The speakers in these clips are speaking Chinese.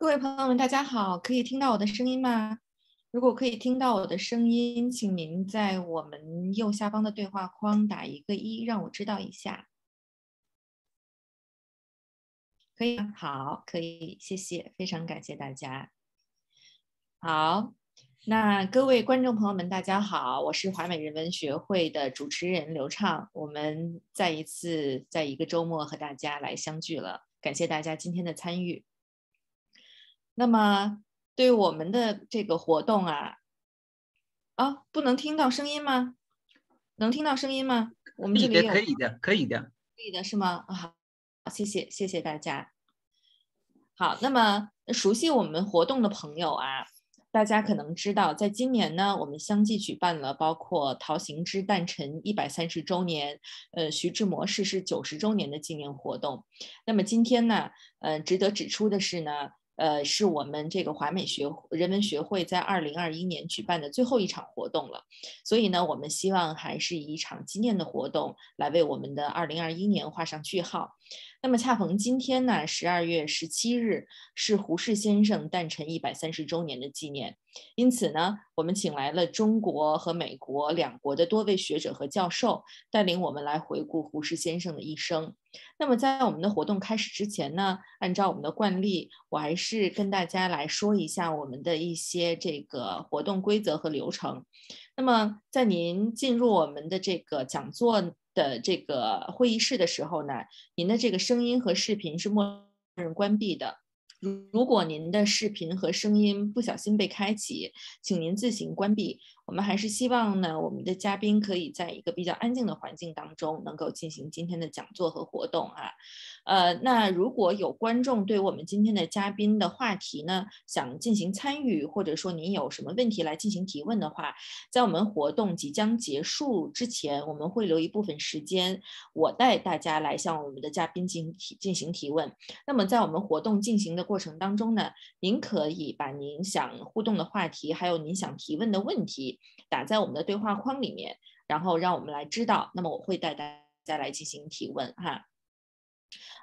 各位朋友们，大家好，可以听到我的声音吗？如果可以听到我的声音，请您在我们右下方的对话框打一个一，让我知道一下。可以？好，可以，谢谢，非常感谢大家。好，那各位观众朋友们，大家好，我是华美人文学会的主持人刘畅，我们再一次在一个周末和大家来相聚了，感谢大家今天的参与。那么，对我们的这个活动啊，啊，不能听到声音吗？能听到声音吗？我们这里有可以的，可以的，可以的是吗？啊，好，谢谢，谢谢大家。好，那么熟悉我们活动的朋友啊，大家可能知道，在今年呢，我们相继举办了包括陶行知诞辰一百三十周年，呃，徐志摩逝世九十周年的纪念活动。那么今天呢，呃，值得指出的是呢。呃，是我们这个华美学人文学会在二零二一年举办的最后一场活动了，所以呢，我们希望还是以一场纪念的活动来为我们的二零二一年画上句号。那么恰逢今天呢，十二月十七日是胡适先生诞辰一百三十周年的纪念，因此呢，我们请来了中国和美国两国的多位学者和教授，带领我们来回顾胡适先生的一生。那么在我们的活动开始之前呢，按照我们的惯例，我还是跟大家来说一下我们的一些这个活动规则和流程。那么在您进入我们的这个讲座。的这个会议室的时候呢，您的这个声音和视频是默认关闭的。如如果您的视频和声音不小心被开启，请您自行关闭。我们还是希望呢，我们的嘉宾可以在一个比较安静的环境当中，能够进行今天的讲座和活动啊。呃，那如果有观众对我们今天的嘉宾的话题呢，想进行参与，或者说您有什么问题来进行提问的话，在我们活动即将结束之前，我们会留一部分时间，我带大家来向我们的嘉宾进行提进行提问。那么在我们活动进行的过程当中呢，您可以把您想互动的话题，还有您想提问的问题打在我们的对话框里面，然后让我们来知道。那么我会带大家来进行提问哈。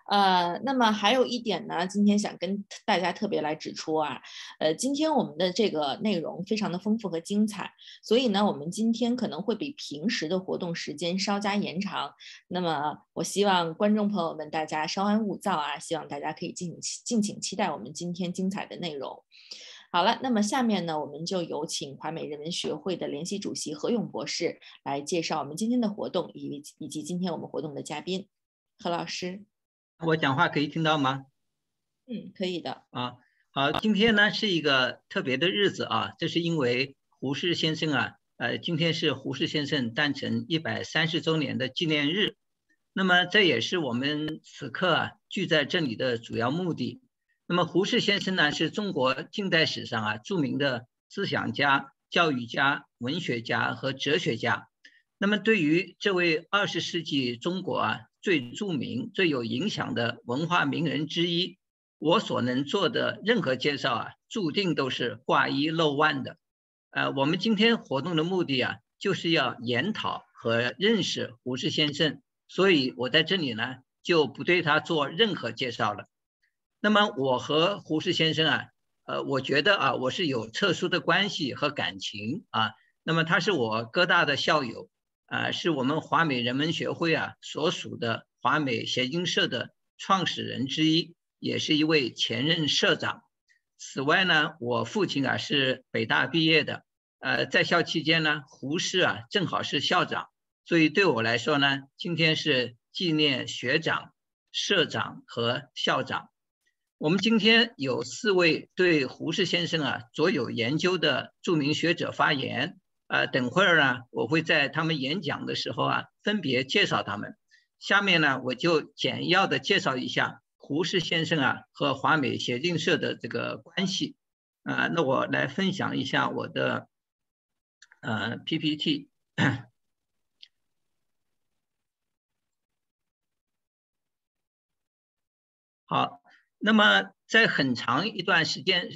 呃，那么还有一点呢，今天想跟大家特别来指出啊，呃，今天我们的这个内容非常的丰富和精彩，所以呢，我们今天可能会比平时的活动时间稍加延长。那么，我希望观众朋友们大家稍安勿躁啊，希望大家可以敬敬请期待我们今天精彩的内容。好了，那么下面呢，我们就有请华美人文学会的联席主席何勇博士来介绍我们今天的活动，以以及今天我们活动的嘉宾，何老师。我讲话可以听到吗？嗯，可以的。啊，好，今天呢是一个特别的日子啊，这是因为胡适先生啊，呃，今天是胡适先生诞辰一百三十周年的纪念日。那么这也是我们此刻啊聚在这里的主要目的。那么胡适先生呢是中国近代史上啊著名的思想家、教育家、文学家和哲学家。那么对于这位二十世纪中国啊。最著名、最有影响的文化名人之一，我所能做的任何介绍啊，注定都是挂一漏万的。呃，我们今天活动的目的啊，就是要研讨和认识胡适先生，所以我在这里呢，就不对他做任何介绍了。那么，我和胡适先生啊，呃，我觉得啊，我是有特殊的关系和感情啊。那么，他是我哥大的校友。啊，是我们华美人文学会啊所属的华美协进社的创始人之一，也是一位前任社长。此外呢，我父亲啊是北大毕业的，呃，在校期间呢，胡适啊正好是校长，所以对我来说呢，今天是纪念学长、社长和校长。我们今天有四位对胡适先生啊卓有研究的著名学者发言。呃，等会儿呢，我会在他们演讲的时候啊，分别介绍他们。下面呢，我就简要的介绍一下胡适先生啊和华美协进社的这个关系。啊，那我来分享一下我的呃 PPT。好，那么在很长一段时间，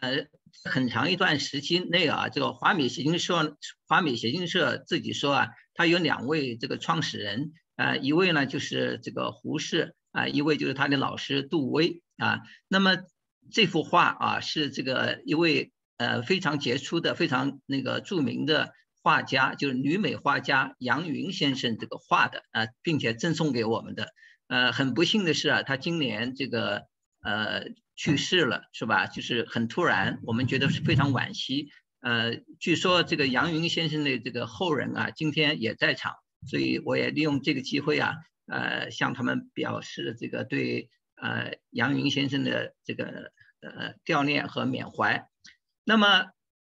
呃。很长一段时期内啊，这个华美协进社，华美协进社自己说啊，他有两位这个创始人啊，一位呢就是这个胡适啊，一位就是他的老师杜威啊。那么这幅画啊是这个一位呃非常杰出的、非常那个著名的画家，就是女美画家杨云先生这个画的啊，并且赠送给我们的。呃，很不幸的是啊，他今年这个呃去世了，是吧？就是很突然，我们觉得是非常惋惜。呃，据说这个杨云先生的这个后人啊，今天也在场，所以我也利用这个机会啊，呃，向他们表示这个对呃杨云先生的这个呃悼念和缅怀。那么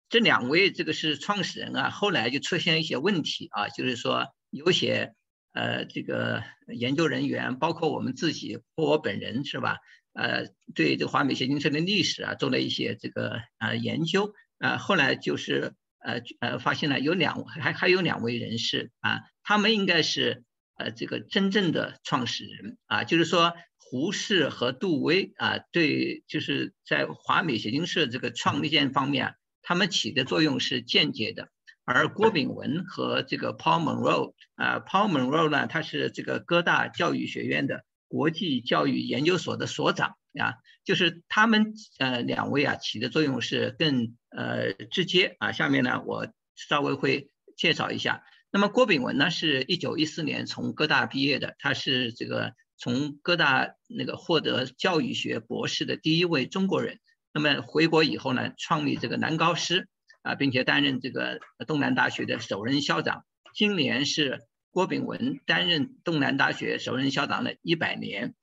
这两位这个是创始人啊，后来就出现一些问题啊，就是说有些。呃，这个研究人员，包括我们自己或我本人，是吧？呃，对这个华美协进社的历史啊，做了一些这个呃研究啊。后来就是呃呃，发现了有两还还有两位人士啊，他们应该是呃这个真正的创始人啊，就是说胡适和杜威啊，对，就是在华美协进社这个创建方面，他们起的作用是间接的。而郭炳文和这个 Paul Monroe 啊，Paul Monroe 呢，他是这个哥大教育学院的国际教育研究所的所长啊，就是他们呃两位啊起的作用是更呃直接啊。下面呢，我稍微会介绍一下。那么郭炳文呢，是一九一四年从哥大毕业的，他是这个从哥大那个获得教育学博士的第一位中国人。那么回国以后呢，创立这个南高师。啊，并且担任这个东南大学的首任校长。今年是郭炳文担任东南大学首任校长的一百年。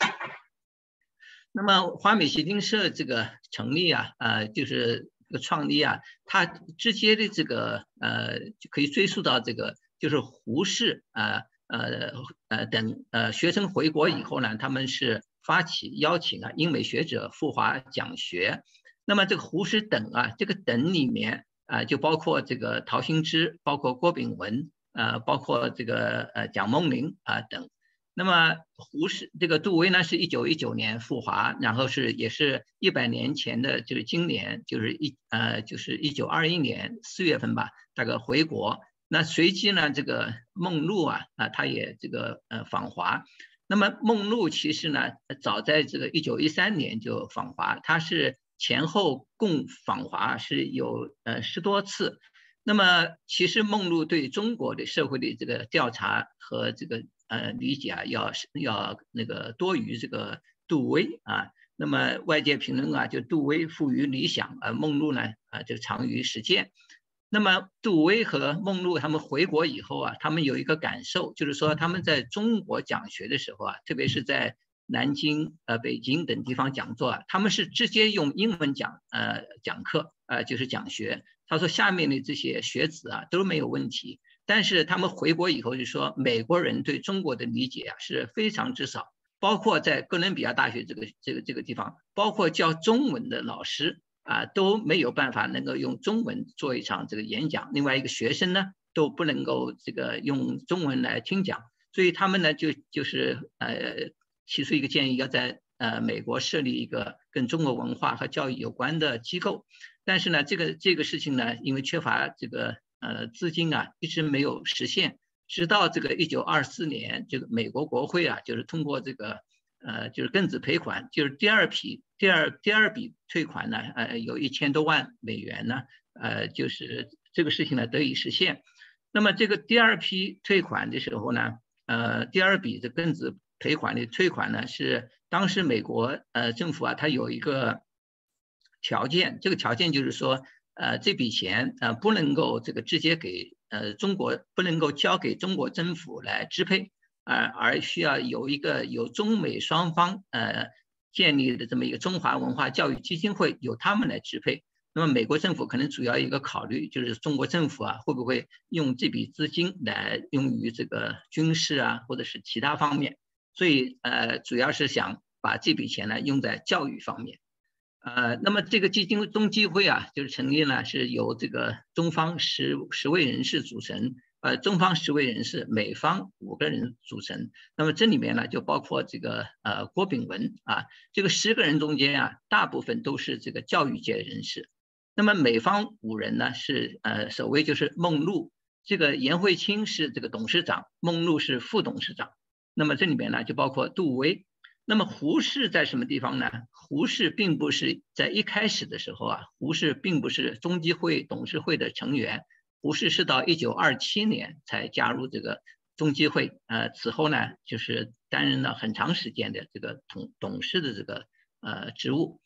那么华美协进社这个成立啊，呃，就是这个创立啊，它直接的这个呃，就可以追溯到这个，就是胡适啊，呃呃等呃学生回国以后呢，他们是发起邀请啊英美学者赴华讲学。那么这个胡适等啊，这个等里面。啊，就包括这个陶行知，包括郭炳文，呃，包括这个呃蒋梦麟啊等。那么胡适这个杜威呢，是一九一九年赴华，然后是也是一百年前的，就是今年，就是一呃就是一九二一年四月份吧，大概回国。那随即呢，这个梦露啊啊，他也这个呃访华。那么梦露其实呢，早在这个一九一三年就访华，他是。前后共访华是有呃十多次，那么其实梦露对中国的社会的这个调查和这个呃理解啊，要要那个多于这个杜威啊。那么外界评论啊，就杜威富于理想，而梦露呢啊就长于实践。那么杜威和梦露他们回国以后啊，他们有一个感受，就是说他们在中国讲学的时候啊，特别是在。南京、呃北京等地方讲座啊，他们是直接用英文讲，呃讲课，呃就是讲学。他说下面的这些学子啊都没有问题，但是他们回国以后就说，美国人对中国的理解啊是非常之少，包括在哥伦比亚大学这个这个这个地方，包括教中文的老师啊都没有办法能够用中文做一场这个演讲。另外一个学生呢都不能够这个用中文来听讲，所以他们呢就就是呃。提出一个建议，要在呃美国设立一个跟中国文化和教育有关的机构，但是呢，这个这个事情呢，因为缺乏这个呃资金啊，一直没有实现。直到这个一九二四年，这个美国国会啊，就是通过这个呃就是庚子赔款，就是第二批第二第二笔退款呢，呃有一千多万美元呢，呃就是这个事情呢得以实现。那么这个第二批退款的时候呢，呃第二笔的庚子。赔款的退款呢，是当时美国呃政府啊，它有一个条件，这个条件就是说，呃这笔钱呃不能够这个直接给呃中国，不能够交给中国政府来支配，而而需要有一个由中美双方呃建立的这么一个中华文化教育基金会，由他们来支配。那么美国政府可能主要一个考虑就是中国政府啊会不会用这笔资金来用于这个军事啊或者是其他方面。所以，呃，主要是想把这笔钱呢用在教育方面，呃，那么这个基金中基会啊，就是成立呢，是由这个中方十十位人士组成，呃，中方十位人士，美方五个人组成。那么这里面呢，就包括这个呃郭炳文啊，这个十个人中间啊，大部分都是这个教育界人士。那么美方五人呢，是呃首位就是孟露，这个颜惠清是这个董事长，孟露是副董事长。那么这里面呢，就包括杜威，那么胡适在什么地方呢？胡适并不是在一开始的时候啊，胡适并不是中基会董事会的成员，胡适是到一九二七年才加入这个中基会，呃，此后呢就是担任了很长时间的这个董董事的这个呃职务，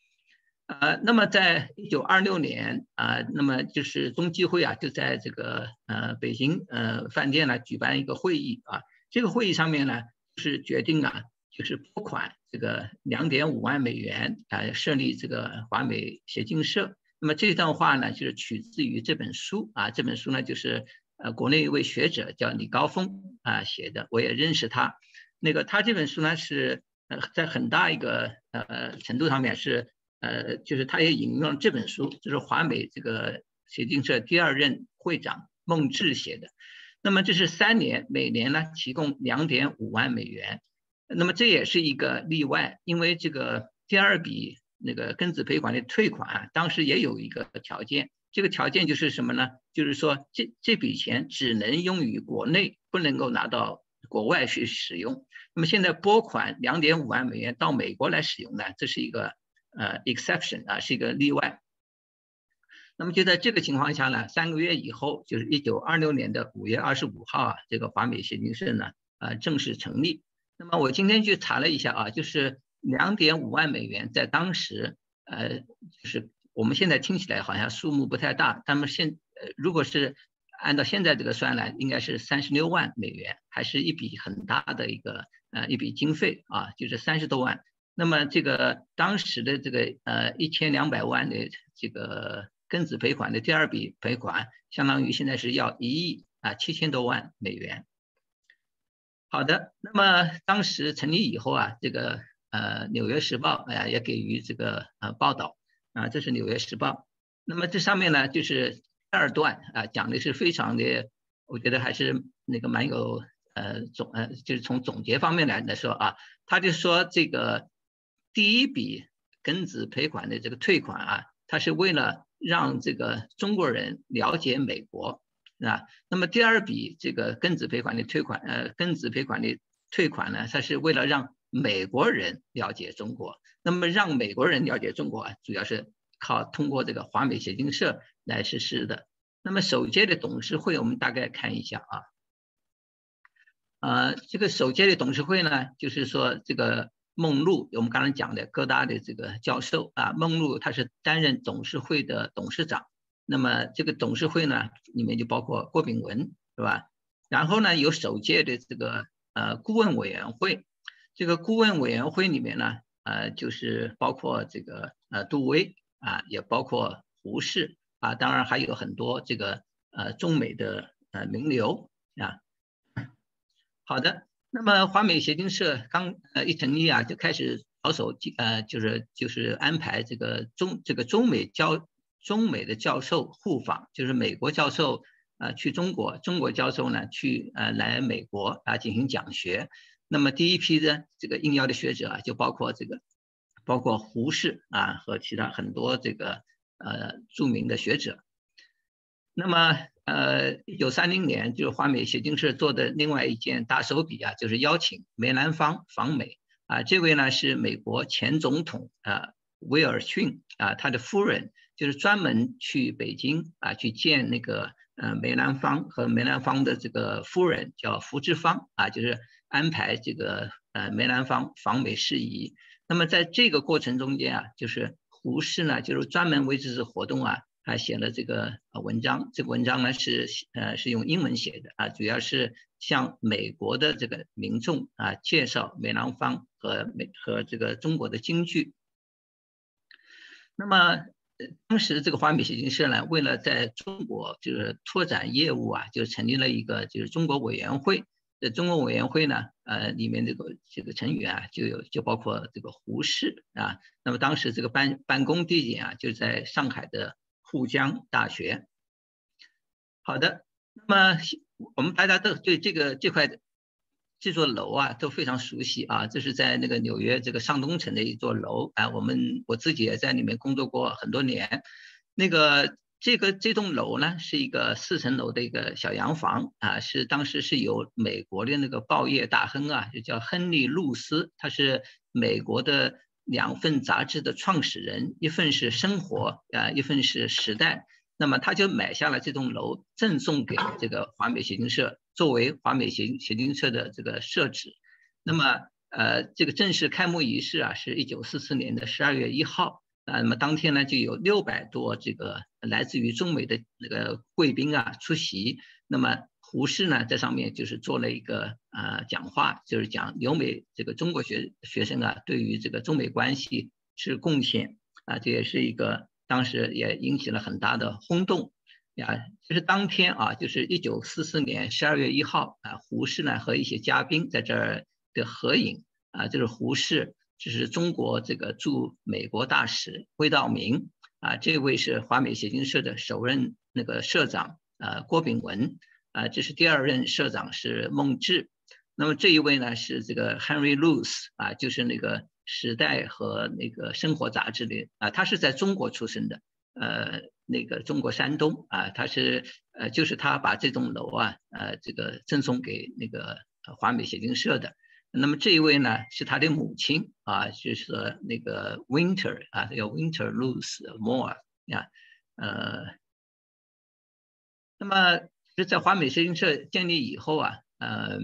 呃，那么在一九二六年啊，那么就是中基会啊就在这个呃北京呃饭店呢举办一个会议啊，这个会议上面呢是决定啊。就是拨款这个两点五万美元啊，设立这个华美协进社。那么这段话呢，就是取自于这本书啊。这本书呢，就是呃国内一位学者叫李高峰啊写的，我也认识他。那个他这本书呢，是呃在很大一个呃程度上面是呃，就是他也引用了这本书，就是华美这个协进社第二任会长孟志写的。那么这是三年，每年呢提供两点五万美元。那么这也是一个例外，因为这个第二笔那个庚子赔款的退款，当时也有一个条件，这个条件就是什么呢？就是说这这笔钱只能用于国内，不能够拿到国外去使用。那么现在拨款两点五万美元到美国来使用呢，这是一个呃 exception 啊，是一个例外。那么就在这个情况下呢，三个月以后，就是一九二六年的五月二十五号啊，这个华美协进社呢，呃正式成立。那么我今天去查了一下啊，就是两点五万美元，在当时，呃，就是我们现在听起来好像数目不太大，那么现呃，如果是按照现在这个算来，应该是三十六万美元，还是一笔很大的一个呃一笔经费啊，就是三十多万。那么这个当时的这个呃一千两百万的这个庚子赔款的第二笔赔款，相当于现在是要一亿啊七千多万美元。好的，那么当时成立以后啊，这个呃《纽约时报》哎呀也给予这个呃报道啊，这是《纽约时报》。那么这上面呢就是第二段啊，讲的是非常的，我觉得还是那个蛮有呃总呃就是从总结方面来来说啊，他就说这个第一笔庚子赔款的这个退款啊，他是为了让这个中国人了解美国。啊，那么第二笔这个庚子赔款的退款，呃，庚子赔款的退款呢，它是为了让美国人了解中国。那么让美国人了解中国啊，主要是靠通过这个华美协进社来实施的。那么首届的董事会，我们大概看一下啊，呃，这个首届的董事会呢，就是说这个孟露，我们刚才讲的各大的这个教授啊，孟露他是担任董事会的董事长。那么这个董事会呢，里面就包括郭炳文，是吧？然后呢，有首届的这个呃顾问委员会，这个顾问委员会里面呢，呃，就是包括这个呃杜威啊，也包括胡适啊，当然还有很多这个呃中美的呃名流啊。好的，那么华美协进社刚呃一成立啊，就开始着手呃就是就是安排这个中这个中美交。中美的教授互访，就是美国教授啊去中国，中国教授呢去呃来美国啊进行讲学。那么第一批的这个应邀的学者啊，就包括这个，包括胡适啊和其他很多这个呃著名的学者。那么呃一九三零年，就是华美协进社做的另外一件大手笔啊，就是邀请梅兰芳访美啊。这位呢是美国前总统啊威尔逊啊他的夫人。就是专门去北京啊，去见那个呃梅兰芳和梅兰芳的这个夫人叫福芝芳啊，就是安排这个呃梅兰芳访美事宜。那么在这个过程中间啊，就是胡适呢，就是专门为这次活动啊，还写了这个文章。这个文章呢是呃是用英文写的啊，主要是向美国的这个民众啊介绍梅兰芳和美和这个中国的京剧。那么。当时这个华美协进社呢，为了在中国就是拓展业务啊，就成立了一个就是中国委员会。这中国委员会呢，呃，里面这个这个成员啊，就有就包括这个胡适啊。那么当时这个办办公地点啊，就在上海的沪江大学。好的，那么我们大家都对这个这块。这座楼啊都非常熟悉啊，这是在那个纽约这个上东城的一座楼啊，我们我自己也在里面工作过很多年。那个这个这栋楼呢是一个四层楼的一个小洋房啊，是当时是由美国的那个报业大亨啊，就叫亨利·路斯，他是美国的两份杂志的创始人，一份是《生活》啊，一份是《时代》。那么他就买下了这栋楼，赠送给这个华美写经社，作为华美协协经社的这个设置。那么，呃，这个正式开幕仪式啊，是一九四四年的十二月一号啊。那么当天呢，就有六百多这个来自于中美的那个贵宾啊出席。那么胡适呢，在上面就是做了一个呃讲话，就是讲留美这个中国学学生啊，对于这个中美关系是贡献啊，这也是一个。当时也引起了很大的轰动呀！就是当天啊，就是一九四四年十二月一号啊，胡适呢和一些嘉宾在这儿的合影啊，就是胡适，就是中国这个驻美国大使魏道明啊，这位是华美写经社的首任那个社长啊，郭炳文啊，这是第二任社长是孟志，那么这一位呢是这个 Henry Luce 啊，就是那个。时代和那个生活杂志的啊，他是在中国出生的，呃，那个中国山东啊，他是呃，就是他把这栋楼啊，呃，这个赠送给那个华美写经社的。那么这一位呢，是他的母亲啊，就是那个 Winter 啊，叫 Winter l o s e Moore 呀，呃，那么是在华美写经社建立以后啊，呃。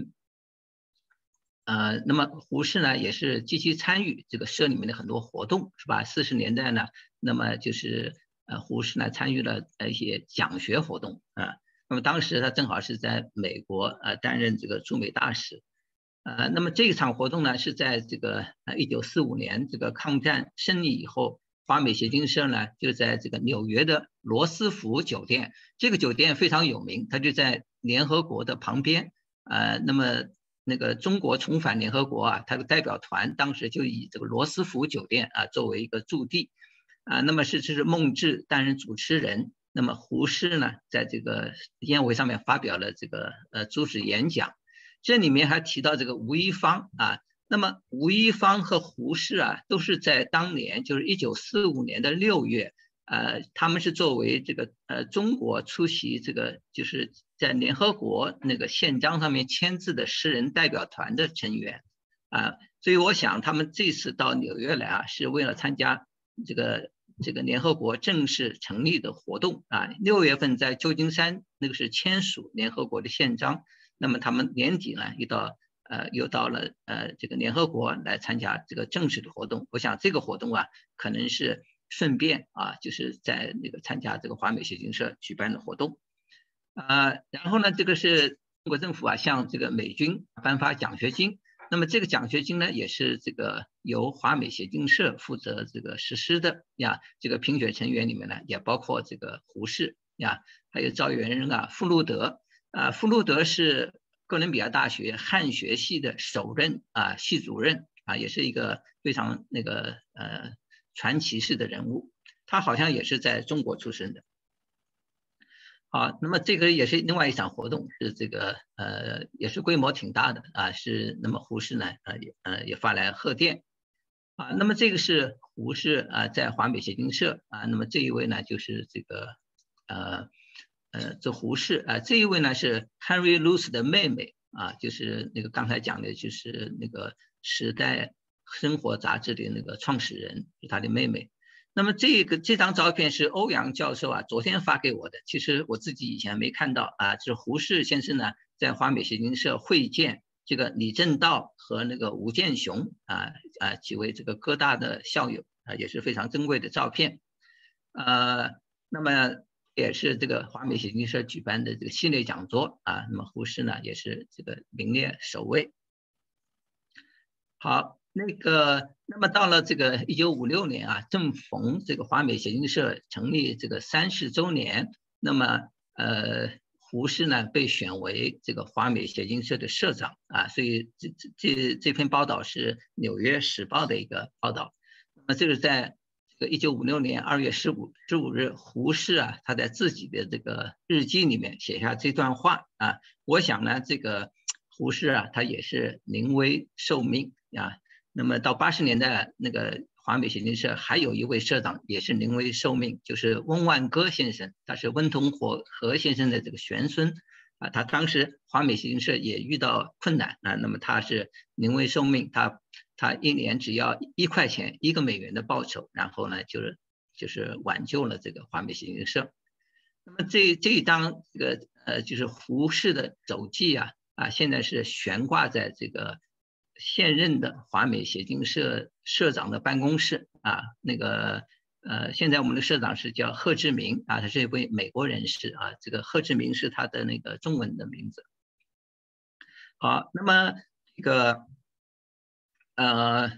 呃，那么胡适呢，也是积极参与这个社里面的很多活动，是吧？四十年代呢，那么就是呃，胡适呢参与了一些讲学活动啊。那么当时他正好是在美国呃担任这个驻美大使，呃，那么这一场活动呢是在这个呃一九四五年这个抗战胜利以后，华美协经社呢就在这个纽约的罗斯福酒店，这个酒店非常有名，它就在联合国的旁边，呃，那么。那个中国重返联合国啊，他的代表团当时就以这个罗斯福酒店啊作为一个驻地，啊，那么是这是孟志担任主持人，那么胡适呢在这个宴会上面发表了这个呃主旨演讲，这里面还提到这个吴一方啊，那么吴一方和胡适啊都是在当年就是一九四五年的六月。呃，他们是作为这个呃中国出席这个就是在联合国那个宪章上面签字的诗人代表团的成员，啊，所以我想他们这次到纽约来啊，是为了参加这个这个联合国正式成立的活动啊。六月份在旧金山那个是签署联合国的宪章，那么他们年底呢又到呃又到了呃这个联合国来参加这个正式的活动。我想这个活动啊，可能是。顺便啊，就是在那个参加这个华美协进社举办的活动，啊，然后呢，这个是中国政府啊向这个美军颁发奖学金，那么这个奖学金呢也是这个由华美协进社负责这个实施的呀。这个评选成员里面呢也包括这个胡适呀，还有赵元任啊、傅禄德啊。傅禄德是哥伦比亚大学汉学系的首任啊系主任啊，也是一个非常那个呃。传奇式的人物，他好像也是在中国出生的。啊，那么这个也是另外一场活动，是这个呃，也是规模挺大的啊。是那么胡适呢，呃也呃也发来贺电啊。那么这个是胡适啊，在华美写经社啊。那么这一位呢，就是这个呃呃这胡适啊。这一位呢是 Henry Luce 的妹妹啊，就是那个刚才讲的，就是那个时代。生活杂志的那个创始人是他的妹妹，那么这个这张照片是欧阳教授啊昨天发给我的，其实我自己以前没看到啊，是胡适先生呢在华美写经社会见这个李政道和那个吴建雄啊啊几位这个哥大的校友啊也是非常珍贵的照片，呃，那么也是这个华美写经社举办的这个系列讲座啊，那么胡适呢也是这个名列首位，好。那个，那么到了这个一九五六年啊，正逢这个华美写经社成立这个三十周年，那么呃，胡适呢被选为这个华美写经社的社长啊，所以这这这这篇报道是《纽约时报》的一个报道。那么这个在这个一九五六年二月十五十五日，胡适啊他在自己的这个日记里面写下这段话啊，我想呢，这个胡适啊他也是临危受命啊。那么到八十年代，那个华美写经社还有一位社长也是临危受命，就是温万歌先生，他是温同和和先生的这个玄孙，啊，他当时华美写经社也遇到困难啊，那么他是临危受命，他他一年只要一块钱一个美元的报酬，然后呢就是就是挽救了这个华美协进社。那么这这一张这个呃就是胡适的手记啊啊，现在是悬挂在这个现任的华美协进社社长的办公室啊。那个呃，现在我们的社长是叫贺志明啊，他是一位美国人士啊。这个贺志明是他的那个中文的名字。好，那么这个呃，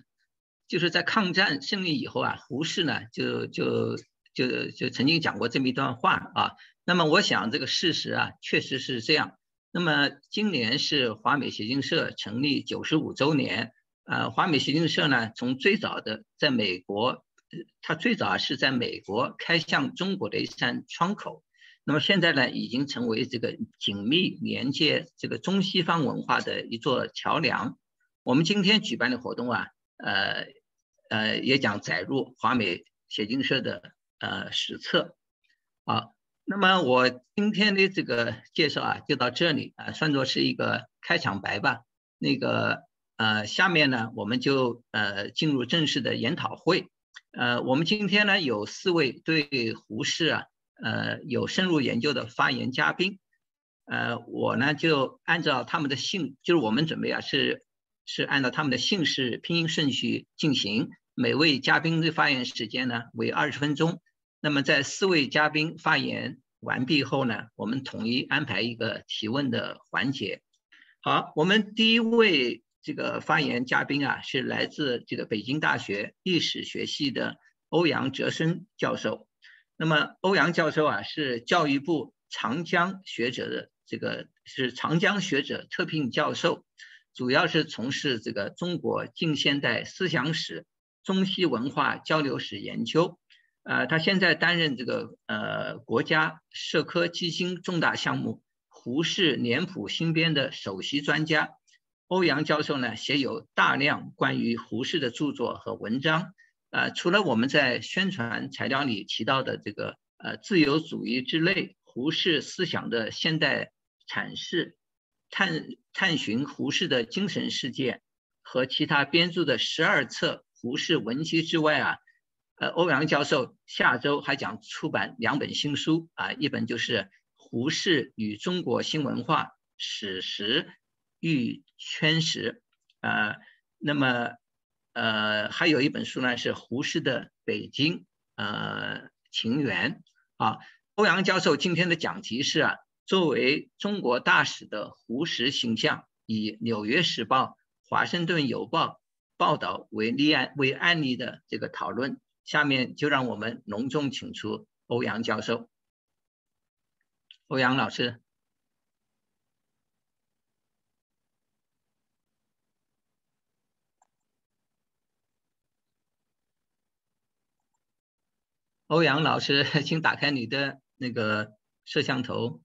就是在抗战胜利以后啊，胡适呢就就。就就曾经讲过这么一段话啊，那么我想这个事实啊，确实是这样。那么今年是华美协进社成立九十五周年，呃，华美协进社呢，从最早的在美国，它最早是在美国开向中国的一扇窗口，那么现在呢，已经成为这个紧密连接这个中西方文化的一座桥梁。我们今天举办的活动啊，呃呃，也将载入华美协进社的。呃，史册，好，那么我今天的这个介绍啊，就到这里啊，算作是一个开场白吧。那个呃，下面呢，我们就呃进入正式的研讨会。呃，我们今天呢有四位对胡适啊，呃有深入研究的发言嘉宾。呃，我呢就按照他们的姓，就是我们准备啊是是按照他们的姓氏拼音顺序进行。每位嘉宾的发言时间呢为二十分钟。那么在四位嘉宾发言完毕后呢，我们统一安排一个提问的环节。好，我们第一位这个发言嘉宾啊，是来自这个北京大学历史学系的欧阳哲生教授。那么欧阳教授啊，是教育部长江学者的这个是长江学者特聘教授，主要是从事这个中国近现代思想史、中西文化交流史研究。呃，他现在担任这个呃国家社科基金重大项目《胡适年谱新编》的首席专家。欧阳教授呢，写有大量关于胡适的著作和文章。呃，除了我们在宣传材料里提到的这个呃自由主义之类胡适思想的现代阐释，探探寻胡适的精神世界和其他编著的十二册胡适文集之外啊。呃，欧阳教授下周还将出版两本新书啊，一本就是《胡适与中国新文化史实与圈识》，呃，那么呃还有一本书呢是《胡适的北京呃情缘》啊。欧阳教授今天的讲题是啊，作为中国大使的胡适形象，以《纽约时报》《华盛顿邮报》报道为例案为案例的这个讨论。下面就让我们隆重请出欧阳教授。欧阳老师，欧阳老师，请打开你的那个摄像头。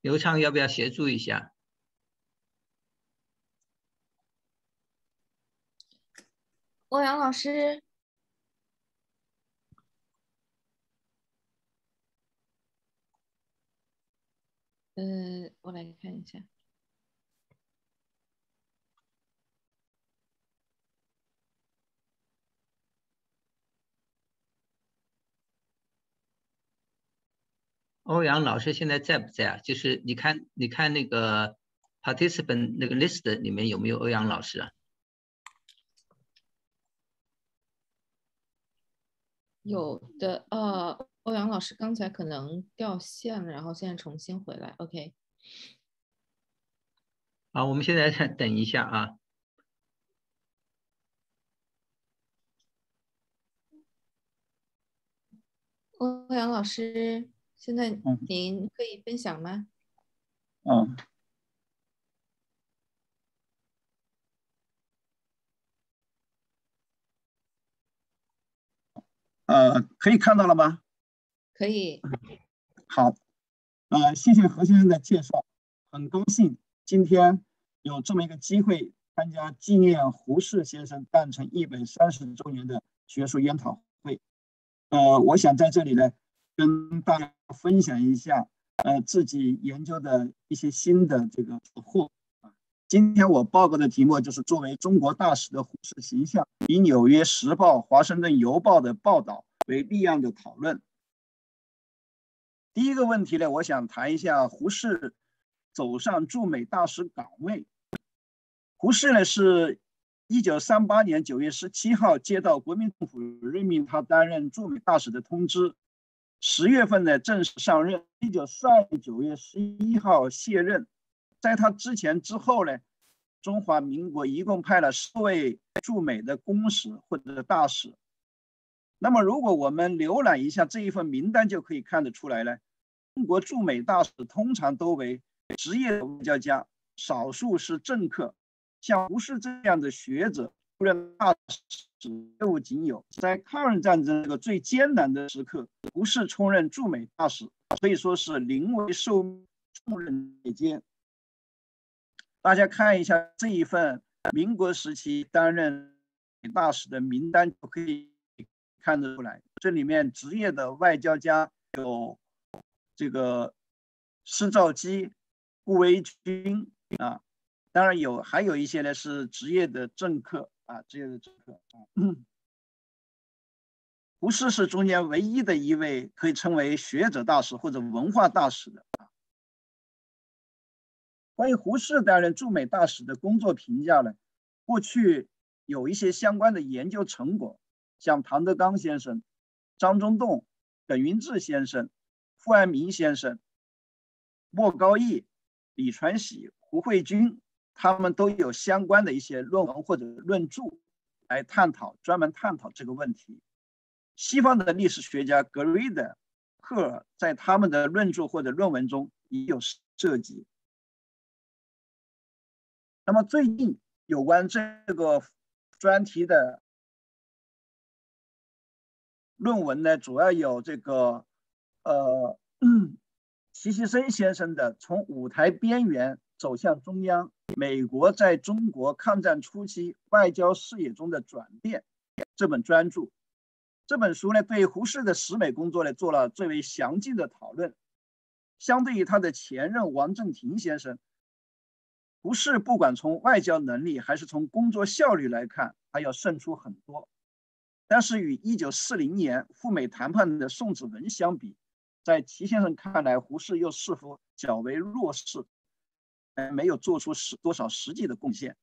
刘畅，要不要协助一下？欧阳老师，呃，我来看一下。欧阳老师现在在不在啊？就是你看，你看那个 participant 那个 list 里面有没有欧阳老师啊？有的，呃，欧阳老师刚才可能掉线了，然后现在重新回来。OK，好，我们现在再等一下啊。欧阳老师，现在您可以分享吗？嗯。呃，可以看到了吗？可以。好，呃，谢谢何先生的介绍，很高兴今天有这么一个机会参加纪念胡适先生诞辰一百三十周年的学术研讨会。呃，我想在这里呢，跟大家分享一下呃自己研究的一些新的这个获啊。今天我报告的题目就是作为中国大使的胡适形象，以《纽约时报》《华盛顿邮报》的报道为例案的讨论。第一个问题呢，我想谈一下胡适走上驻美大使岗位。胡适呢，是一九三八年九月十七号接到国民政府任命他担任驻美大使的通知，十月份呢正式上任。一九四二年九月十一号卸任。在他之前之后呢，中华民国一共派了四位驻美的公使或者大使。那么，如果我们浏览一下这一份名单，就可以看得出来呢。中国驻美大使通常都为职业外交家，少数是政客。像胡适这样的学者，出任大使业务仅有。在抗日战争这个最艰难的时刻，胡适充任驻美大使，可以说是临危受重任接。大家看一下这一份民国时期担任大使的名单，就可以看得出来。这里面职业的外交家有。这个施肇基、顾维钧啊，当然有，还有一些呢是职业的政客啊，职业的政客啊。胡适是中间唯一的一位可以称为学者大使或者文化大使的。关于胡适担任驻美大使的工作评价呢，过去有一些相关的研究成果，像唐德刚先生、张中栋、耿云志先生。傅爱民先生、莫高义、李传喜、胡慧君，他们都有相关的一些论文或者论著来探讨，专门探讨这个问题。西方的历史学家格瑞德、赫尔在他们的论著或者论文中也有涉及。那么最近有关这个专题的论文呢，主要有这个。呃，齐锡生先生的《从舞台边缘走向中央：美国在中国抗战初期外交视野中的转变》这本专著，这本书呢，对胡适的使美工作呢做了最为详尽的讨论。相对于他的前任王正廷先生，胡适不管从外交能力还是从工作效率来看，他要胜出很多。但是与1940年赴美谈判的宋子文相比，在齐先生看来，胡适又似乎较为弱势，没有做出实多少实际的贡献。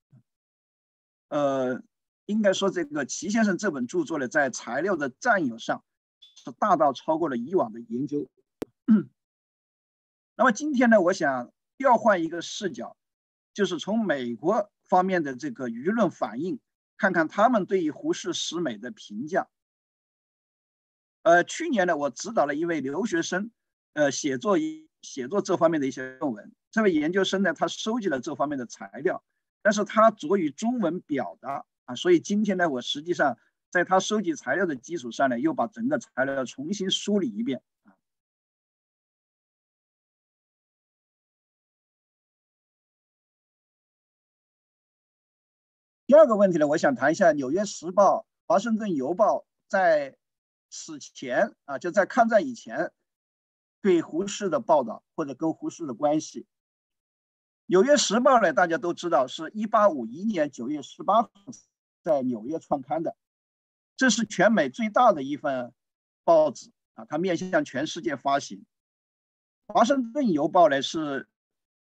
呃，应该说，这个齐先生这本著作呢，在材料的占有上是大大超过了以往的研究。那么今天呢，我想调换一个视角，就是从美国方面的这个舆论反应，看看他们对于胡适使美的评价。呃，去年呢，我指导了一位留学生，呃，写作一写作这方面的一些论文。这位研究生呢，他收集了这方面的材料，但是他着于中文表达啊，所以今天呢，我实际上在他收集材料的基础上呢，又把整个材料重新梳理一遍二个问题呢，我想谈一下《纽约时报》《华盛顿邮报》在。此前啊，就在抗战以前，对胡适的报道或者跟胡适的关系，《纽约时报》呢，大家都知道是一八五一年九月十八号在纽约创刊的，这是全美最大的一份报纸啊，它面向全世界发行。《华盛顿邮报》呢，是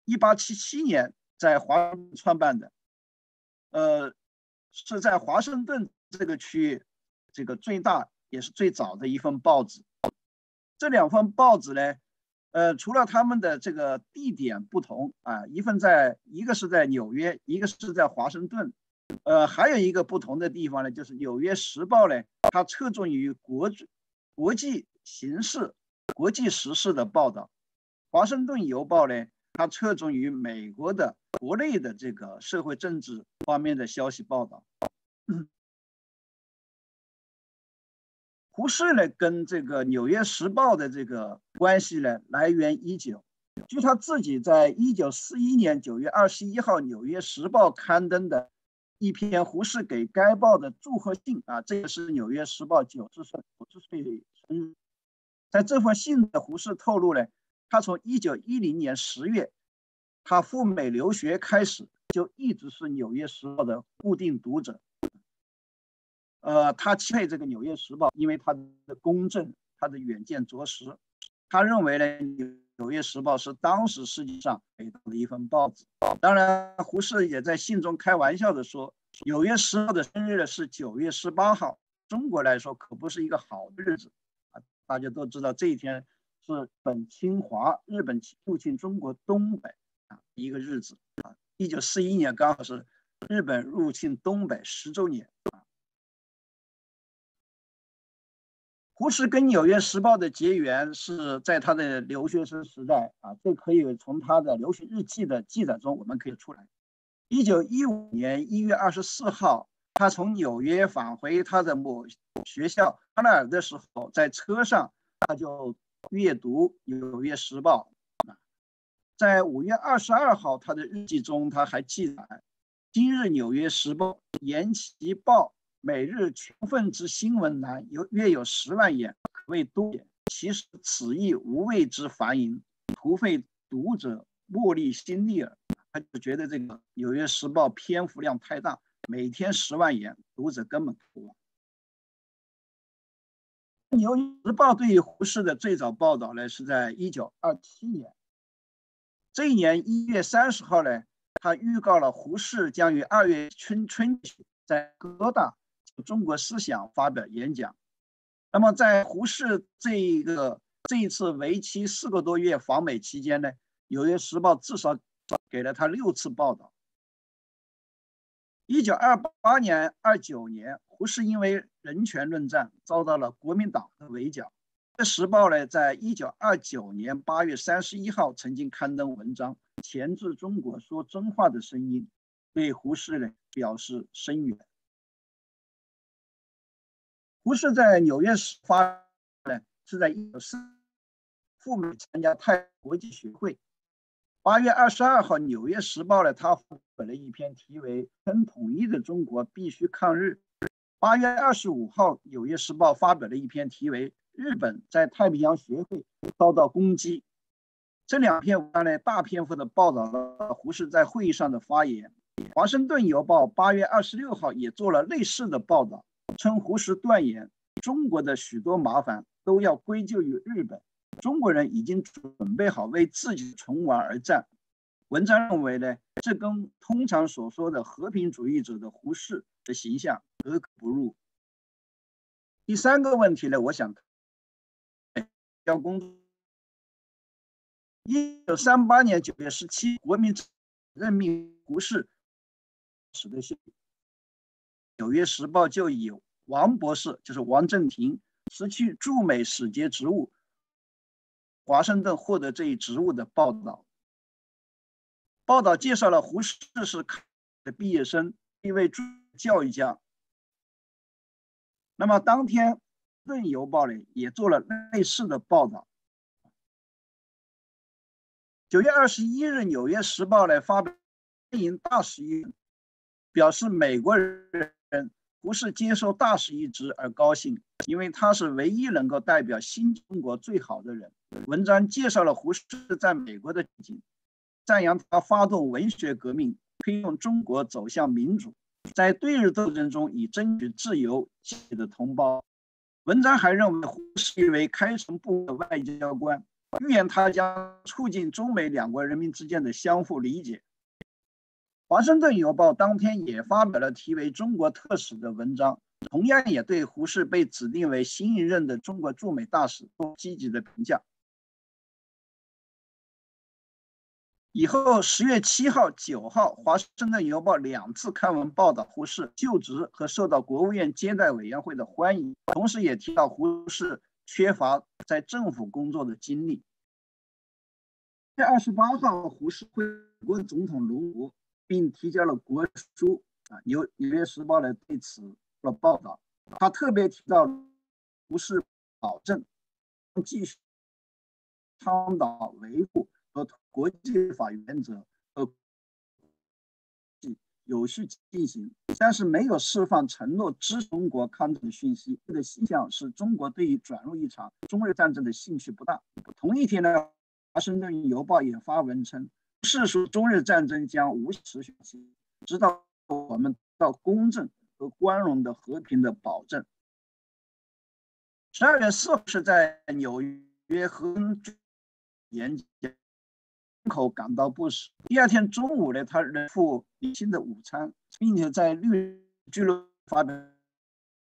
一八七七年在华创办的，呃，是在华盛顿这个区域这个最大。也是最早的一份报纸。这两份报纸呢，呃，除了他们的这个地点不同啊，一份在一个是在纽约，一个是在华盛顿，呃，还有一个不同的地方呢，就是《纽约时报》呢，它侧重于国国际形势、国际时事的报道；《华盛顿邮报》呢，它侧重于美国的国内的这个社会政治方面的消息报道。胡适呢，跟这个《纽约时报》的这个关系呢，来源已久。据他自己在一九四一年九月二十一号《纽约时报》刊登的一篇胡适给该报的祝贺信啊，这个是《纽约时报》九十岁九十岁生日。在这封信的胡适透露呢，他从一九一零年十月，他赴美留学开始，就一直是《纽约时报》的固定读者。呃，他钦佩这个《纽约时报》，因为它的公正，它的远见卓识。他认为呢，《纽约时报》是当时世界上最大的一份报纸。当然，胡适也在信中开玩笑的说，《纽约时报》的生日是九月十八号，中国来说可不是一个好的日子啊！大家都知道这一天是本侵华，日本入侵中国东北一个日子啊。一九四一年刚好是日本入侵东北十周年。胡适跟《纽约时报》的结缘是在他的留学生时代啊，这可以从他的留学日记的记载中我们可以出来。一九一五年一月二十四号，他从纽约返回他的某学校康奈尔的时候，在车上他就阅读《纽约时报》。在五月二十二号，他的日记中他还记载：“今日《纽约时报》言其报。”每日全份之新闻栏有约有十万言，可谓多也。其实此亦无谓之烦淫，徒费读者墨力心力耳。他就觉得这个《纽约时报》篇幅量太大，每天十万言，读者根本读不完。《纽约时报》对于胡适的最早报道呢，是在一九二七年。这一年一月三十号呢，他预告了胡适将于二月春春在哥大。中国思想发表演讲，那么在胡适这一个这一次为期四个多月访美期间呢，《纽约时报》至少给了他六次报道。一九二八年、二九年，胡适因为人权论战遭到了国民党的围剿，《时报》呢，在一九二九年八月三十一号曾经刊登文章，钳制中国说真话的声音，对胡适呢表示声援。胡适在纽约时发呢，是在一九四赴美参加太国际学会。八月二十二号，《纽约时报》呢，他发表了一篇题为《称统一的中国必须抗日》。八月二十五号，《纽约时报》发表了一篇题为《日本在太平洋学会遭到攻击》。这两篇文章呢，大篇幅的报道了胡适在会议上的发言。《华盛顿邮报》八月二十六号也做了类似的报道。称胡适断言，中国的许多麻烦都要归咎于日本，中国人已经准备好为自己存亡而战。文章认为呢，这跟通常所说的和平主义者的胡适的形象格格不入。第三个问题呢，我想要公。一九三八年九月十七，国民任命胡适，使得信。纽约时报就以王博士，就是王正廷失去驻美使节职务，华盛顿获得这一职务的报道。报道介绍了胡适是的毕业生，一位教育家。那么当天《顿邮报》呢也做了类似的报道。九月二十一日，《纽约时报》呢发表欢迎大使一表示美国人。不是接受大使一职而高兴，因为他是唯一能够代表新中国最好的人。文章介绍了胡适在美国的经赞扬他发动文学革命，推动中国走向民主，在对日斗争中以争取自由起的同胞。文章还认为胡适为开诚布的外交官，预言他将促进中美两国人民之间的相互理解。华盛顿邮报当天也发表了题为《中国特使》的文章，同样也对胡适被指定为新一任的中国驻美大使做积极的评价。以后十月七号、九号，华盛顿邮报两次刊文报道胡适就职和受到国务院接待委员会的欢迎，同时也提到胡适缺乏在政府工作的经历。在二十八号，胡适会国总统卢武。并提交了国书啊，《纽纽约时报》呢对此做了报道。他特别提到，胡适保证继续倡导维护和国际法原则和有序进行，但是没有释放承诺支持中国抗战的讯息。这个形象是中国对于转入一场中日战争的兴趣不大。同一天呢，华盛顿邮报也发文称，世说中日战争将无持续期，直到我们到公正和光荣的和平的保证。十二月四号是在纽约和演讲。口感到不适。第二天中午呢，他仍赴李新的午餐，并且在绿俱乐部发表。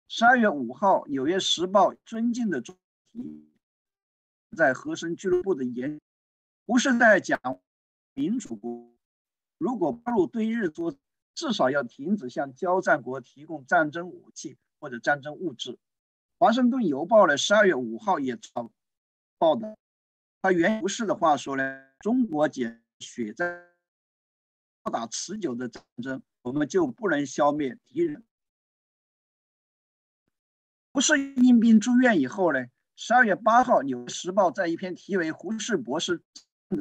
十二月五号，《纽约时报》尊敬的主题在和声俱乐部的演，不是在讲民主国。如果加入对日作，至少要停止向交战国提供战争武器或者战争物质。《华盛顿邮报》呢，十二月五号也报报道，他原不是的话说呢。中国解血战不打持久的战争，我们就不能消灭敌人。胡适因病住院以后呢，十二月八号，《纽约时报》在一篇题为《胡适博士》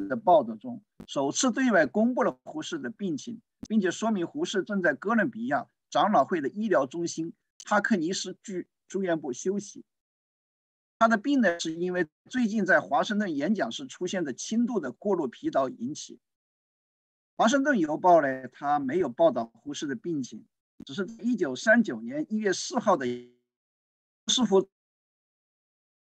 的报道中，首次对外公布了胡适的病情，并且说明胡适正在哥伦比亚长老会的医疗中心哈克尼斯剧住院部休息。他的病呢，是因为最近在华盛顿演讲时出现的轻度的过度疲劳引起。华盛顿邮报呢，他没有报道胡适的病情，只是一九三九年一月四号的是否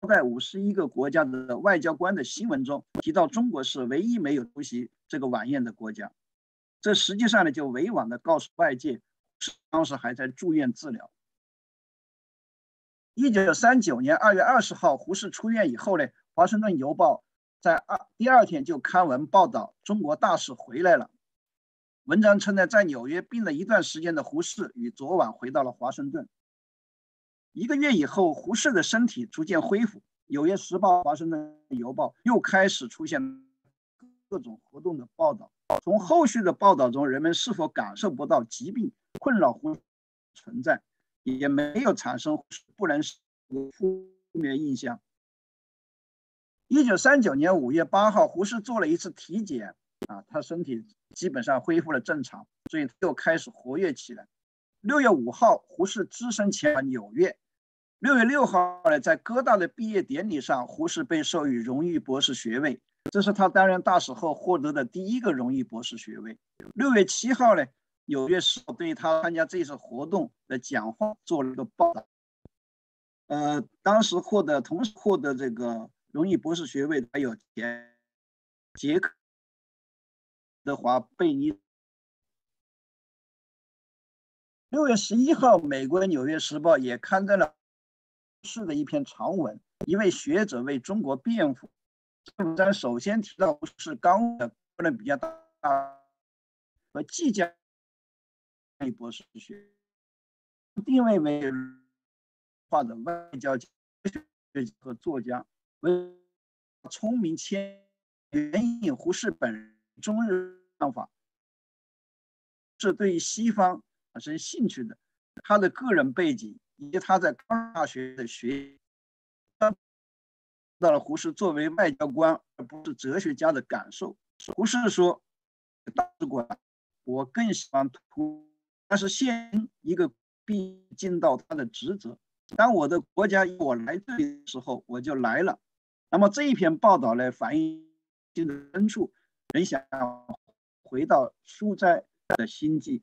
在五十一个国家的外交官的新闻中提到，中国是唯一没有出席这个晚宴的国家。这实际上呢，就委婉的告诉外界，当时还在住院治疗。一九三九年二月二十号，胡适出院以后呢，《华盛顿邮报》在二第二天就刊文报道中国大使回来了。文章称呢，在纽约病了一段时间的胡适与昨晚回到了华盛顿。一个月以后，胡适的身体逐渐恢复。《纽约时报》《华盛顿邮报》又开始出现各种活动的报道。从后续的报道中，人们是否感受不到疾病困扰胡存在？也没有产生不能负面印象。一九三九年五月八号，胡适做了一次体检，啊，他身体基本上恢复了正常，所以又开始活跃起来。六月五号，胡适只身前往纽约。六月六号呢，在哥大的毕业典礼上，胡适被授予荣誉博士学位，这是他担任大使后获得的第一个荣誉博士学位。六月七号呢。纽约时报对他参加这次活动的讲话做了个报道。呃，当时获得同时获得这个荣誉博士学位还有杰杰克德华贝尼。六月十一号，美国《纽约时报》也刊登了是的一篇长文，一位学者为中国辩护。文章首先提到是刚的哥伦比亚大和即将被。博士学位定位为化的外交学和作家，为聪明谦援引胡适本中日看法，是对西方产生兴趣的。他的个人背景以及他在康大学的学，到了胡适作为外交官而不是哲学家的感受。胡适说：“大使馆，我更喜欢图。”但是现一个必尽到他的职责。当我的国家我来这里的时候，我就来了。那么这一篇报道呢，反映心的深处，很想回到书斋的心境。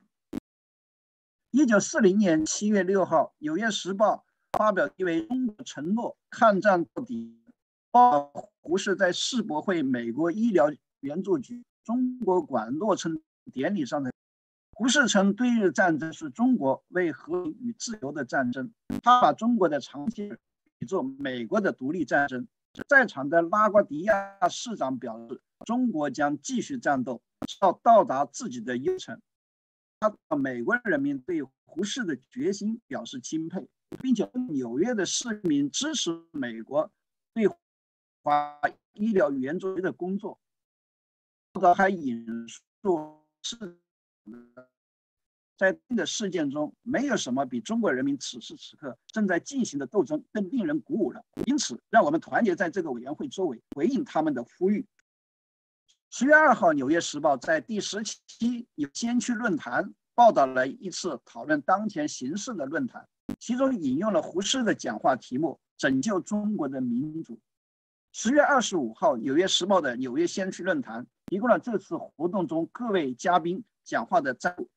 一九四零年七月六号，《纽约时报》发表一位中国承诺抗战到底，报胡适在世博会美国医疗援助局中国馆落成典礼上的。胡适称，对日战争是中国为和平与自由的战争。他把中国的长期比作美国的独立战争。在场的拉瓜迪亚市长表示，中国将继续战斗，直到到达自己的优城。他美国人民对胡适的决心表示钦佩，并且纽约的市民支持美国对华医疗援助的工作。报道还引述是。在这个事件中，没有什么比中国人民此时此刻正在进行的斗争更令人鼓舞了。因此，让我们团结在这个委员会周围，回应他们的呼吁。十月二号，《纽约时报》在第十期先驱论坛报道了一次讨论当前形势的论坛，其中引用了胡适的讲话题目：“拯救中国的民主。”十月二十五号，《纽约时报》的纽约先驱论坛提供了这次活动中各位嘉宾讲话的摘录。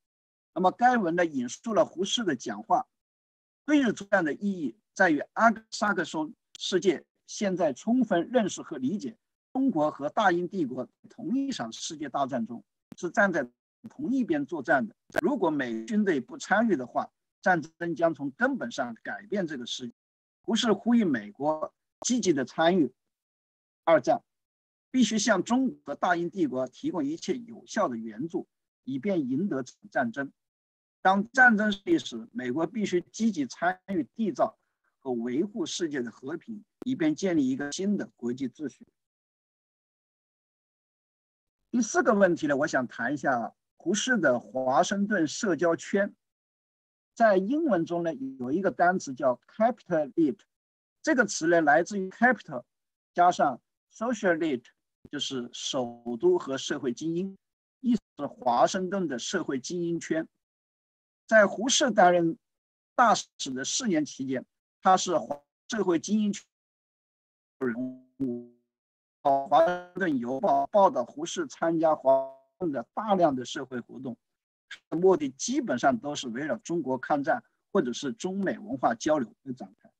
那么该文呢引述了胡适的讲话：“对日作战的意义在于阿克萨克松世界现在充分认识和理解，中国和大英帝国同一场世界大战中是站在同一边作战的。如果美军队不参与的话，战争将从根本上改变这个世界。”胡适呼吁美国积极的参与。二战必须向中国和大英帝国提供一切有效的援助，以便赢得战争。当战争胜利时，美国必须积极参与缔造和维护世界的和平，以便建立一个新的国际秩序。第四个问题呢，我想谈一下胡适的华盛顿社交圈。在英文中呢，有一个单词叫 capital elite，这个词呢来自于 capital 加上 Social elite 就是首都和社会精英，意思是华盛顿的社会精英圈。在胡适担任大使的四年期间，他是华社会精英圈人物。《华盛顿邮报》报道胡适参加华盛顿的大量的社会活动，目的基本上都是围绕中国抗战或者是中美文化交流而展开。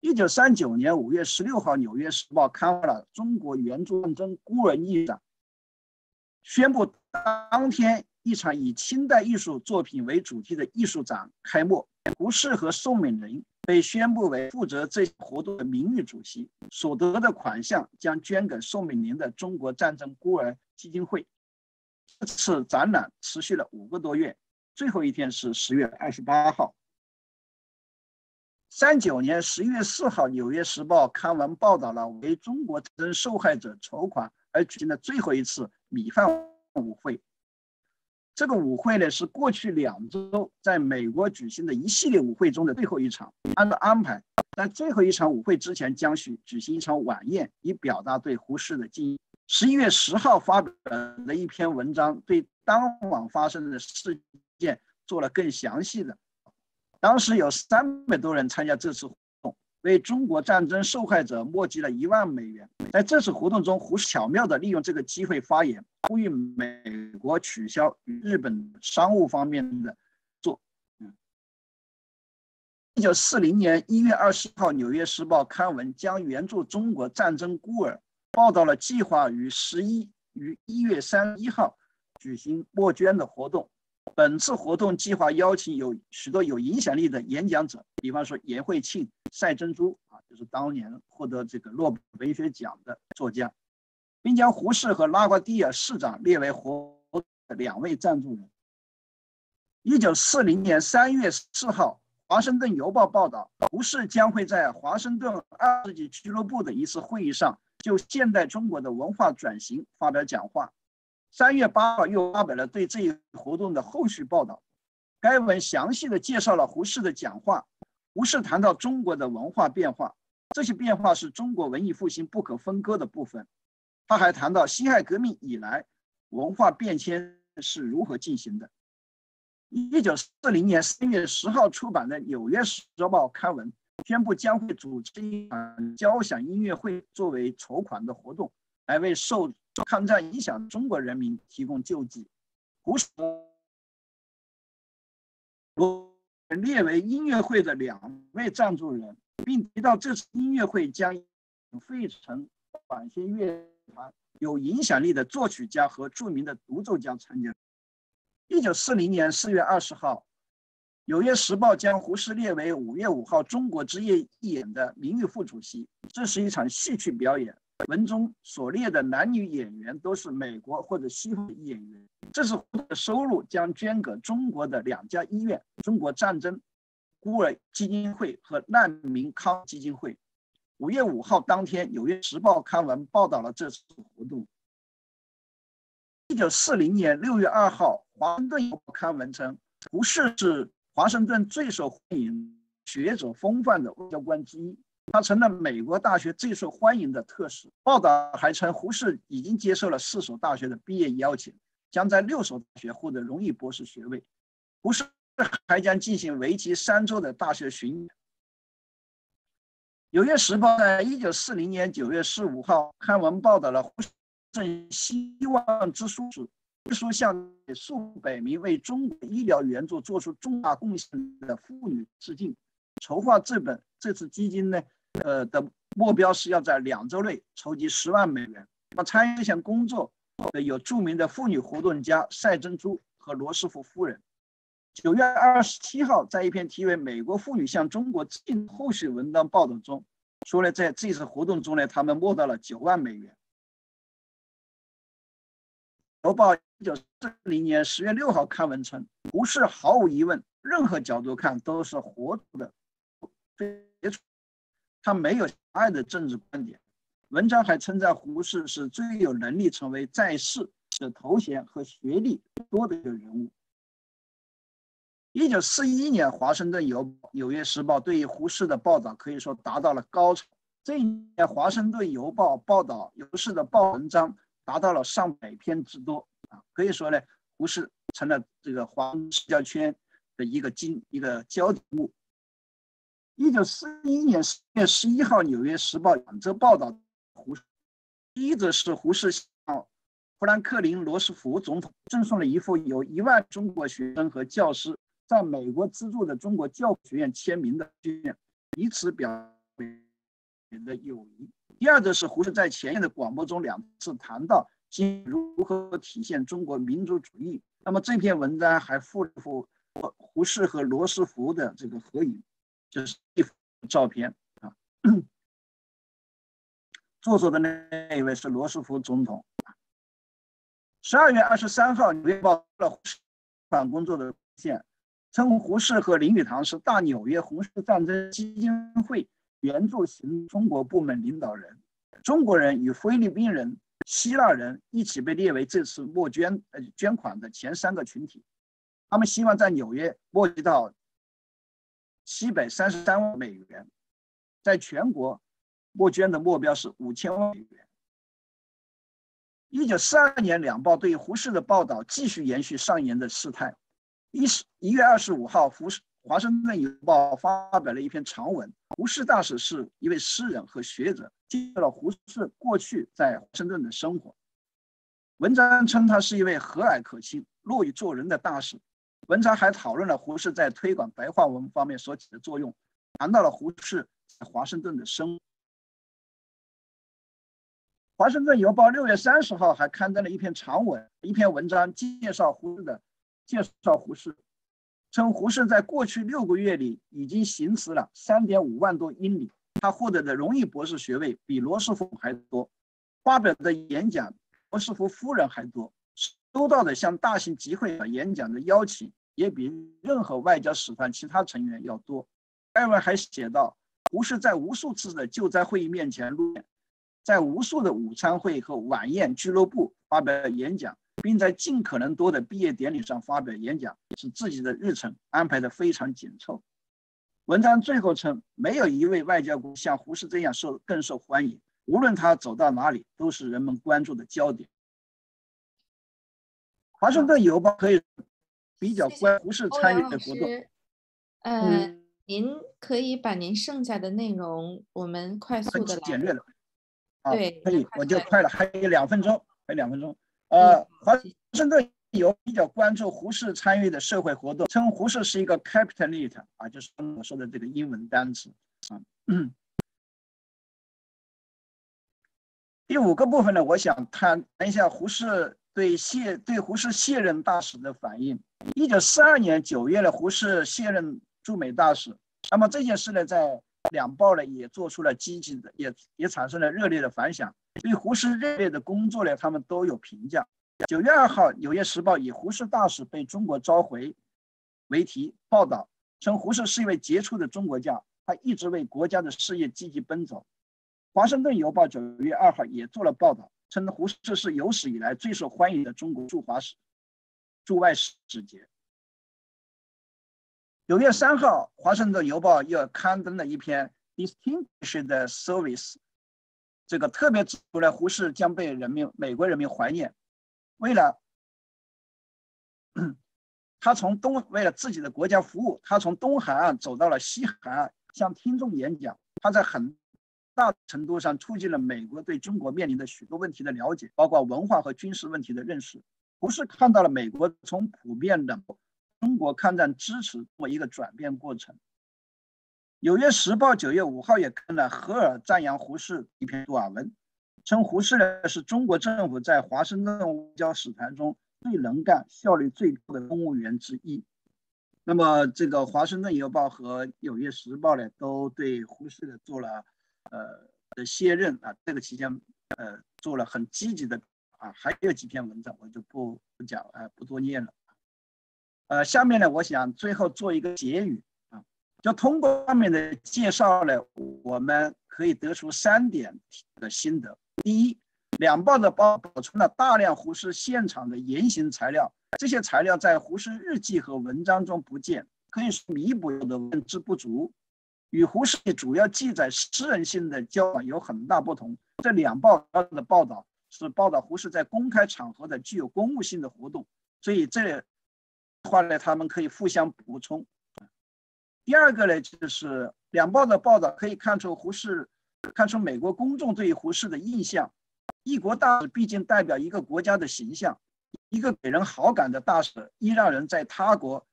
一九三九年五月十六号，《纽约时报》刊发了《中国援助战争孤儿艺展》，宣布当天一场以清代艺术作品为主题的艺术展开幕。胡适和宋美龄被宣布为负责这活动的名誉主席，所得的款项将捐给宋美龄的中国战争孤儿基金会。这次展览持续了五个多月，最后一天是十月二十八号。三九年十一月四号，《纽约时报》刊文报道了为中国战争受害者筹款而举行的最后一次米饭舞会。这个舞会呢，是过去两周在美国举行的一系列舞会中的最后一场。按照安排，在最后一场舞会之前，将举行一场晚宴，以表达对胡适的敬意。十一月十号发表的一篇文章，对当晚发生的事件做了更详细的。当时有三百多人参加这次，为中国战争受害者募集了一万美元。在这次活动中，胡适巧妙地利用这个机会发言，呼吁美国取消与日本商务方面的做。一九四零年一月二十号，《纽约时报》刊文将援助中国战争孤儿，报道了计划于十一于一月三十一号举行募捐的活动。本次活动计划邀请有许多有影响力的演讲者，比方说颜惠庆、赛珍珠啊，就是当年获得这个诺贝尔文学奖的作家，并将胡适和拉瓜蒂亚市长列为活两位赞助人。一九四零年三月四号，《华盛顿邮报》报道，胡适将会在华盛顿二世纪俱乐部的一次会议上就现代中国的文化转型发表讲话。三月八号又发表了对这一活动的后续报道。该文详细的介绍了胡适的讲话。不是谈到中国的文化变化，这些变化是中国文艺复兴不可分割的部分。他还谈到辛亥革命以来文化变迁是如何进行的。一九四零年三月十号出版的《纽约时报》刊文宣布将会组织一场交响音乐会作为筹款的活动，来为受。抗战影响中国人民提供救济，胡适列为音乐会的两位赞助人，并提到这次音乐会将费城管弦乐团有影响力的作曲家和著名的独奏家参加。一九四零年四月二十号，《纽约时报》将胡适列为五月五号中国之夜义演的名誉副主席，这是一场戏曲表演。文中所列的男女演员都是美国或者西方演员。这次的收入将捐给中国的两家医院：中国战争孤儿基金会和难民康基金会。五月五号当天，《纽约时报》刊文报道了这次活动。一九四零年六月二号，《华盛顿邮报》刊文称，胡适是华盛顿最受欢迎、学者风范的外交官之一。他成了美国大学最受欢迎的特使。报道还称，胡适已经接受了四所大学的毕业邀请，将在六所大学获得荣誉博士学位。胡适还将进行为期三周的大学巡演。纽约时报在一九四零年九月十五号刊文报道了胡适希望之书时，这书向数百名为中国医疗援助做出重大贡献的妇女致敬。筹划这本这次基金呢，呃的目标是要在两周内筹集十万美元。那参与这项工作的有著名的妇女活动家赛珍珠和罗斯福夫人。九月二十七号，在一篇题为《美国妇女向中国致敬》后续文章报道中，说呢，在这次活动中呢，他们募到了九万美元。邮报一九四零年十月六号刊文称，胡适毫无疑问，任何角度看都是活的。他没有狭隘的政治观点。文章还称赞胡适是最有能力成为在世的头衔和学历多的人物。一九四一年，《华盛顿邮报》《纽约时报》对于胡适的报道可以说达到了高潮。这一年，《华盛顿邮报》报道胡适的报文章达到了上百篇之多啊，可以说呢，胡适成了这个华社交圈的一个金一个焦点物。一九四一年四月十一号，《纽约时报》两则报道胡，第一则是胡适向富兰克林·罗斯福总统赠送了一幅由一万中国学生和教师。在美国资助的中国教育学院签名的，以此表明的友谊。第二个是胡适在前面的广播中两次谈到今如何体现中国民族主义。那么这篇文章还附了幅胡适和罗斯福的这个合影，就是一幅照片啊。作者的那一位是罗斯福总统。十二月二十三号，《纽约报》了胡适访工作的线。称胡适和林语堂是大纽约红十字战争基金会援助型中国部门领导人。中国人与菲律宾人、希腊人一起被列为这次募捐呃捐款的前三个群体。他们希望在纽约募集到七百三十三万美元，在全国募捐的目标是五千万美元。一九四二年，两报对胡适的报道继续延续上言的事态。一十一月二十五号，胡适《华盛顿邮报》发表了一篇长文。胡适大使是一位诗人和学者，记录了胡适过去在华盛顿的生活。文章称他是一位和蔼可亲、乐于助人的大使。文章还讨论了胡适在推广白话文方面所起的作用，谈到了胡适在华盛顿的生。《华盛顿邮报》六月三十号还刊登了一篇长文，一篇文章介绍胡适的。介绍胡适，称胡适在过去六个月里已经行驶了三点五万多英里，他获得的荣誉博士学位比罗斯福还多，发表的演讲罗斯福夫人还多，收到的向大型集会演讲的邀请也比任何外交使团其他成员要多。艾文还写道，胡适在无数次的救灾会议面前露面，在无数的午餐会和晚宴俱乐部发表演讲。并在尽可能多的毕业典礼上发表演讲，使自己的日程安排得非常紧凑。文章最后称，没有一位外交官像胡适这样受更受欢迎，无论他走到哪里，都是人们关注的焦点。华盛顿邮报可以比较关胡适参与的活动。呃，您可以把您剩下的内容，我们快速的简略的。对，可以，我就快了，还有两分钟，还有两分钟。呃，华盛顿有比较关注胡适参与的社会活动，称胡适是一个 capitalist 啊，就是我说的这个英文单词啊。第五个部分呢，我想谈一下胡适对卸对胡适卸任大使的反应。一九四二年九月呢，胡适卸任驻美大使，那么这件事呢，在两报呢也做出了积极的，也也产生了热烈的反响。对胡适热烈的工作呢，他们都有评价。九月二号，《纽约时报》以“胡适大使被中国召回”为题报道，称胡适是一位杰出的中国家，他一直为国家的事业积极奔走。《华盛顿邮报》九月二号也做了报道，称胡适是有史以来最受欢迎的中国驻华使、驻外使节。九月三号，《华盛顿邮报》又刊登了一篇 “Distinguished Service”。这个特别指出来，胡适将被人民、美国人民怀念。为了他从东，为了自己的国家服务，他从东海岸走到了西海岸，向听众演讲，他在很大程度上促进了美国对中国面临的许多问题的了解，包括文化和军事问题的认识。胡适看到了美国从普遍的中国抗战支持做一个转变过程。《纽约时报》九月五号也看了荷尔赞扬胡适一篇短文，称胡适呢是中国政府在华盛顿外交使团中最能干、效率最高的公务员之一。那么，这个《华盛顿邮报》和《纽约时报》呢，都对胡适的做了呃的卸任啊，这个期间呃做了很积极的。啊，还有几篇文章我就不不讲，呃，不多念了。呃，下面呢，我想最后做一个结语啊，就通过上面的介绍呢，我们可以得出三点的心得。第一，两报的报保存了大量胡适现场的言行材料，这些材料在胡适日记和文章中不见，可以弥补的文字不足，与胡适的主要记载私人性的交往有很大不同。这两报的报道。是报道胡适在公开场合的具有公务性的活动，所以这话呢，他们可以互相补充。第二个呢，就是两报的报道可以看出胡适，看出美国公众对于胡适的印象。一国大使毕竟代表一个国家的形象，一个给人好感的大使，易让人在他国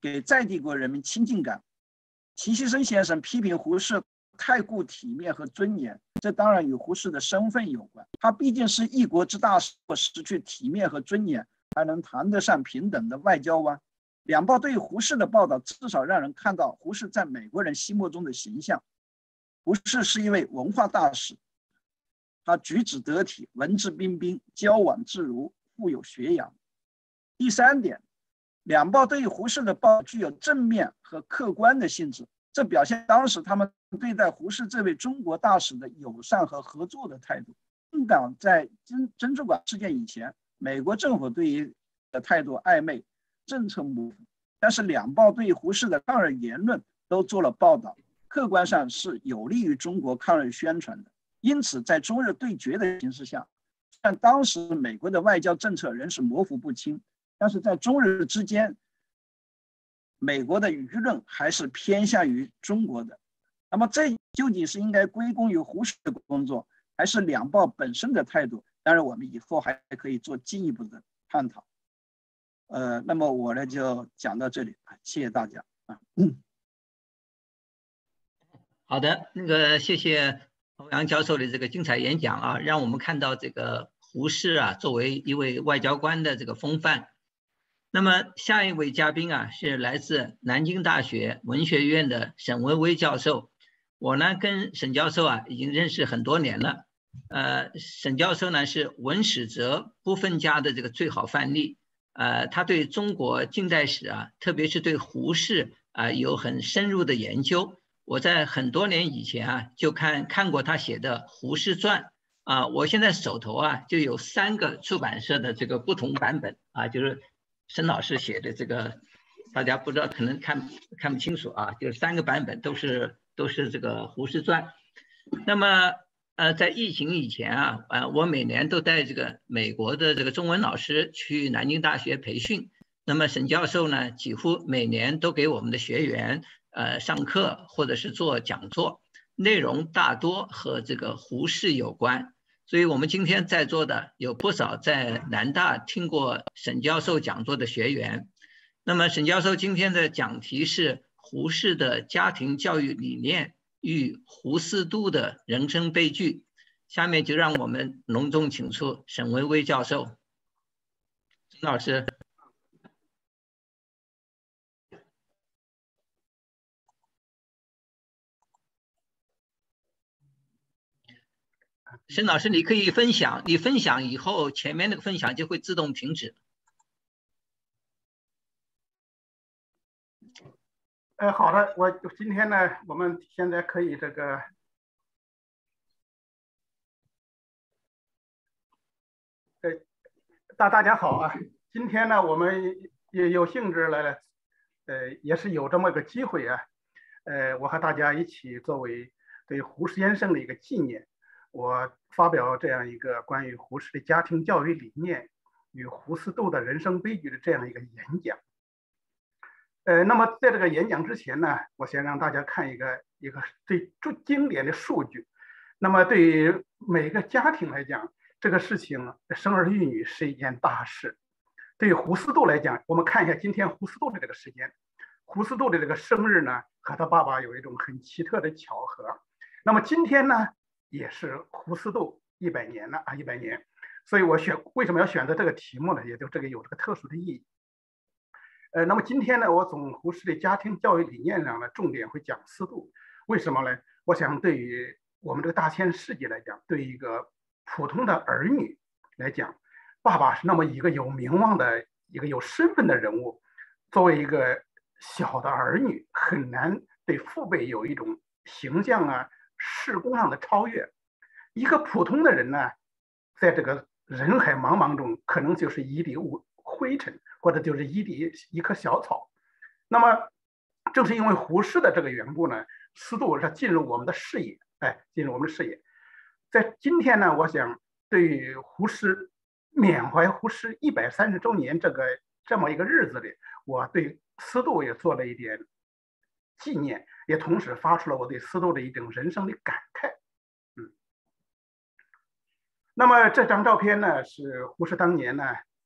给在地国人民亲近感。齐锡生先生批评胡适太顾体面和尊严。这当然与胡适的身份有关，他毕竟是一国之大使，失去体面和尊严，还能谈得上平等的外交吗？两报对胡适的报道，至少让人看到胡适在美国人心目中的形象。胡适是一位文化大使，他举止得体，文质彬彬，交往自如，富有学养。第三点，两报对于胡适的报具有正面和客观的性质。这表现当时他们对待胡适这位中国大使的友善和合作的态度。香港在珍珍珠港事件以前，美国政府对于的态度暧昧，政策模糊，但是两报对于胡适的抗日言论都做了报道，客观上是有利于中国抗日宣传的。因此，在中日对决的形势下，但当时美国的外交政策仍是模糊不清，但是在中日之间。美国的舆论还是偏向于中国的，那么这究竟是应该归功于胡适的工作，还是两报本身的态度？当然，我们以后还可以做进一步的探讨。呃，那么我呢就讲到这里啊，谢谢大家啊。好的，那个谢谢欧阳教授的这个精彩演讲啊，让我们看到这个胡适啊作为一位外交官的这个风范。那么下一位嘉宾啊，是来自南京大学文学院的沈薇薇教授。我呢跟沈教授啊已经认识很多年了。呃，沈教授呢是文史哲不分家的这个最好范例。呃，他对中国近代史啊，特别是对胡适啊有很深入的研究。我在很多年以前啊就看看过他写的《胡适传》啊，我现在手头啊就有三个出版社的这个不同版本啊，就是。沈老师写的这个，大家不知道，可能看看不清楚啊。就是三个版本都是都是这个《胡适传》。那么，呃，在疫情以前啊，呃，我每年都带这个美国的这个中文老师去南京大学培训。那么沈教授呢，几乎每年都给我们的学员呃上课或者是做讲座，内容大多和这个胡适有关。所以我们今天在座的有不少在南大听过沈教授讲座的学员。那么沈教授今天的讲题是胡适的家庭教育理念与胡适度的人生悲剧。下面就让我们隆重请出沈薇薇教授，沈老师。沈老师，你可以分享，你分享以后，前面那个分享就会自动停止。呃，好的，我今天呢，我们现在可以这个，呃，大大家好啊，今天呢，我们也有兴致来了，呃，也是有这么个机会啊，呃，我和大家一起作为对胡适先生的一个纪念。我发表这样一个关于胡适的家庭教育理念与胡适度的人生悲剧的这样一个演讲。呃，那么在这个演讲之前呢，我先让大家看一个一个最最经典的数据。那么对于每个家庭来讲，这个事情生儿育女是一件大事。对于胡思杜来讲，我们看一下今天胡思杜的这个时间。胡思杜的这个生日呢，和他爸爸有一种很奇特的巧合。那么今天呢，也是胡思杜一百年了啊，一百年。所以我选为什么要选择这个题目呢？也就这个有这个特殊的意义。呃，那么今天呢，我从胡适的家庭教育理念上呢，重点会讲思度。为什么呢？我想对于我们这个大千世界来讲，对于一个普通的儿女来讲，爸爸是那么一个有名望的一个有身份的人物，作为一个小的儿女，很难对父辈有一种形象啊、事功上的超越。一个普通的人呢，在这个人海茫茫中，可能就是一粒雾灰尘。或者就是一滴一棵小草，那么正是因为胡适的这个缘故呢，思度是进入我们的视野，哎，进入我们的视野。在今天呢，我想对胡适缅怀胡适一百三十周年这个这么一个日子里，我对思度也做了一点纪念，也同时发出了我对思度的一种人生的感慨。嗯，那么这张照片呢，是胡适当年呢。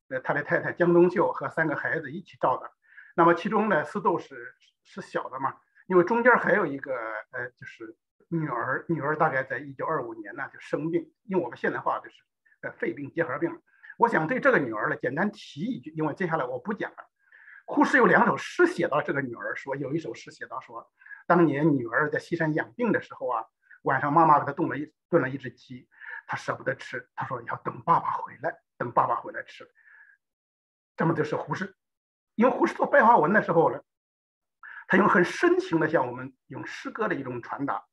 呃，他的太太江冬秀和三个孩子一起照的。那么其中呢，思度是是小的嘛，因为中间还有一个呃，就是女儿，女儿大概在一九二五年呢就生病，用我们现代话就是呃肺病结核病。我想对这个女儿呢简单提一句，因为接下来我不讲了。胡适有两首诗写到这个女儿，说有一首诗写到说，当年女儿在西山养病的时候啊，晚上妈妈给她炖了一炖了一只鸡，她舍不得吃，她说要等爸爸回来，等爸爸回来吃。这么就是胡适，因为胡适做白话文的时候呢，他用很深情的向我们用诗歌的一种传达。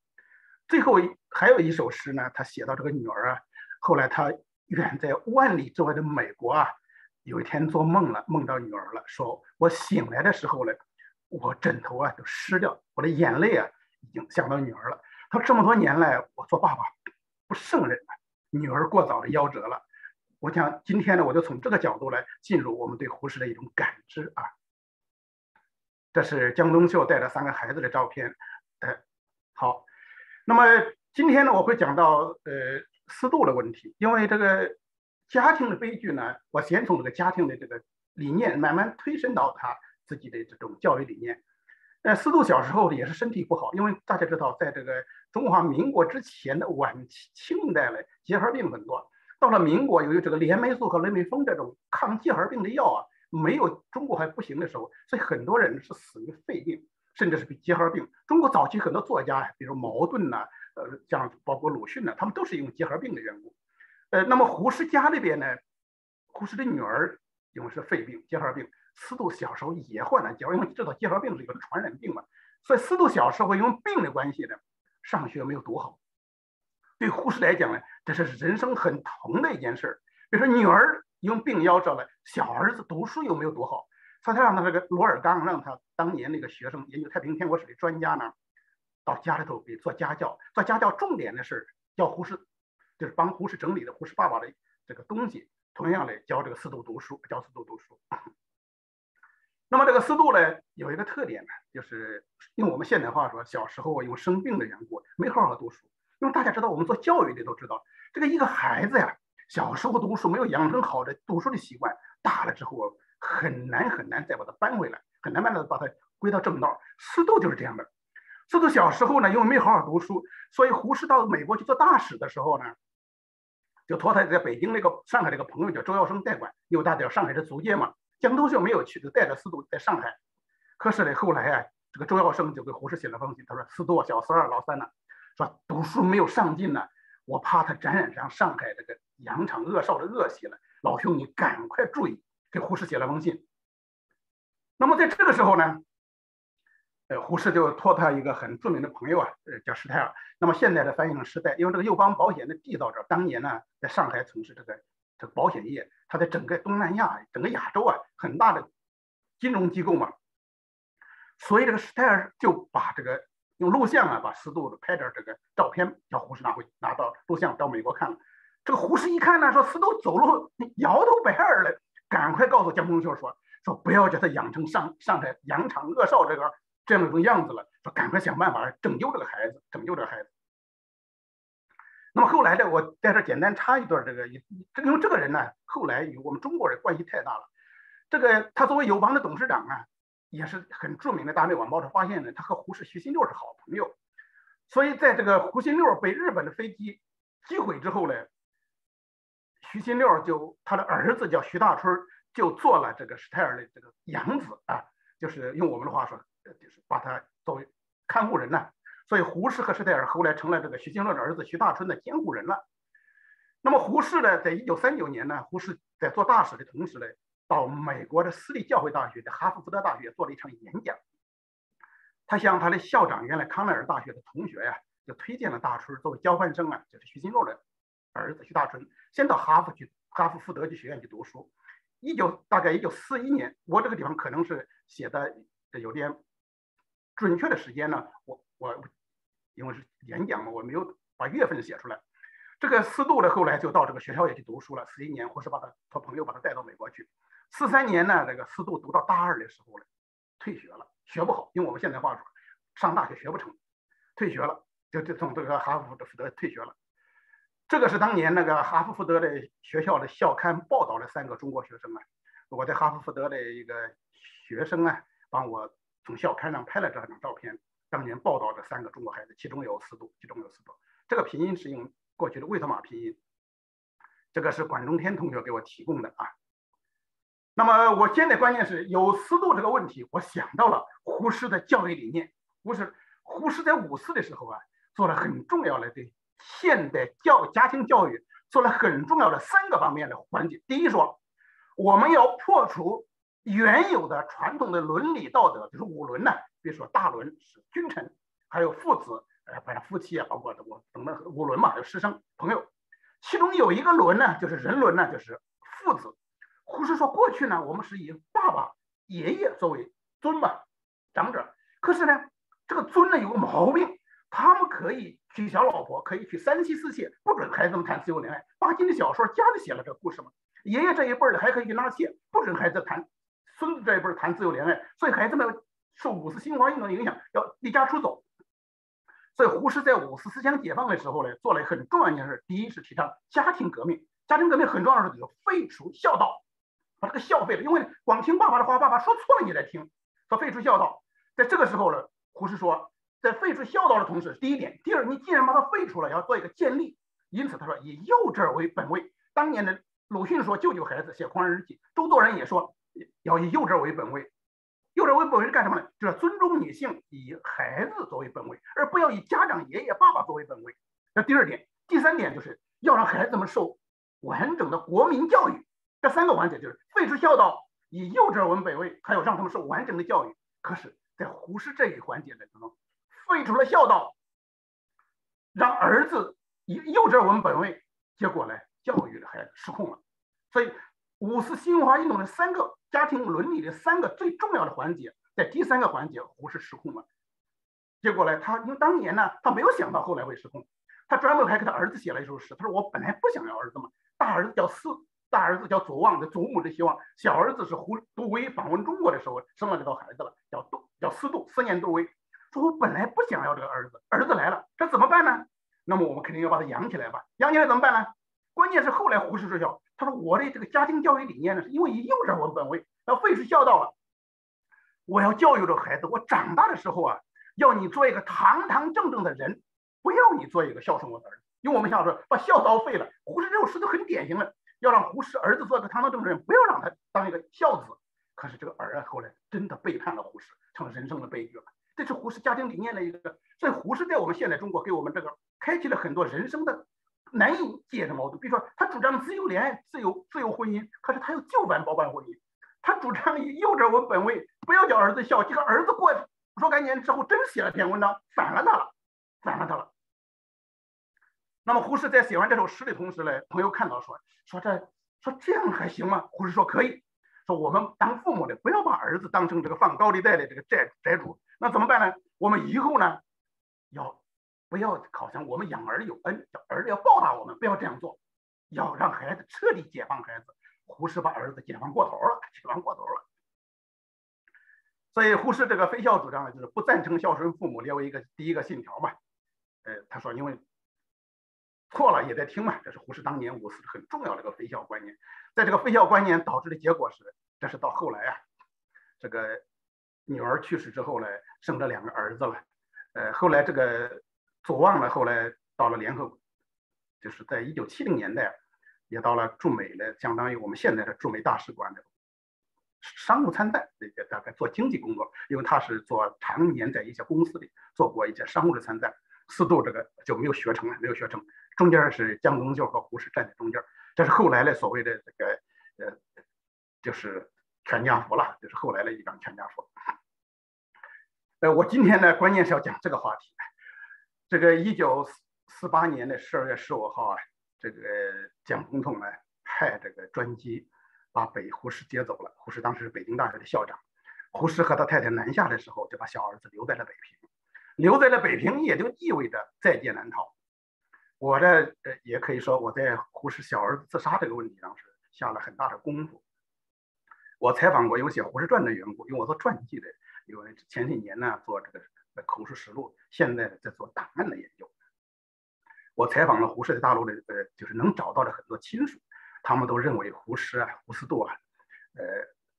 最后还有一首诗呢，他写到这个女儿啊，后来他远在万里之外的美国啊，有一天做梦了，梦到女儿了，说我醒来的时候呢，我枕头啊都湿掉，我的眼泪啊已经想到女儿了。他说这么多年来，我做爸爸不胜任，女儿过早的夭折了。我想今天呢，我就从这个角度来进入我们对胡适的一种感知啊。这是江冬秀带着三个孩子的照片，呃，好。那么今天呢，我会讲到呃思度的问题，因为这个家庭的悲剧呢，我先从这个家庭的这个理念慢慢推伸到他自己的这种教育理念。呃，思度小时候也是身体不好，因为大家知道，在这个中华民国之前的晚期清代呢，结核病很多。到了民国，由于这个链霉素和雷美风这种抗结核病的药啊，没有中国还不行的时候，所以很多人是死于肺病，甚至是比结核病。中国早期很多作家，比如茅盾呐，呃，像包括鲁迅呐，他们都是因为结核病的缘故。呃，那么胡适家里边呢，胡适的女儿因为是肺病、结核病，司徒小时候也患了结核，因为知道结核病是一个传染病嘛，所以司徒小时候因为病的关系呢，上学没有读好。对胡适来讲呢，这是人生很疼的一件事儿。比如说，女儿因病夭折了，小儿子读书又没有读好，所以他让他这个罗尔刚，让他当年那个学生研究太平天国史的专家呢，到家里头给做家教。做家教重点的是教胡适，就是帮胡适整理的胡适爸爸的这个东西，同样的教这个司徒读书，教司徒读书。那么这个司徒呢，有一个特点呢，就是用我们现代话说，小时候因为生病的缘故，没好好读书。因为大家知道，我们做教育的都知道，这个一个孩子呀，小时候读书没有养成好的读书的习惯，大了之后很难很难再把它扳回来，很难慢慢把它归到正道。司徒就是这样的，司徒小时候呢，因为没好好读书，所以胡适到美国去做大使的时候呢，就托他在北京那个上海那个朋友叫周耀生代管，因为大家上海是租界嘛，江冬秀没有去，就带着司徒在上海。可是呢，后来啊，这个周耀生就给胡适写了封信，他说：“司徒小三儿，老三呢。”说读书没有上进呢，我怕他沾染上上海这个扬长恶少的恶习了。老兄，你赶快注意，给胡适写了封信。那么在这个时候呢，胡适就托他一个很著名的朋友啊，呃，叫施泰尔。那么现在的翻译成施泰，因为这个友邦保险的缔造者当年呢，在上海从事这个这个保险业，他在整个东南亚、整个亚洲啊，很大的金融机构嘛。所以这个施泰尔就把这个。用录像啊，把司徒拍点这个照片，叫胡适拿回拿到录像到美国看了。这个胡适一看呢，说司徒走路摇头摆耳的，赶快告诉江冬秀说：“说不要叫他养成上上海扬长恶少这个这样一种样子了，说赶快想办法拯救这个孩子，拯救这个孩子。那么后来呢，我在这简单插一段这个，因为这个人呢，后来与我们中国人关系太大了。这个他作为友邦的董事长啊，也是很著名的大内晚报的发现人，他和胡适、徐新六是好朋友。所以在这个胡新六被日本的飞机击毁之后呢，徐新六就他的儿子叫徐大春，就做了这个史泰尔的这个养子啊，就是用我们的话说，就是把他作为看护人呢。所以胡适和施泰尔后来成了这个徐新乐的儿子徐大春的监护人了。那么胡适呢，在一九三九年呢，胡适在做大使的同时呢，到美国的私立教会大学的哈佛福德大学做了一场演讲。他向他的校长，原来康奈尔大学的同学呀，就推荐了大春作为交换生啊，就是徐新乐的儿子徐大春，先到哈佛去，哈佛福德学院去读书。一九大概一九四一年，我这个地方可能是写的有点准确的时间呢，我。我因为是演讲嘛，我没有把月份写出来。这个司度呢，后来就到这个学校也去读书了。四一年，或是把他托朋友把他带到美国去。四三年呢，这个司度读到大二的时候呢，退学了，学不好。用我们现在话说，上大学学不成，退学了，就就从这个哈佛的福德退学了。这个是当年那个哈佛福德的学校的校刊报道了三个中国学生啊。我在哈佛福德的一个学生啊，帮我从校刊上拍了这张照片。当年报道的三个中国孩子，其中有四度，其中有四度。这个拼音是用过去的魏特马拼音，这个是管中天同学给我提供的啊。那么我现在关键是有四度这个问题，我想到了胡适的教育理念。胡适胡适在五四的时候啊，做了很重要的对现代教家庭教育做了很重要的三个方面的环节。第一说，我们要破除原有的传统的伦理道德，就是五伦呢。比如说大伦是君臣，还有父子，呃，反正夫妻啊，包括我等等五伦嘛，有师生朋友。其中有一个伦呢，就是人伦呢，就是父子。胡适说，过去呢，我们是以爸爸、爷爷作为尊嘛，长者。可是呢，这个尊呢有个毛病，他们可以娶小老婆，可以娶三妻四妾，不准孩子们谈自由恋爱。巴金的小说家里写了这个故事嘛。爷爷这一辈儿的还可以去纳妾，不准孩子谈，孙子这一辈谈自由恋爱，所以孩子们。受五四新华运动的影响，要离家出走，所以胡适在五四思想解放的时候呢，做了很重要一件事。第一是提倡家庭革命，家庭革命很重要的就是废除孝道，把这个孝废了。因为光听爸爸的话，爸爸说错了你再听，说废除孝道。在这个时候呢，胡适说，在废除孝道的同时，第一点，第二，你既然把它废除了，要做一个建立。因此他说以幼稚为本位。当年的鲁迅说救救孩子，写狂人日记。周作人也说要以幼稚为本位。幼稚为本位是干什么呢？就是尊重女性，以孩子作为本位，而不要以家长、爷爷、爸爸作为本位。那第二点，第三点就是要让孩子们受完整的国民教育。这三个环节就是废除孝道，以幼稚为本位，还有让他们受完整的教育。可是，在胡适这一环节当中，废除了孝道，让儿子以幼稚为本位，结果呢，教育的孩子失控了。所以，五四新文化运动的三个。家庭伦理的三个最重要的环节，在第三个环节，胡适失控了。结果呢，他因为当年呢，他没有想到后来会失控，他专门还给他儿子写了一首诗。他说：“我本来不想要儿子嘛，大儿子叫四，大儿子叫左望，的祖母的希望；小儿子是胡杜威访问中国的时候生了这个孩子了，叫杜叫思杜，思念杜威。说我本来不想要这个儿子，儿子来了，这怎么办呢？那么我们肯定要把他养起来吧。养起来怎么办呢？关键是后来胡适说笑。”他说：“我的这个家庭教育理念呢，是因为以幼稚为本位，要废除孝道了。我要教育这孩子，我长大的时候啊，要你做一个堂堂正正的人，不要你做一个孝顺我的儿子。因为我们想说，把孝道废了。胡适这首诗都很典型了，要让胡适儿子做一个堂堂正正的人，不要让他当一个孝子。可是这个儿啊，后来真的背叛了胡适，成了人生的悲剧了。这是胡适家庭理念的一个，所以胡适在我们现在中国给我们这个开启了很多人生的。”难以解的矛盾，比如说他主张自由恋爱、自由自由婚姻，可是他又旧办包办婚姻。他主张以幼稚为本位，不要叫儿子孝。这个儿子过若干年之后，真写了篇文章，反了他了，反了他了。那么胡适在写完这首诗的同时呢，朋友看到说说这说这样还行吗？胡适说可以，说我们当父母的不要把儿子当成这个放高利贷的这个债债主，那怎么办呢？我们以后呢要。不要好像我们养儿有恩，叫儿子要报答我们，不要这样做，要让孩子彻底解放孩子。胡适把儿子解放过头了，解放过头了。所以胡适这个非孝主张呢，就是不赞成孝顺父母列为一个第一个信条嘛。呃，他说因为错了也在听嘛，这是胡适当年五四很重要的一个非孝观念。在这个非孝观念导致的结果是，这是到后来啊，这个女儿去世之后呢，生了两个儿子了。呃，后来这个左望呢，后来到了联合国，就是在一九七零年代，也到了驻美的，相当于我们现在的驻美大使馆的商务参赞，也大概做经济工作，因为他是做常年在一些公司里做过一些商务的参赞。四度这个就没有学成了，没有学成。中间是江宗秀和胡适站在中间，这是后来的所谓的这个呃，就是全家福了，就是后来的一张全家福。呃，我今天呢，关键是要讲这个话题。这个一九四八年的十二月十五号啊，这个蒋总统呢派这个专机把北胡适接走了。胡适当时是北京大学的校长。胡适和他太太南下的时候，就把小儿子留在了北平。留在了北平，也就意味着在劫难逃。我的呃，也可以说我在胡适小儿子自杀这个问题上是下了很大的功夫。我采访过，有写胡适传的缘故，因为我做传记的。因为前几年呢，做这个口述实录，现在在做档案的研究。我采访了胡适在大陆的，呃，就是能找到的很多亲属，他们都认为胡适啊、胡思度啊，呃，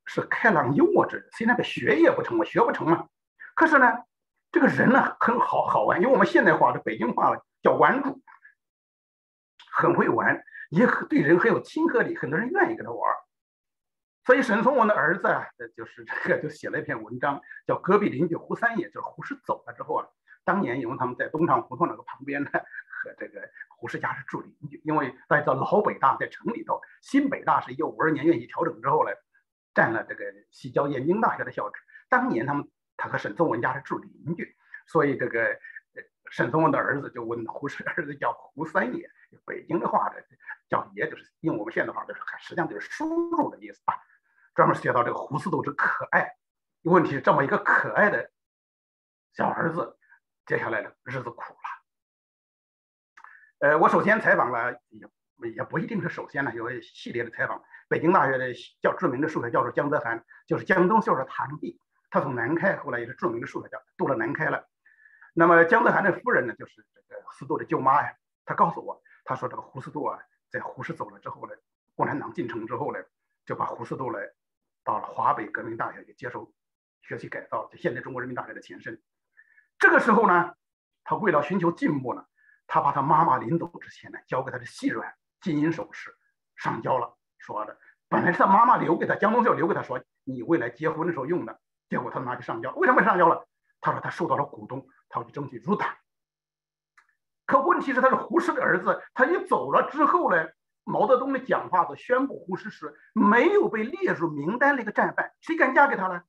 是开朗幽默之人。虽然他学业不成嘛，学不成嘛，可是呢，这个人呢很好好玩，用我们现代话的北京话叫玩主，很会玩，也很对人很有亲和力，很多人愿意跟他玩。所以沈从文的儿子啊，就是这个就写了一篇文章，叫《隔壁邻居胡三爷》，就是胡适走了之后啊，当年因为他们在东厂胡同那个旁边呢，和这个胡适家是住邻居。因为大家知道老北大在城里头，新北大是一九五二年院系调整之后呢，占了这个西郊燕京大学的校址。当年他们他和沈从文家是住邻居，所以这个沈从文的儿子就问胡适儿子叫胡三爷，北京的话的叫爷，就是用我们现在话就是实际上就是叔叔的意思啊。专门写到这个胡思度之可爱，问题是这么一个可爱的小儿子，接下来的日子苦了。呃，我首先采访了，也也不一定是首先呢，有一系列的采访。北京大学的较著名的数学教授江泽涵，就是江东秀的堂弟，他从南开，后来也是著名的数学家，读了南开了。那么江泽涵的夫人呢，就是这个思度的舅妈呀，她告诉我，她说这个胡思度啊，在胡适走了之后呢，共产党进城之后呢，就把胡思度呢。到了华北革命大学去接受学习改造，就现在中国人民大学的前身。这个时候呢，他为了寻求进步呢，他把他妈妈临走之前呢交给他的细软金银首饰上交了，说的本来是他妈妈留给他，江东秀留给他说你未来结婚的时候用的，结果他拿去上交，为什么上交了？他说他受到了鼓动，他要去争取入党。可问题是他是胡适的儿子，他一走了之后呢？毛泽东的讲话子宣布胡适是没有被列入名单的一个战犯，谁敢嫁给他呢？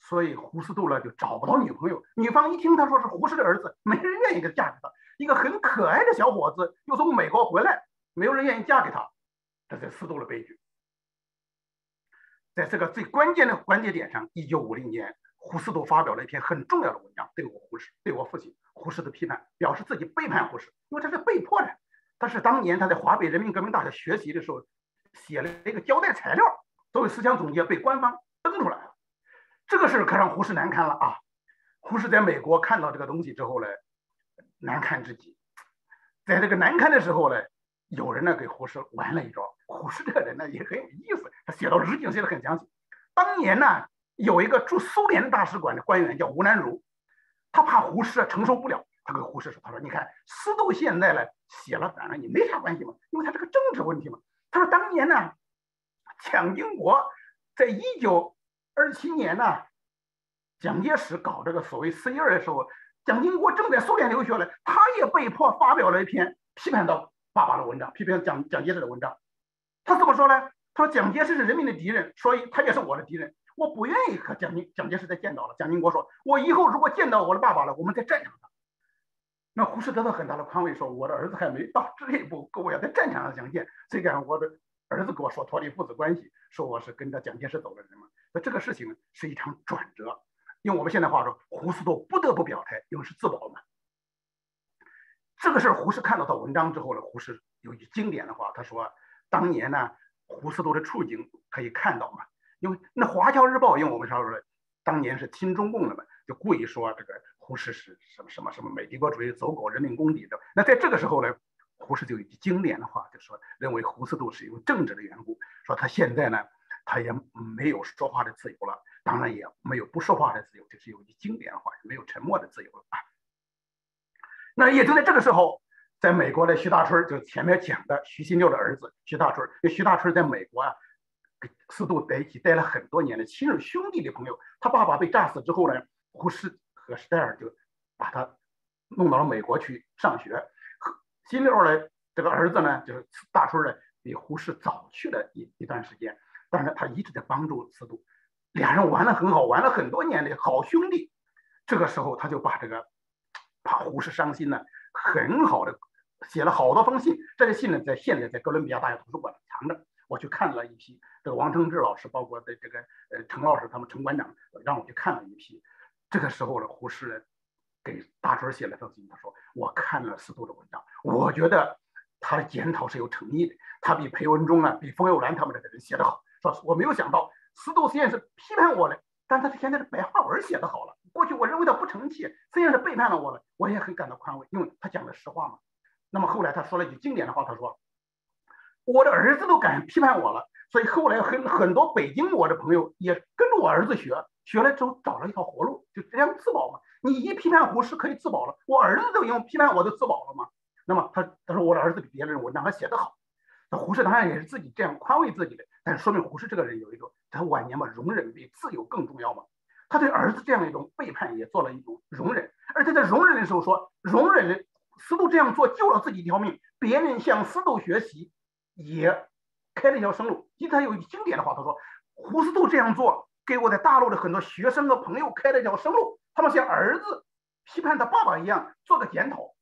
所以胡适度了就找不到女朋友。女方一听他说是胡适的儿子，没人愿意给他嫁给他。一个很可爱的小伙子又从美国回来，没有人愿意嫁给他，这才思度了悲剧。在这个最关键的关节点上，一九五零年，胡适度发表了一篇很重要的文章，对我胡适、对我父亲胡适的批判，表示自己背叛胡适，因为他是被迫的。他是当年他在华北人民革命大学学习的时候，写了一个交代材料，作为思想总结被官方登出来了。这个事儿可让胡适难堪了啊！胡适在美国看到这个东西之后呢，难堪之极。在这个难堪的时候呢，有人呢给胡适玩了一招。胡适这个人呢也很有意思，他写到日记写的很详细。当年呢，有一个驻苏联大使馆的官员叫吴南如，他怕胡适承受不了。他跟胡适说：“他说，你看司度现在呢写了，反正你没啥关系嘛，因为他这个政治问题嘛。他说当年呢，蒋经国在一九二七年呢，蒋介石搞这个所谓 C 二的时候，蒋经国正在苏联留学呢，他也被迫发表了一篇批判到爸爸的文章，批评蒋蒋介石的文章。他怎么说呢？他说蒋介石是人民的敌人，所以他也是我的敌人。我不愿意和蒋经蒋介石再见到了。蒋经国说，我以后如果见到我的爸爸了，我们在战场上。”那胡适得到很大的宽慰，说我的儿子还没到这一步，跟我要在战场上相见。这个我的儿子跟我说脱离父子关系，说我是跟着蒋介石走的人嘛。那这个事情是一场转折，用我们现在话说，胡适都不得不表态，因为是自保嘛。这个事儿，胡适看到他文章之后呢，胡适有一句经典的话，他说：“当年呢，胡适都的处境可以看到嘛，因为那《华侨日报》用我们说的当年是亲中共的嘛，就故意说这个胡适是什么什么什么美帝国主义走狗、人民公敌的。那在这个时候呢，胡适就有一句经典的话，就说认为胡适都是因为政治的缘故，说他现在呢，他也没有说话的自由了，当然也没有不说话的自由，就是有一句经典的话，没有沉默的自由了啊。那也就在这个时候，在美国的徐大春，就前面讲的徐新六的儿子徐大春，因为徐大春在美国啊。跟四度在一起待了很多年的亲如兄弟的朋友，他爸爸被炸死之后呢，胡适和史黛尔就把他弄到了美国去上学。新六呢，这个儿子呢，就是大春呢，比胡适早去了一一段时间，但是他一直在帮助司徒，俩人玩的很好，玩了很多年的好兄弟。这个时候他就把这个怕胡适伤心呢，很好的写了好多封信。这些信呢，在现在在哥伦比亚大学图书馆藏着。我去看了一批，这个王承志老师，包括的这个呃陈老师，他们陈馆长让我去看了一批。这个时候呢，胡适给大春写了封信，他说：“我看了司徒的文章，我觉得他的检讨是有诚意的，他比裴文中啊，比冯友兰他们这个人写得好。说我没有想到司徒虽然是批判我的，但他现在是白话文写得好了。过去我认为他不成器，虽然是背叛了我了，我也很感到宽慰，因为他讲的实话嘛。那么后来他说了一句经典的话，他说。”我的儿子都敢批判我了，所以后来很很多北京我的朋友也跟着我儿子学，学了之后找了一条活路，就这样自保嘛。你一批判胡适可以自保了，我儿子都因为批判我都自保了嘛。那么他他说我的儿子比别人文章还写得好，那胡适当然也是自己这样宽慰自己的，但是说明胡适这个人有一种他晚年嘛容忍比自由更重要嘛。他对儿子这样一种背叛也做了一种容忍，而且在容忍的时候说容忍司徒这样做救了自己一条命，别人向司徒学习。也开了一条生路。因为他有一经典的话，他说：“胡适都这样做，给我在大陆的很多学生和朋友开了一条生路。他们像儿子批判他爸爸一样，做个检讨，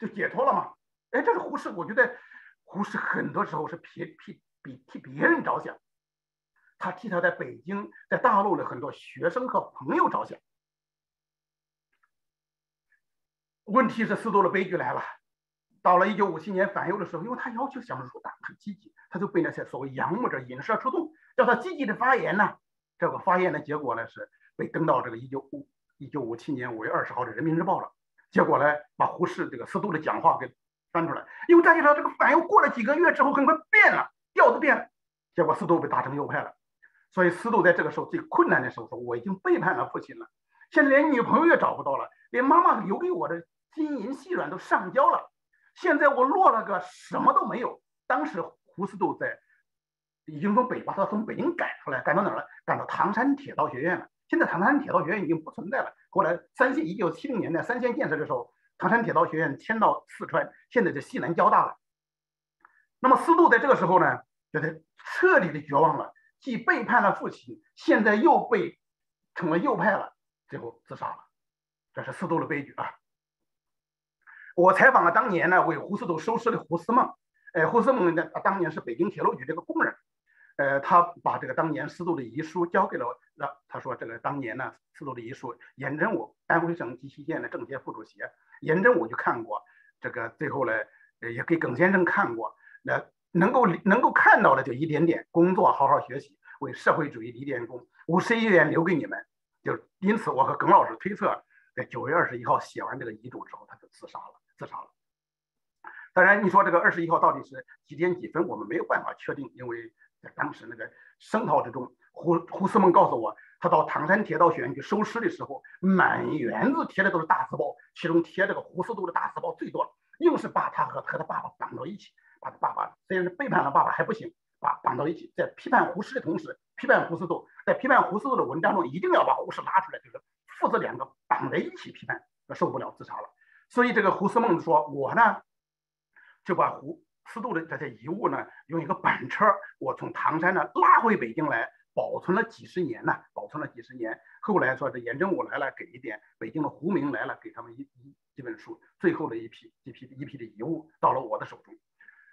就解脱了嘛。”哎，这是胡适。我觉得胡适很多时候是替替比替别人着想，他替他在北京、在大陆的很多学生和朋友着想。问题是，四度的悲剧来了。到了一九五七年反右的时候，因为他要求想入党，很积极，他就被那些所谓洋务者引蛇出洞，叫他积极的发言呢。这个发言的结果呢，是被登到这个一九五一九五七年五月二十号的《人民日报》了。结果呢，把胡适这个司徒的讲话给翻出来。因为大家知道，这个反应过了几个月之后，很快变了，调子变了。结果司徒被打成右派了。所以司徒在这个时候最困难的时候说：“我已经背叛了父亲了，现在连女朋友也找不到了，连妈妈留给我的金银细软都上交了。”现在我落了个什么都没有。当时胡适度在，已经从北把他从北京赶出来，赶到哪儿了？赶到唐山铁道学院了。现在唐山铁道学院已经不存在了。后来三线一九七零年代三线建设的时候，唐山铁道学院迁到四川，现在就西南交大了。那么司徒在这个时候呢，觉得彻底的绝望了，既背叛了父亲，现在又被成为右派了，最后自杀了。这是司徒的悲剧啊。我采访了当年呢为胡适都收尸的胡思梦，呃，胡思梦呢当年是北京铁路局这个工人，呃，他把这个当年司徒的遗书交给了，让他说这个当年呢司徒的遗书，严真武，安徽省机器县的政协副主席，严真武就看过，这个最后呢，也给耿先生看过，那能够能够看到的就一点点，工作好好学习，为社会主义立点功，五十亿元留给你们，就因此我和耿老师推测，在九月二十一号写完这个遗嘱之后，他就自杀了。自杀了。当然，你说这个二十一号到底是几点几分，我们没有办法确定，因为在当时那个声讨之中，胡胡思梦告诉我，他到唐山铁道学院去收尸的时候，满园子贴的都是大字报，其中贴这个胡思都的大字报最多，硬是把他和他的爸爸绑到一起，把他爸爸虽然是背叛了爸爸还不行，把绑到一起，在批判胡适的同时，批判胡思都，在批判胡思都的文章中，一定要把胡适拉出来，就是父子两个绑在一起批判，受不了自杀了。所以这个胡思梦说：“我呢，就把胡思度的这些遗物呢，用一个板车，我从唐山呢拉回北京来，保存了几十年呢，保存了几十年。后来说这严正武来了，给一点；北京的胡明来了，给他们一一几本书。最后的一批一批一批的遗物到了我的手中。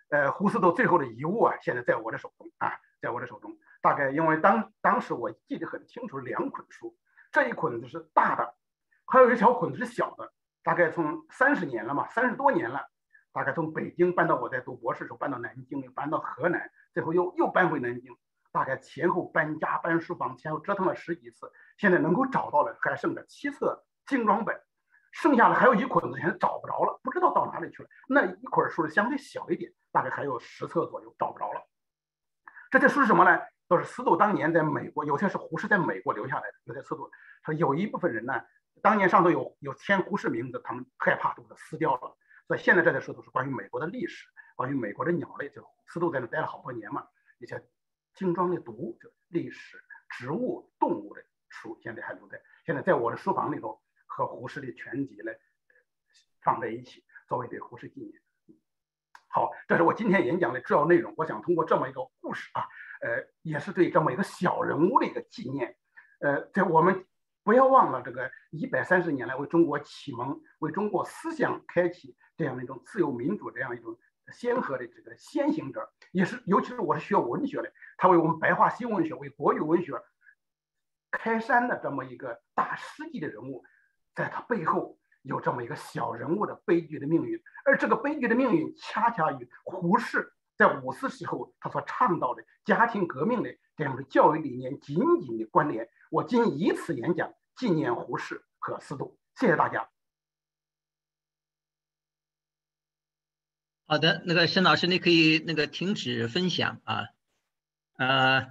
呃，胡思度最后的遗物啊，现在在我的手中啊，在我的手中。大概因为当当时我记得很清楚，两捆书，这一捆子是大的，还有一小捆子是小的。”大概从三十年了嘛，三十多年了。大概从北京搬到我在读博士时候搬到南京，搬到河南，最后又又搬回南京。大概前后搬家搬书房，前后折腾了十几次，现在能够找到了，还剩着七册精装本，剩下的还有一捆子，现在找不着了，不知道到哪里去了。那一捆数相对小一点，大概还有十册左右，找不着了。这些书是什么呢？都是司徒当年在美国，有些是胡适在美国留下来的，有些司徒他有一部分人呢，当年上头有有签胡适名字，他们害怕都给撕掉了。所以现在这些书都是关于美国的历史，关于美国的鸟类，就司徒在那待了好多年嘛，一些精装的读就历史、植物、动物的书，现在还留在现在在我的书房里头，和胡适的全集呢放在一起，作为对胡适纪念。好，这是我今天演讲的主要内容。我想通过这么一个故事啊，呃，也是对这么一个小人物的一个纪念。呃，在我们不要忘了这个一百三十年来为中国启蒙、为中国思想开启这样一种自由民主这样一种先河的这个先行者，也是尤其是我是学文学的，他为我们白话新文学、为国语文学开山的这么一个大师级的人物，在他背后。有这么一个小人物的悲剧的命运，而这个悲剧的命运恰恰与胡适在五四时候他所倡导的家庭革命的这样的教育理念紧紧的关联。我今以此演讲纪念胡适和司徒，谢谢大家。好的，那个沈老师，你可以那个停止分享啊，呃。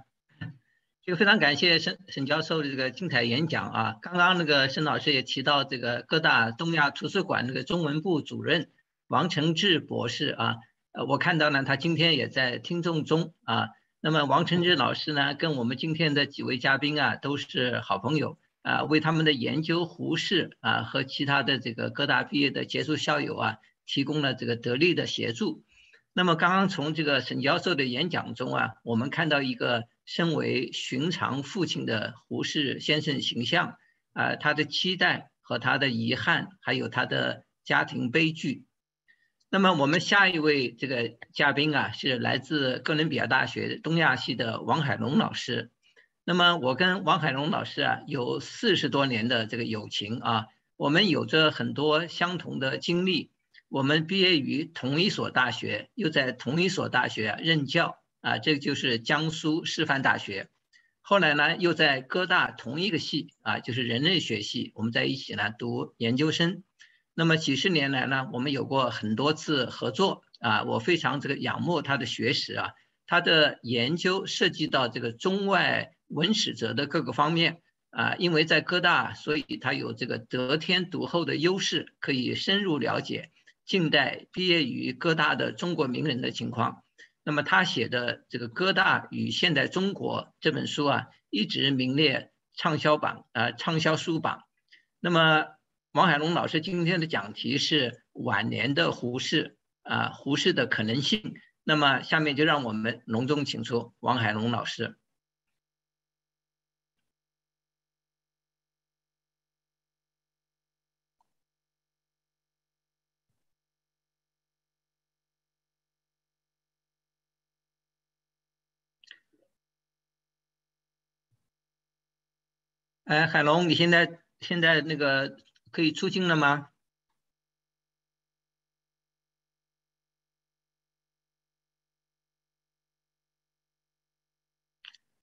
就非常感谢沈沈教授的这个精彩演讲啊！刚刚那个沈老师也提到这个各大东亚图书馆那个中文部主任王承志博士啊，呃，我看到呢，他今天也在听众中啊。那么王承志老师呢，跟我们今天的几位嘉宾啊都是好朋友啊，为他们的研究胡适啊和其他的这个各大毕业的杰出校友啊提供了这个得力的协助。那么刚刚从这个沈教授的演讲中啊，我们看到一个。身为寻常父亲的胡适先生形象，啊，他的期待和他的遗憾，还有他的家庭悲剧。那么我们下一位这个嘉宾啊，是来自哥伦比亚大学东亚系的王海龙老师。那么我跟王海龙老师啊，有四十多年的这个友情啊，我们有着很多相同的经历。我们毕业于同一所大学，又在同一所大学任教。啊，这个就是江苏师范大学，后来呢，又在哥大同一个系啊，就是人类学系，我们在一起呢读研究生。那么几十年来呢，我们有过很多次合作啊，我非常这个仰慕他的学识啊，他的研究涉及到这个中外文史哲的各个方面啊，因为在哥大，所以他有这个得天独厚的优势，可以深入了解近代毕业于哥大的中国名人的情况。那么他写的这个《哥大与现代中国》这本书啊，一直名列畅销榜啊，畅销书榜。那么王海龙老师今天的讲题是晚年的胡适啊，胡适的可能性。那么下面就让我们隆重请出王海龙老师。哎，海龙，你现在现在那个可以出镜了吗？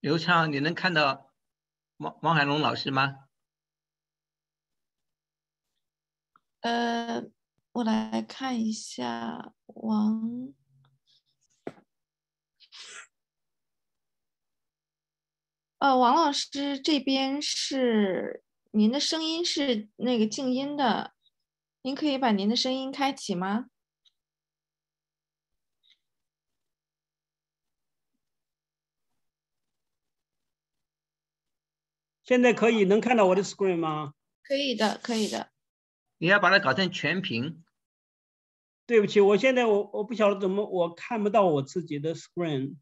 刘畅，你能看到王王海龙老师吗？呃，我来看一下王。呃，王老师这边是您的声音是那个静音的，您可以把您的声音开启吗？现在可以能看到我的 screen 吗？可以的，可以的。你要把它搞成全屏。对不起，我现在我我不晓得怎么我看不到我自己的 screen。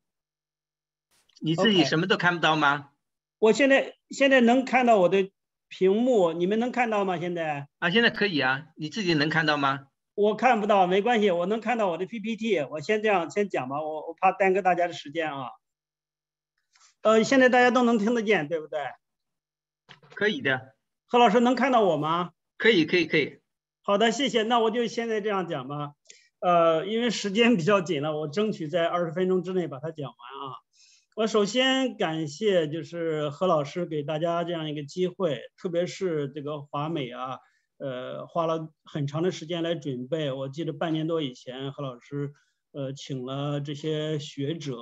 你自己什么都看不到吗？我现在现在能看到我的屏幕，你们能看到吗？现在啊，现在可以啊，你自己能看到吗？我看不到，没关系，我能看到我的 PPT。我先这样先讲吧，我我怕耽搁大家的时间啊。呃，现在大家都能听得见，对不对？可以的。何老师能看到我吗？可以，可以，可以。好的，谢谢。那我就现在这样讲吧。呃，因为时间比较紧了，我争取在二十分钟之内把它讲完啊。我首先感谢就是何老师给大家这样一个机会，特别是这个华美啊，呃，花了很长的时间来准备。我记得半年多以前，何老师呃请了这些学者，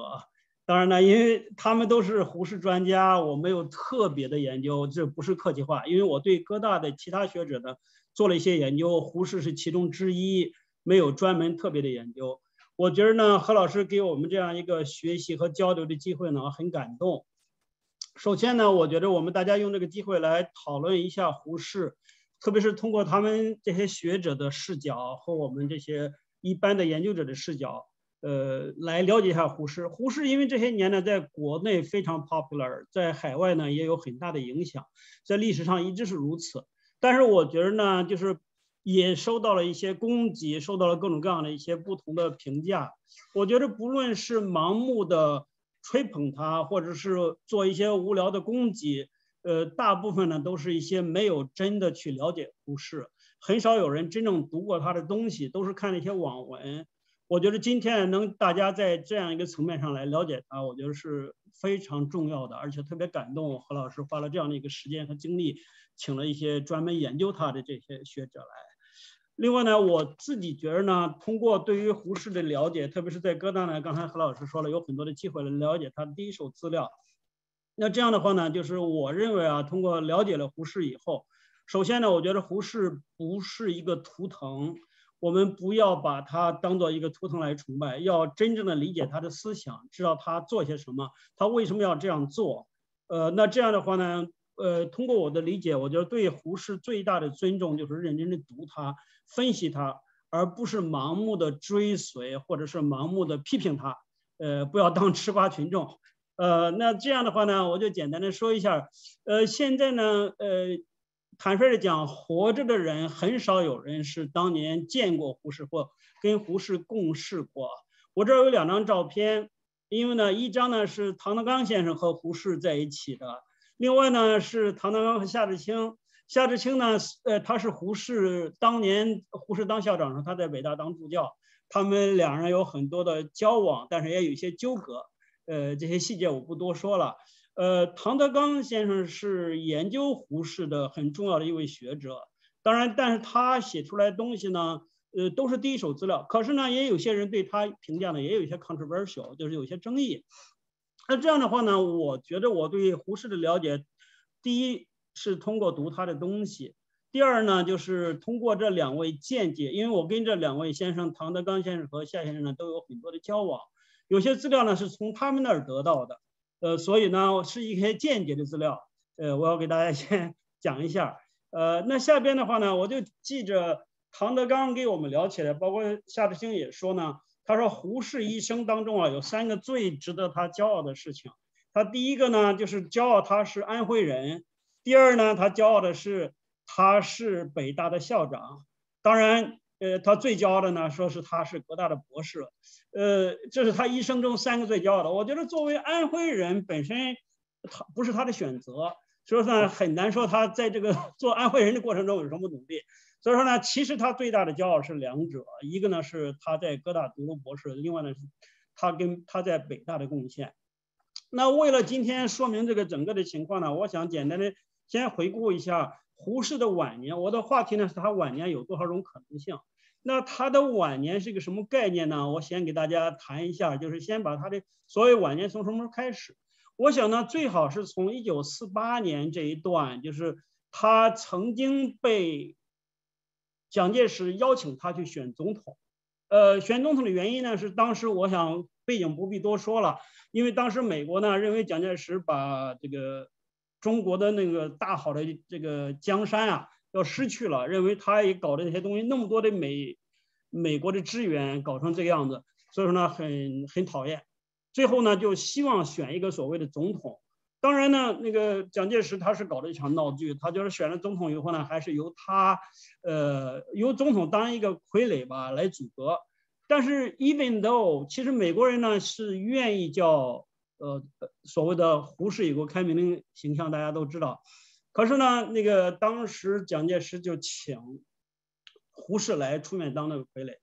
当然呢，因为他们都是胡适专家，我没有特别的研究，这不是客气话，因为我对哥大的其他学者呢做了一些研究，胡适是其中之一，没有专门特别的研究。我觉得呢，何老师给我们这样一个学习和交流的机会呢，很感动。首先呢，我觉得我们大家用这个机会来讨论一下胡适，特别是通过他们这些学者的视角和我们这些一般的研究者的视角，呃，来了解一下胡适。胡适因为这些年呢，在国内非常 popular，在海外呢也有很大的影响，在历史上一直是如此。但是我觉得呢，就是。也受到了一些攻击，受到了各种各样的一些不同的评价。我觉得不论是盲目的吹捧他，或者是做一些无聊的攻击，呃，大部分呢都是一些没有真的去了解胡适，很少有人真正读过他的东西，都是看那些网文。我觉得今天能大家在这样一个层面上来了解他，我觉得是非常重要的，而且特别感动。何老师花了这样的一个时间和精力，请了一些专门研究他的这些学者来。另外呢，我自己觉得呢，通过对于胡适的了解，特别是在哥大呢，刚才何老师说了，有很多的机会来了解他的第一手资料。那这样的话呢，就是我认为啊，通过了解了胡适以后，首先呢，我觉得胡适不是一个图腾，我们不要把他当做一个图腾来崇拜，要真正的理解他的思想，知道他做些什么，他为什么要这样做。呃，那这样的话呢，呃，通过我的理解，我觉得对胡适最大的尊重就是认真的读他。分析他，而不是盲目的追随，或者是盲目的批评他。呃，不要当吃瓜群众。呃，那这样的话呢，我就简单的说一下。呃，现在呢，呃，坦率的讲，活着的人很少有人是当年见过胡适或跟胡适共事过。我这儿有两张照片，因为呢，一张呢是唐德刚先生和胡适在一起的，另外呢是唐德刚和夏志清。夏志清呢？呃，他是胡适当年胡适当校长时，他在北大当助教，他们两人有很多的交往，但是也有一些纠葛。呃，这些细节我不多说了。呃，唐德刚先生是研究胡适的很重要的一位学者，当然，但是他写出来东西呢，呃，都是第一手资料。可是呢，也有些人对他评价呢，也有一些 controversial，就是有些争议。那这样的话呢，我觉得我对胡适的了解，第一。是通过读他的东西，第二呢，就是通过这两位间接，因为我跟这两位先生，唐德刚先生和夏先生呢都有很多的交往，有些资料呢是从他们那儿得到的，呃，所以呢是一些间接的资料，呃，我要给大家 先讲一下，呃，那下边的话呢，我就记着唐德刚给我们聊起来，包括夏志清也说呢，他说胡适一生当中啊有三个最值得他骄傲的事情，他第一个呢就是骄傲他是安徽人。第二呢，他骄傲的是他是北大的校长，当然，呃，他最骄傲的呢，说是他是国大的博士，呃，这是他一生中三个最骄傲的。我觉得作为安徽人本身，他不是他的选择，所以说呢，很难说他在这个 做安徽人的过程中有什么努力。所以说呢，其实他最大的骄傲是两者，一个呢是他在哥大读了博士，另外呢是他跟他在北大的贡献。那为了今天说明这个整个的情况呢，我想简单的。先回顾一下胡适的晚年，我的话题呢是他晚年有多少种可能性？那他的晚年是个什么概念呢？我先给大家谈一下，就是先把他的所谓晚年从什么时候开始？我想呢，最好是从一九四八年这一段，就是他曾经被蒋介石邀请他去选总统。呃，选总统的原因呢是当时我想背景不必多说了，因为当时美国呢认为蒋介石把这个。中国的那个大好的这个江山啊，要失去了，认为他也搞这些东西，那么多的美美国的支援搞成这个样子，所以说呢，很很讨厌。最后呢，就希望选一个所谓的总统。当然呢，那个蒋介石他是搞了一场闹剧，他就是选了总统以后呢，还是由他，呃，由总统当一个傀儡吧来组阁。但是 even though，其实美国人呢是愿意叫。呃，所谓的胡适有个开明的形象，大家都知道。可是呢，那个当时蒋介石就请胡适来出面当那个傀儡，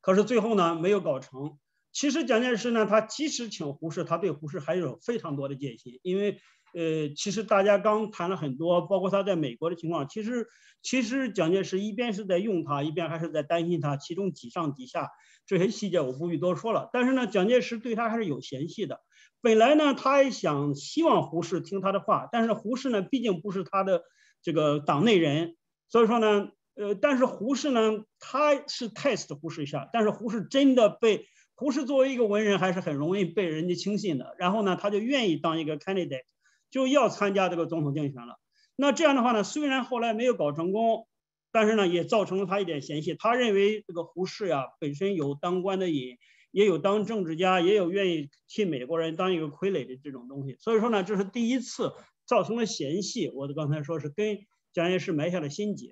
可是最后呢没有搞成。其实蒋介石呢，他即使请胡适，他对胡适还有非常多的戒心，因为呃，其实大家刚谈了很多，包括他在美国的情况，其实其实蒋介石一边是在用他，一边还是在担心他，其中几上几下这些细节我不必多说了。但是呢，蒋介石对他还是有嫌隙的。本来呢，他也想希望胡适听他的话，但是胡适呢，毕竟不是他的这个党内人，所以说呢，呃，但是胡适呢，他是 test 胡适一下，但是胡适真的被胡适作为一个文人，还是很容易被人家轻信的。然后呢，他就愿意当一个 candidate，就要参加这个总统竞选了。那这样的话呢，虽然后来没有搞成功，但是呢，也造成了他一点嫌隙。他认为这个胡适呀，本身有当官的瘾。也有当政治家，也有愿意替美国人当一个傀儡的这种东西，所以说呢，这是第一次造成了嫌隙。我的刚才说是跟蒋介石埋下了心结。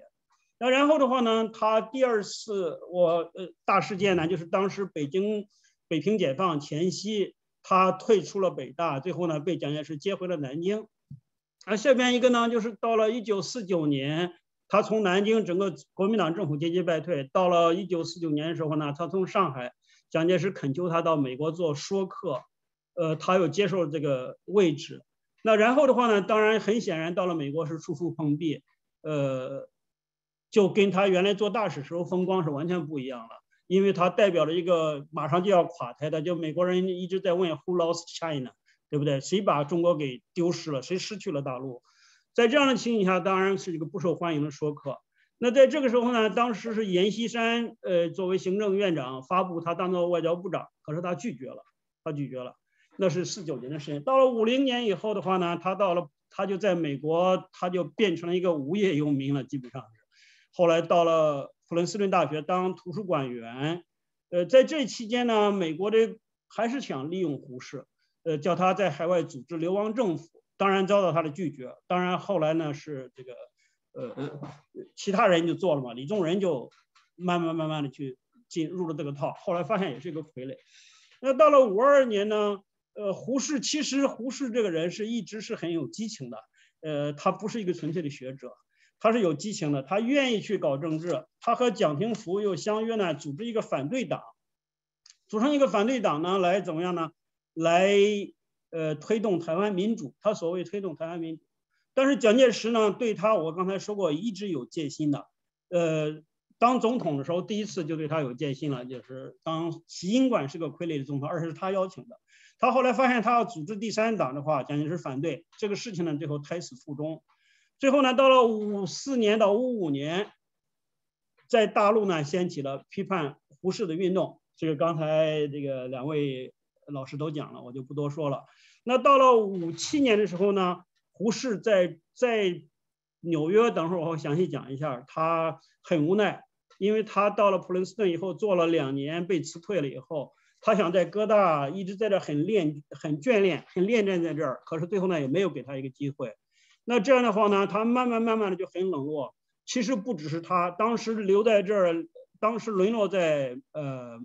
那然后的话呢，他第二次我呃大事件呢，就是当时北京北平解放前夕，他退出了北大，最后呢被蒋介石接回了南京。而下边一个呢，就是到了一九四九年，他从南京整个国民党政府节节败退，到了一九四九年的时候呢，他从上海。蒋介石恳求他到美国做说客，呃，他又接受了这个位置。那然后的话呢，当然很显然到了美国是处处碰壁，呃，就跟他原来做大使时候风光是完全不一样了。因为他代表了一个马上就要垮台的，就美国人一直在问 Who lost China，对不对？谁把中国给丢失了？谁失去了大陆？在这样的情景下，当然是一个不受欢迎的说客。那在这个时候呢，当时是阎锡山，呃，作为行政院长发布他当做外交部长，可是他拒绝了，他拒绝了。那是四九年的事情。到了五零年以后的话呢，他到了，他就在美国，他就变成了一个无业游民了，基本上是。后来到了普林斯顿大学当图书馆员，呃，在这期间呢，美国的还是想利用胡适，呃，叫他在海外组织流亡政府，当然遭到他的拒绝。当然后来呢，是这个。呃呃，其他人就做了嘛，李宗仁就慢慢慢慢的去进入了这个套，后来发现也是一个傀儡。那到了五二年呢，呃，胡适其实胡适这个人是一直是很有激情的，呃，他不是一个纯粹的学者，他是有激情的，他愿意去搞政治。他和蒋廷福又相约呢，组织一个反对党，组成一个反对党呢，来怎么样呢？来呃推动台湾民主。他所谓推动台湾民主。但是蒋介石呢，对他我刚才说过，一直有戒心的。呃，当总统的时候，第一次就对他有戒心了，就是当尽管是个傀儡的总统，而且是他邀请的。他后来发现他要组织第三党的话，蒋介石反对这个事情呢，最后胎死腹中。最后呢，到了五四年到五五年，在大陆呢掀起了批判胡适的运动。这个刚才这个两位老师都讲了，我就不多说了。那到了五七年的时候呢？胡适在在纽约，等会儿我会详细讲一下。他很无奈，因为他到了普林斯顿以后做了两年，被辞退了以后，他想在哥大一直在这很恋、很眷恋、很恋战在这儿。可是最后呢，也没有给他一个机会。那这样的话呢，他慢慢慢慢的就很冷落。其实不只是他，当时留在这儿，当时沦落在呃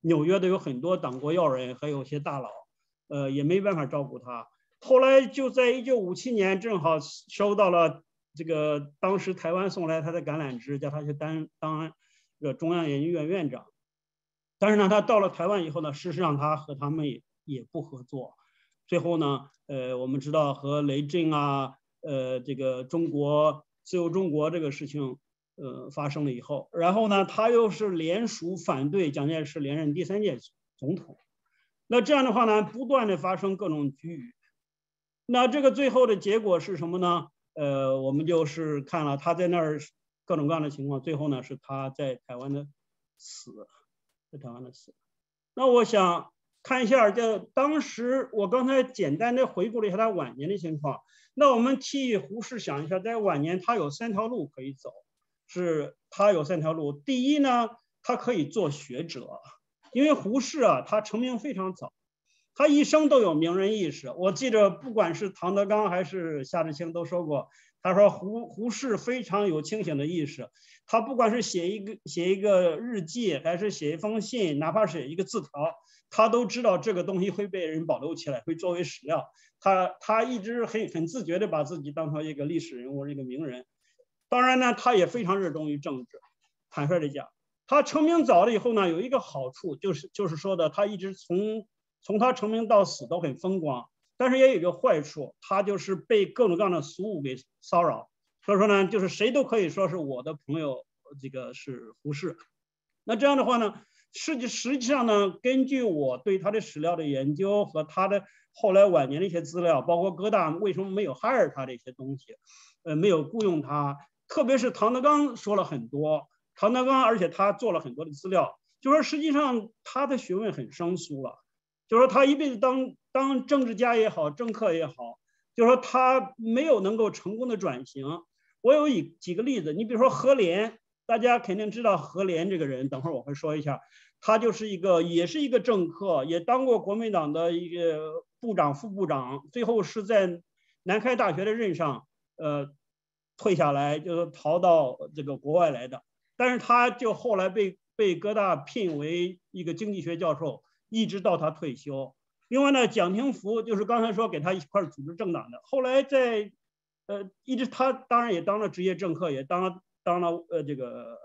纽约的有很多党国要人，还有些大佬，呃，也没办法照顾他。后来就在一九五七年，正好收到了这个当时台湾送来他的橄榄枝，叫他去担当这个中央研究院院长。但是呢，他到了台湾以后呢，事实上他和他们也也不合作。最后呢，呃，我们知道和雷震啊，呃，这个中国自由中国这个事情，呃，发生了以后，然后呢，他又是联署反对蒋介石连任第三届总统。那这样的话呢，不断的发生各种局域。那这个最后的结果是什么呢？呃，我们就是看了他在那儿各种各样的情况，最后呢是他在台湾的死，在台湾的死。那我想看一下，就当时我刚才简单的回顾了一下他晚年的情况。那我们替胡适想一下，在晚年他有三条路可以走，是他有三条路。第一呢，他可以做学者，因为胡适啊，他成名非常早。他一生都有名人意识。我记着，不管是唐德刚还是夏志清都说过，他说胡胡适非常有清醒的意识。他不管是写一个写一个日记，还是写一封信，哪怕是一个字条，他都知道这个东西会被人保留起来，会作为史料。他他一直很很自觉地把自己当成一个历史人物，一个名人。当然呢，他也非常热衷于政治。坦率地讲，他成名早了以后呢，有一个好处就是就是说的，他一直从从他成名到死都很风光。但是也有一个坏处，他就是被各种各样的俗物给骚扰。所以说呢，就是谁都可以说是我的朋友，这个是胡适。那这样的话呢，实际实际上呢，根据我对他的史料的研究和他的后来晚年的一些资料，包括哥大为什么没有 hire 他的一些东西，呃，没有雇佣他，特别是唐德刚说了很多。唐德刚，而且他做了很多的资料，就说实际上他的学问很生疏了，就说他一辈子当当政治家也好，政客也好，就说他没有能够成功的转型。我有一几个例子，你比如说何廉，大家肯定知道何廉这个人，等会儿我会说一下，他就是一个也是一个政客，也当过国民党的一个部长、副部长，最后是在南开大学的任上，呃，退下来就是逃到这个国外来的。但是他就后来被被哥大聘为一个经济学教授，一直到他退休。另外呢，蒋廷福就是刚才说给他一块组织政党的，后来在，呃，一直他当然也当了职业政客，也当了当了呃这个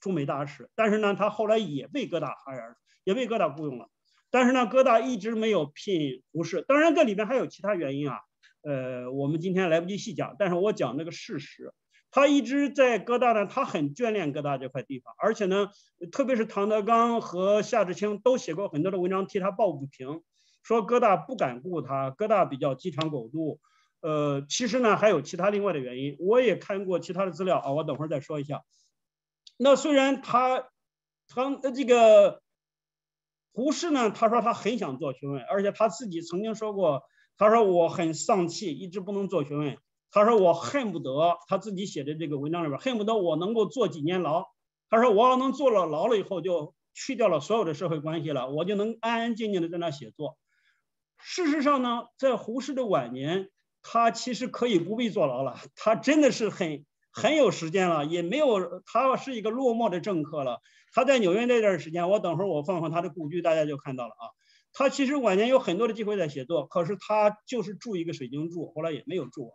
驻美大使。但是呢，他后来也被哥大哈人也被哥大雇佣了。但是呢，哥大一直没有聘胡适。当然这里边还有其他原因啊，呃，我们今天来不及细讲，但是我讲那个事实。他一直在哥大呢，他很眷恋哥大这块地方，而且呢，特别是唐德刚和夏志清都写过很多的文章替他抱不平，说哥大不敢雇他，哥大比较鸡肠狗肚。呃，其实呢还有其他另外的原因，我也看过其他的资料啊，我等会儿再说一下。那虽然他唐这个胡适呢，他说他很想做学问，而且他自己曾经说过，他说我很丧气，一直不能做学问。他说：“我恨不得他自己写的这个文章里边，恨不得我能够坐几年牢。他说我要能坐了牢了以后，就去掉了所有的社会关系了，我就能安安静静的在那写作。事实上呢，在胡适的晚年，他其实可以不必坐牢了，他真的是很很有时间了，也没有他是一个落寞的政客了。他在纽约那段时间，我等会儿我放放他的故居，大家就看到了啊。他其实晚年有很多的机会在写作，可是他就是住一个水晶柱，后来也没有住完。”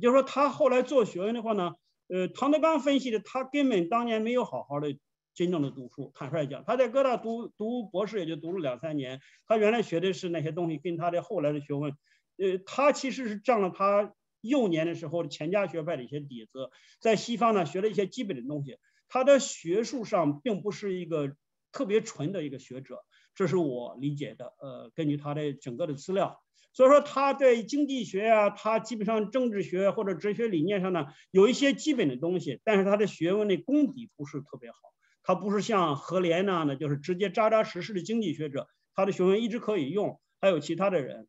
就是说，他后来做学问的话呢，呃，唐德刚分析的，他根本当年没有好好的真正的读书。坦率讲，他在哥大读读博士也就读了两三年，他原来学的是那些东西，跟他的后来的学问，呃，他其实是占了他幼年的时候钱家学派的一些底子，在西方呢学了一些基本的东西，他的学术上并不是一个特别纯的一个学者，这是我理解的。呃，根据他的整个的资料。所以说他在经济学啊，他基本上政治学或者哲学理念上呢，有一些基本的东西，但是他的学问的功底不是特别好。他不是像何廉那样的，就是直接扎扎实实的经济学者，他的学问一直可以用。还有其他的人，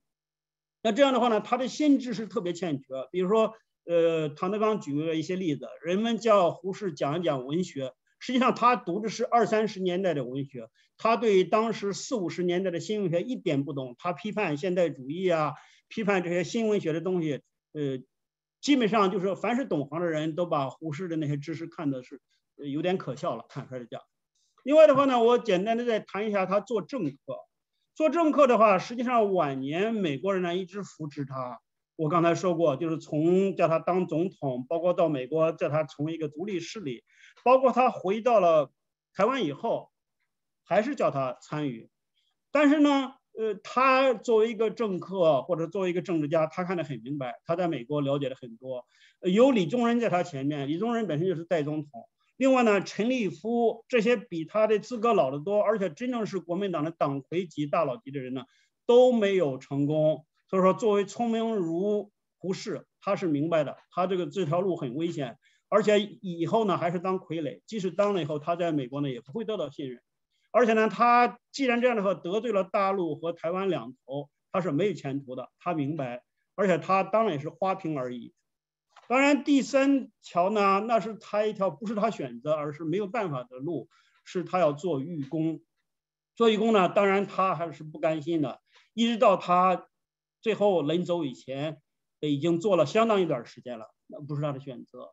那这样的话呢，他的心智是特别欠缺。比如说，呃，唐德刚举了一些例子，人们叫胡适讲一讲文学。实际上，他读的是二三十年代的文学，他对当时四五十年代的新文学一点不懂。他批判现代主义啊，批判这些新文学的东西，呃，基本上就是凡是懂行的人都把胡适的那些知识看的是有点可笑了。坦率的讲，另外的话呢，我简单的再谈一下他做政客。做政客的话，实际上晚年美国人呢一直扶持他。我刚才说过，就是从叫他当总统，包括到美国叫他从一个独立势力。包括他回到了台湾以后，还是叫他参与。但是呢，呃，他作为一个政客或者作为一个政治家，他看得很明白。他在美国了解了很多，有李宗仁在他前面，李宗仁本身就是代总统。另外呢，陈立夫这些比他的资格老得多，而且真正是国民党的党魁级大佬级的人呢，都没有成功。所以说，作为聪明如胡适，他是明白的，他这个这条路很危险。而且以后呢，还是当傀儡。即使当了以后，他在美国呢也不会得到信任。而且呢，他既然这样的话得罪了大陆和台湾两头，他是没有前途的。他明白，而且他当然也是花瓶而已。当然，第三条呢，那是他一条不是他选择，而是没有办法的路，是他要做义工。做义工呢，当然他还是不甘心的。一直到他最后临走以前，已经做了相当一段时间了，那不是他的选择。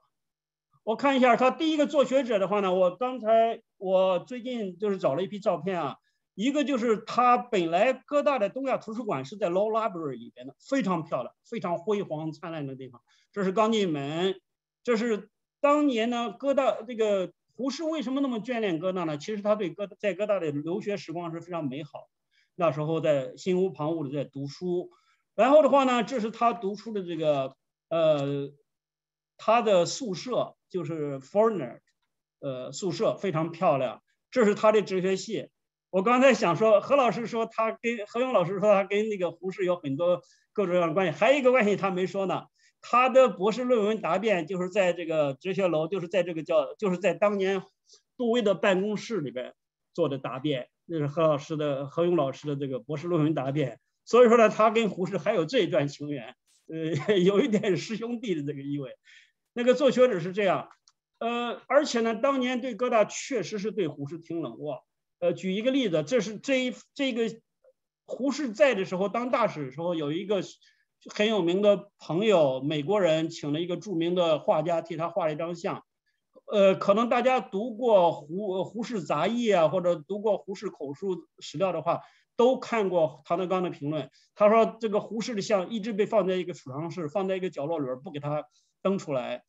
我看一下他第一个做学者的话呢，我刚才我最近就是找了一批照片啊，一个就是他本来哥大的东亚图书馆是在 Law Library 里边的，非常漂亮、非常辉煌灿烂的地方。这是刚进门，这是当年呢哥大这个胡适为什么那么眷恋哥大呢？其实他对哥在哥大的留学时光是非常美好。那时候在心无旁骛的在读书，然后的话呢，这是他读书的这个呃，他的宿舍就是 foreigner，呃，宿舍非常漂亮。这是他的哲学系。我刚才想说，何老师说他跟何勇老师说他跟那个胡适有很多各种各样的关系，还有一个关系他没说呢。他的博士论文答辩就是在这个哲学楼，就是在这个叫，就是在当年杜威的办公室里边做的答辩。那是何老师的何勇老师的这个博士论文答辩。所以说呢，他跟胡适还有这一段情缘，呃，有一点师兄弟的这个意味。那个做学者是这样，呃，而且呢，当年对哥大确实是对胡适挺冷漠。呃，举一个例子，这是这一这个胡适在的时候当大使的时候，有一个很有名的朋友，美国人请了一个著名的画家替他画了一张像。呃，可能大家读过胡胡适杂忆啊，或者读过胡适口述史料的话，都看过唐德刚的评论。他说这个胡适的像一直被放在一个储藏室，放在一个角落里边，不给他登出来。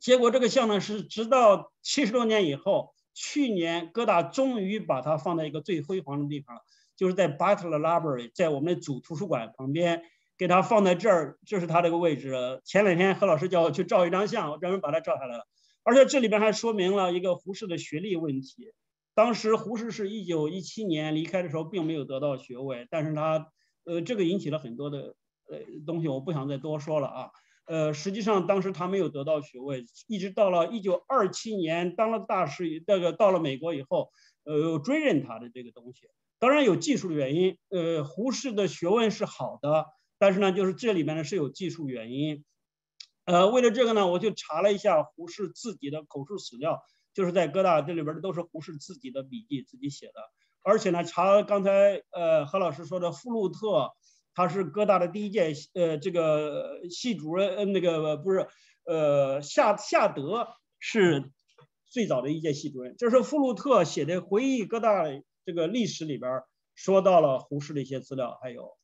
结果这个像呢，是直到七十多年以后。去年哥大终于把它放在一个最辉煌的地方，就是在 Butler Library，在我们的主图书馆旁边，给它放在这儿，这是它这个位置。前两天何老师叫我去照一张相，我专门把它照下来了。而且这里边还说明了一个胡适的学历问题。当时胡适是一九一七年离开的时候，并没有得到学位，但是他，呃，这个引起了很多的呃东西，我不想再多说了啊。呃，实际上当时他没有得到学位，一直到了一九二七年当了大使，这个到了美国以后，呃，追认他的这个东西。当然有技术的原因，呃，胡适的学问是好的，但是呢，就是这里面呢是有技术原因。呃，为了这个呢，我就查了一下胡适自己的口述史料，就是在哥大这里边的都是胡适自己的笔记，自己写的。而且呢，查刚才呃何老师说的富路特。他是哥大的第一届，呃，这个系主任，呃，那个不是，呃，夏夏德是最早的一届系主任。这是富路特写的回忆哥大这个历史里边说到了胡适的一些资料，还有，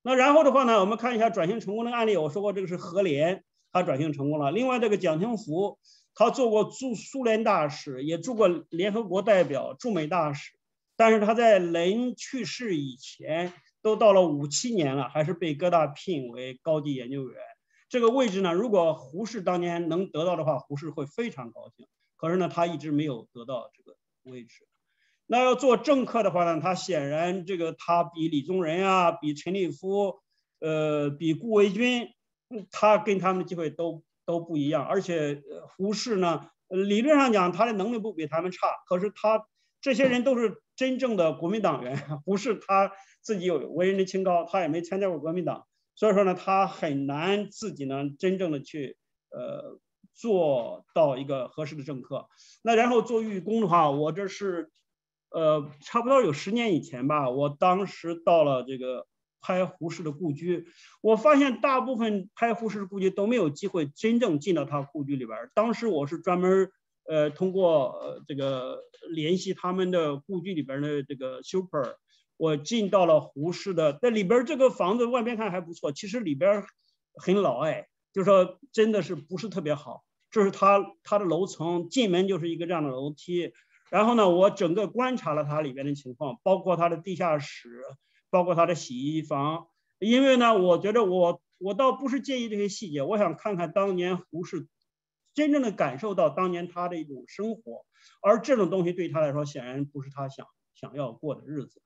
那然后的话呢，我们看一下转型成功的案例。我说过这个是何莲，他转型成功了。另外这个蒋廷福，他做过驻苏联大使，也做过联合国代表、驻美大使，但是他在雷去世以前。都到了五七年了，还是被哥大聘为高级研究员。这个位置呢，如果胡适当年能得到的话，胡适会非常高兴。可是呢，他一直没有得到这个位置。那要做政客的话呢，他显然这个他比李宗仁啊，比陈立夫，呃，比顾维钧，他跟他们的机会都都不一样。而且胡适呢，理论上讲他的能力不比他们差，可是他这些人都是真正的国民党员，胡适他。自己有为人的清高，他也没参加过国民党，所以说呢，他很难自己呢真正的去呃做到一个合适的政客。那然后做寓工的话，我这是呃差不多有十年以前吧，我当时到了这个拍胡适的故居，我发现大部分拍胡适的故居都没有机会真正进到他故居里边。当时我是专门呃通过这个联系他们的故居里边的这个 super。我进到了胡适的在里边，这个房子外边看还不错，其实里边很老哎，就说真的是不是特别好。这是他他的楼层，进门就是一个这样的楼梯。然后呢，我整个观察了它里边的情况，包括它的地下室，包括它的洗衣房。因为呢，我觉得我我倒不是介意这些细节，我想看看当年胡适真正的感受到当年他的一种生活，而这种东西对他来说显然不是他想想要过的日子。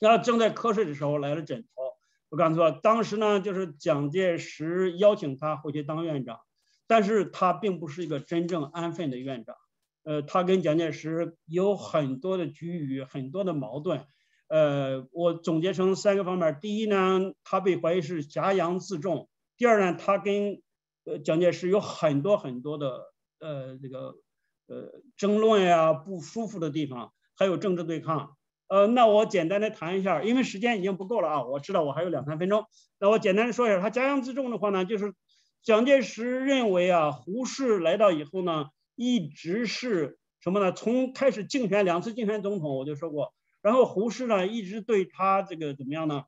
然后正在瞌睡的时候来了枕头，我刚才说，当时呢就是蒋介石邀请他回去当院长，但是他并不是一个真正安分的院长，呃，他跟蒋介石有很多的局域，很多的矛盾，呃，我总结成三个方面：第一呢，他被怀疑是挟洋自重；第二呢，他跟呃蒋介石有很多很多的呃这个呃争论呀，不舒服的地方，还有政治对抗。呃，那我简单的谈一下，因为时间已经不够了啊。我知道我还有两三分钟，那我简单的说一下，他家乡自重的话呢，就是蒋介石认为啊，胡适来到以后呢，一直是什么呢？从开始竞选两次竞选总统，我就说过，然后胡适呢，一直对他这个怎么样呢？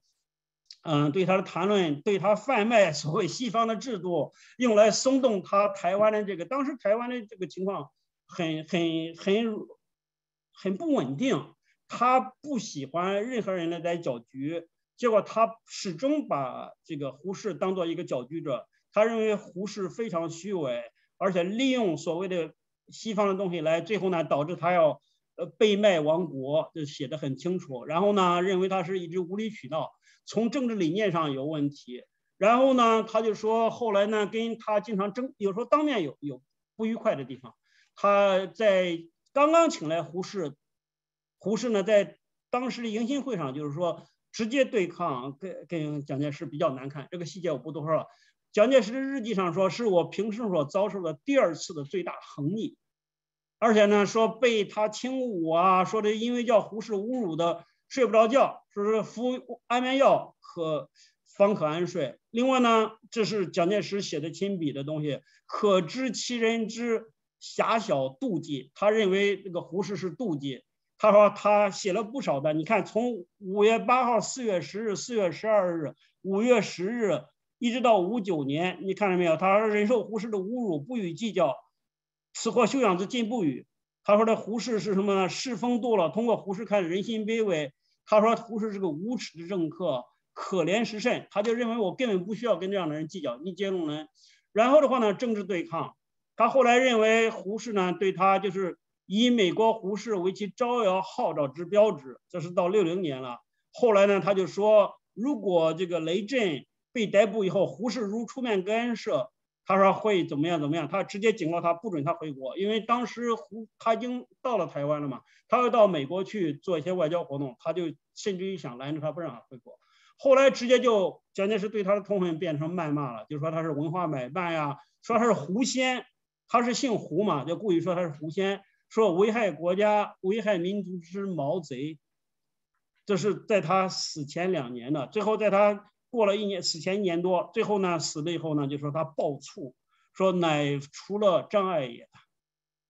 嗯，对他的谈论，对他贩卖所谓西方的制度，用来松动他台湾的这个当时台湾的这个情况。很很很很不稳定，他不喜欢任何人来来搅局，结果他始终把这个胡适当做一个搅局者，他认为胡适非常虚伪，而且利用所谓的西方的东西来，最后呢导致他要呃被卖亡国，就写的很清楚。然后呢，认为他是一直无理取闹，从政治理念上有问题。然后呢，他就说后来呢，跟他经常争，有时候当面有有不愉快的地方。他在刚刚请来胡适，胡适呢在当时的迎新会上，就是说直接对抗，跟跟蒋介石比较难看。这个细节我不多说了。蒋介石的日记上说，是我平生所遭受的第二次的最大横逆，而且呢说被他轻侮啊，说的因为叫胡适侮辱的睡不着觉，说是服安眠药可方可安睡。另外呢，这是蒋介石写的亲笔的东西，可知其人之。狭小妒忌，他认为这个胡适是妒忌。他说他写了不少的，你看从五月八号、四月十日、四月十二日、五月十日，一直到五九年，你看到没有？他说忍受胡适的侮辱，不予计较，此或修养之进步语。他说的胡适是什么呢？世风堕落，通过胡适看人心卑微。他说胡适是个无耻的政客，可怜时甚。他就认为我根本不需要跟这样的人计较，你接龙人。然后的话呢，政治对抗。他后来认为胡适呢，对他就是以美国胡适为其招摇号召之标志。这是到六零年了。后来呢，他就说，如果这个雷震被逮捕以后，胡适如出面干涉，他说会怎么样怎么样？他直接警告他不准他回国，因为当时胡他已经到了台湾了嘛，他要到美国去做一些外交活动，他就甚至于想拦着他不让他回国。后来直接就蒋介石对他的痛恨变成谩骂了，就说他是文化买办呀，说他是狐仙。他是姓胡嘛，就故意说他是狐仙，说危害国家、危害民族之毛贼。这是在他死前两年的，最后在他过了一年，死前一年多，最后呢死了以后呢，就说他暴卒，说乃除了障碍也。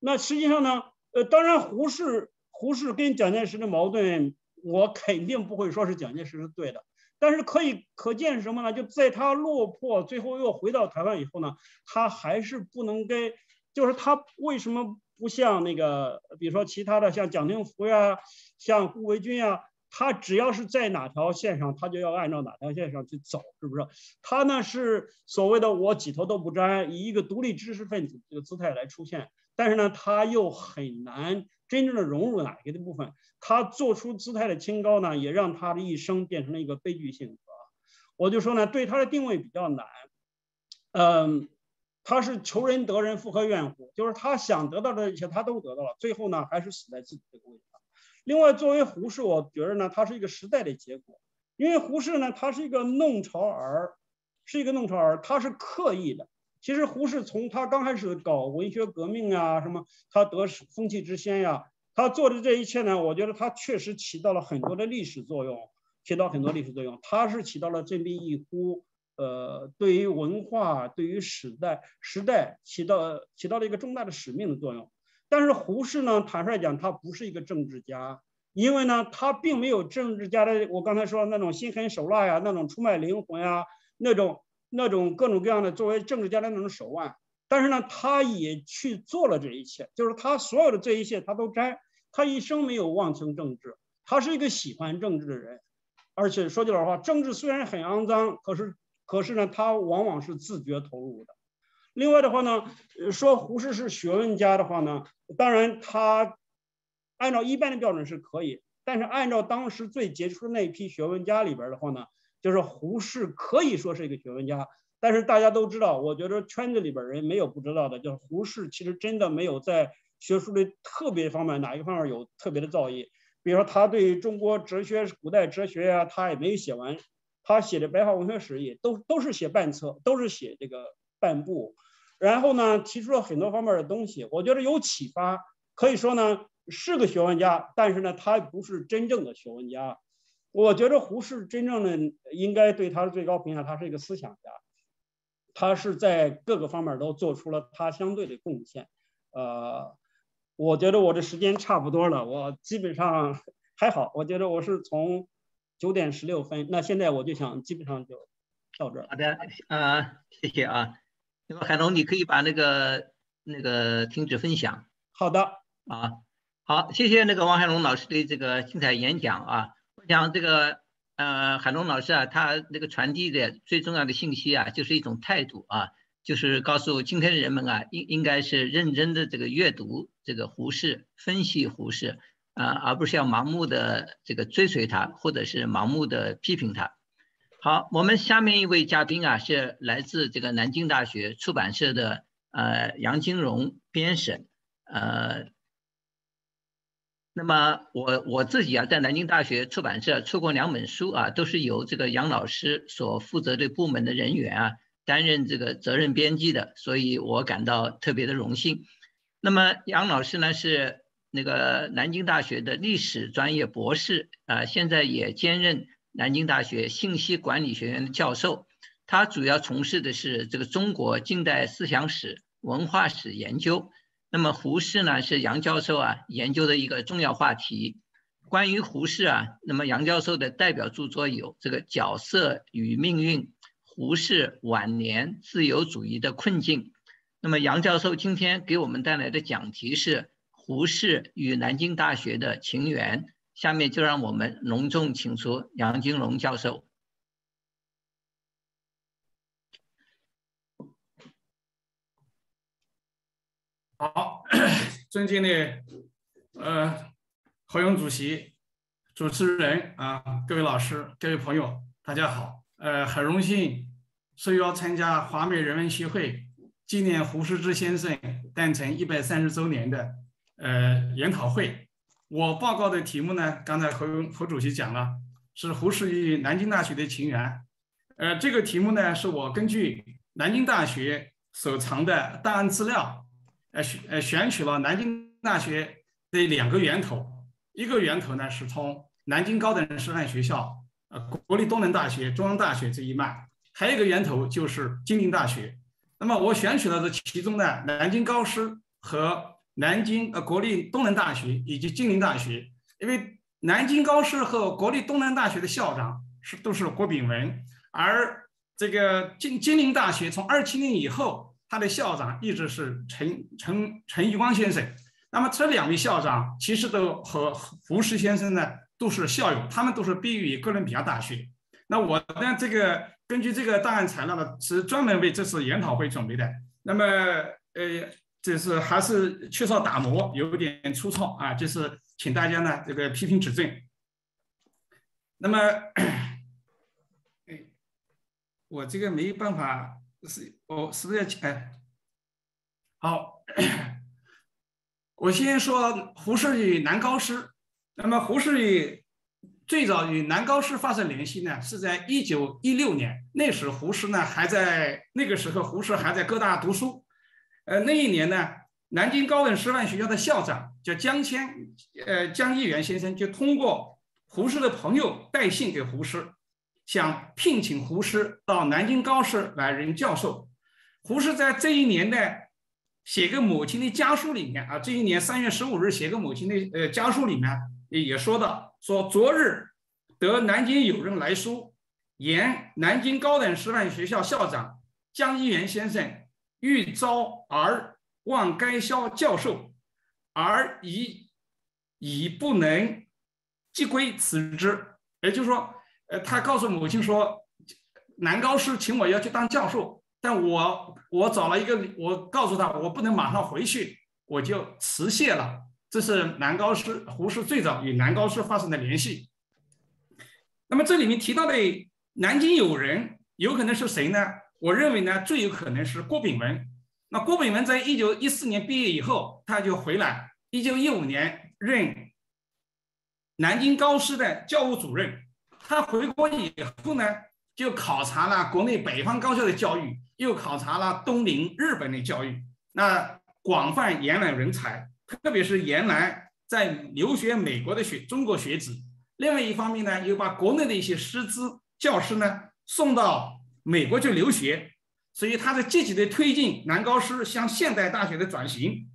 那实际上呢，呃，当然胡适，胡适跟蒋介石的矛盾，我肯定不会说是蒋介石是对的。但是可以可见什么呢？就在他落魄，最后又回到台湾以后呢，他还是不能跟，就是他为什么不像那个，比如说其他的像蒋廷福呀，像顾维钧呀，他只要是在哪条线上，他就要按照哪条线上去走，是不是？他呢是所谓的我几头都不沾，以一个独立知识分子这个姿态来出现，但是呢，他又很难真正的融入哪一个的部分。他做出姿态的清高呢，也让他的一生变成了一个悲剧性格。我就说呢，对他的定位比较难。嗯，他是求人得人，复合怨妇，就是他想得到的一切他都得到了，最后呢还是死在自己的位置上。另外，作为胡适，我觉得呢，他是一个时代的结果。因为胡适呢，他是一个弄潮儿，是一个弄潮儿，他是刻意的。其实胡适从他刚开始搞文学革命啊，什么他得风气之先呀。他做的这一切呢，我觉得他确实起到了很多的历史作用，起到很多历史作用。他是起到了振臂一呼，呃，对于文化、对于时代、时代起到起到了一个重大的使命的作用。但是胡适呢，坦率讲，他不是一个政治家，因为呢，他并没有政治家的我刚才说的那种心狠手辣呀，那种出卖灵魂呀，那种那种各种各样的作为政治家的那种手腕。但是呢，他也去做了这一切，就是他所有的这一切他都摘，他一生没有忘情政治，他是一个喜欢政治的人，而且说句老实话，政治虽然很肮脏，可是可是呢，他往往是自觉投入的。另外的话呢，说胡适是学问家的话呢，当然他按照一般的标准是可以，但是按照当时最杰出的那一批学问家里边的话呢，就是胡适可以说是一个学问家。但是大家都知道，我觉得圈子里边人没有不知道的，就是胡适其实真的没有在学术的特别方面哪一个方面有特别的造诣。比如说他对中国哲学、古代哲学呀，他也没有写完。他写的白话文学史也都都是写半册，都是写这个半部。然后呢，提出了很多方面的东西，我觉得有启发。可以说呢，是个学问家，但是呢，他不是真正的学问家。我觉得胡适真正的应该对他的最高评价，他是一个思想家。他是在各个方面都做出了他相对的贡献，呃，我觉得我这时间差不多了，我基本上 还好，我觉得我是从九点十六分，那现在我就想基本上就到这儿。好的，呃，谢谢啊，那么海龙，你可以把那个那个停止分享。好的啊，好，谢谢那个王海龙老师的这个精彩演讲啊。我想这个呃，海龙老师啊，他那个传递的最重要的信息啊，就是一种态度啊，就是告诉今天的人们啊，应应该是认真的这个阅读这个胡适，分析胡适啊，而不是要盲目的这个追随他，或者是盲目的批评他。好，我们下面一位嘉宾啊，是来自这个南京大学出版社的呃杨金荣编审，呃，那么我我自己啊，在南京大学出版社出过两本书啊，都是由这个杨老师所负责的部门的人员啊担任这个责任编辑的，所以我感到特别的荣幸。那么杨老师呢是那个南京大学的历史专业博士啊，现在也兼任。南京大学信息管理学院的教授，他主要从事的是这个中国近代思想史、文化史研究。那么胡适呢，是杨教授啊研究的一个重要话题。关于胡适啊，那么杨教授的代表著作有这个《角色与命运》、胡适晚年自由主义的困境。那么杨教授今天给我们带来的讲题是胡适与南京大学的情缘。下面就让我们隆重请出杨金龙教授。好，尊敬的呃何勇主席、主持人啊，各位老师、各位朋友，大家好。呃，很荣幸受邀参加华美人文协会纪念胡适之先生诞辰一百三十周年的呃研讨会。我报告的题目呢，刚才何何主席讲了，是胡适与南京大学的情缘。呃，这个题目呢，是我根据南京大学所藏的档案资料，呃选呃选取了南京大学的两个源头，一个源头呢是从南京高等师范学校、呃国立东南大学、中央大学这一脉，还有一个源头就是金陵大学。那么我选取了这其中的南京高师和。南京呃国立东南大学以及金陵大学，因为南京高师和国立东南大学的校长是都是郭炳文，而这个金金陵大学从二七年以后，他的校长一直是陈陈陈玉光先生。那么这两位校长其实都和胡适先生呢都是校友，他们都是毕业于哥伦比亚大学。那我呢这个根据这个档案材料呢，是专门为这次研讨会准备的。那么呃。这是还是缺少打磨，有点粗糙啊，就是请大家呢这个批评指正。那么，哎，我这个没办法，是我是不是要哎？好，我先说胡适与南高师。那么胡适与最早与南高师发生联系呢，是在一九一六年，那时胡适呢还在那个时候，胡适还在哥大读书。呃，那一年呢，南京高等师范学校的校长叫江谦，呃，江一元先生就通过胡适的朋友带信给胡适，想聘请胡适到南京高师来任教授。胡适在这一年的写个母亲的家书里面啊，这一年三月十五日写个母亲的呃家书里面也说到，说昨日得南京友人来书，言南京高等师范学校校长江一元先生。欲招而望该校教授，而已已不能即归辞之。也就是说，呃，他告诉母亲说，南高师请我要去当教授，但我我找了一个，我告诉他我不能马上回去，我就辞谢了。这是南高师胡适最早与南高师发生的联系。那么这里面提到的南京友人，有可能是谁呢？我认为呢，最有可能是郭炳文。那郭炳文在一九一四年毕业以后，他就回来，一九一五年任南京高师的教务主任。他回国以后呢，就考察了国内北方高校的教育，又考察了东邻日本的教育，那广泛延揽人才，特别是延揽在留学美国的学中国学子。另外一方面呢，又把国内的一些师资教师呢送到。美国去留学，所以他在积极的推进南高师向现代大学的转型。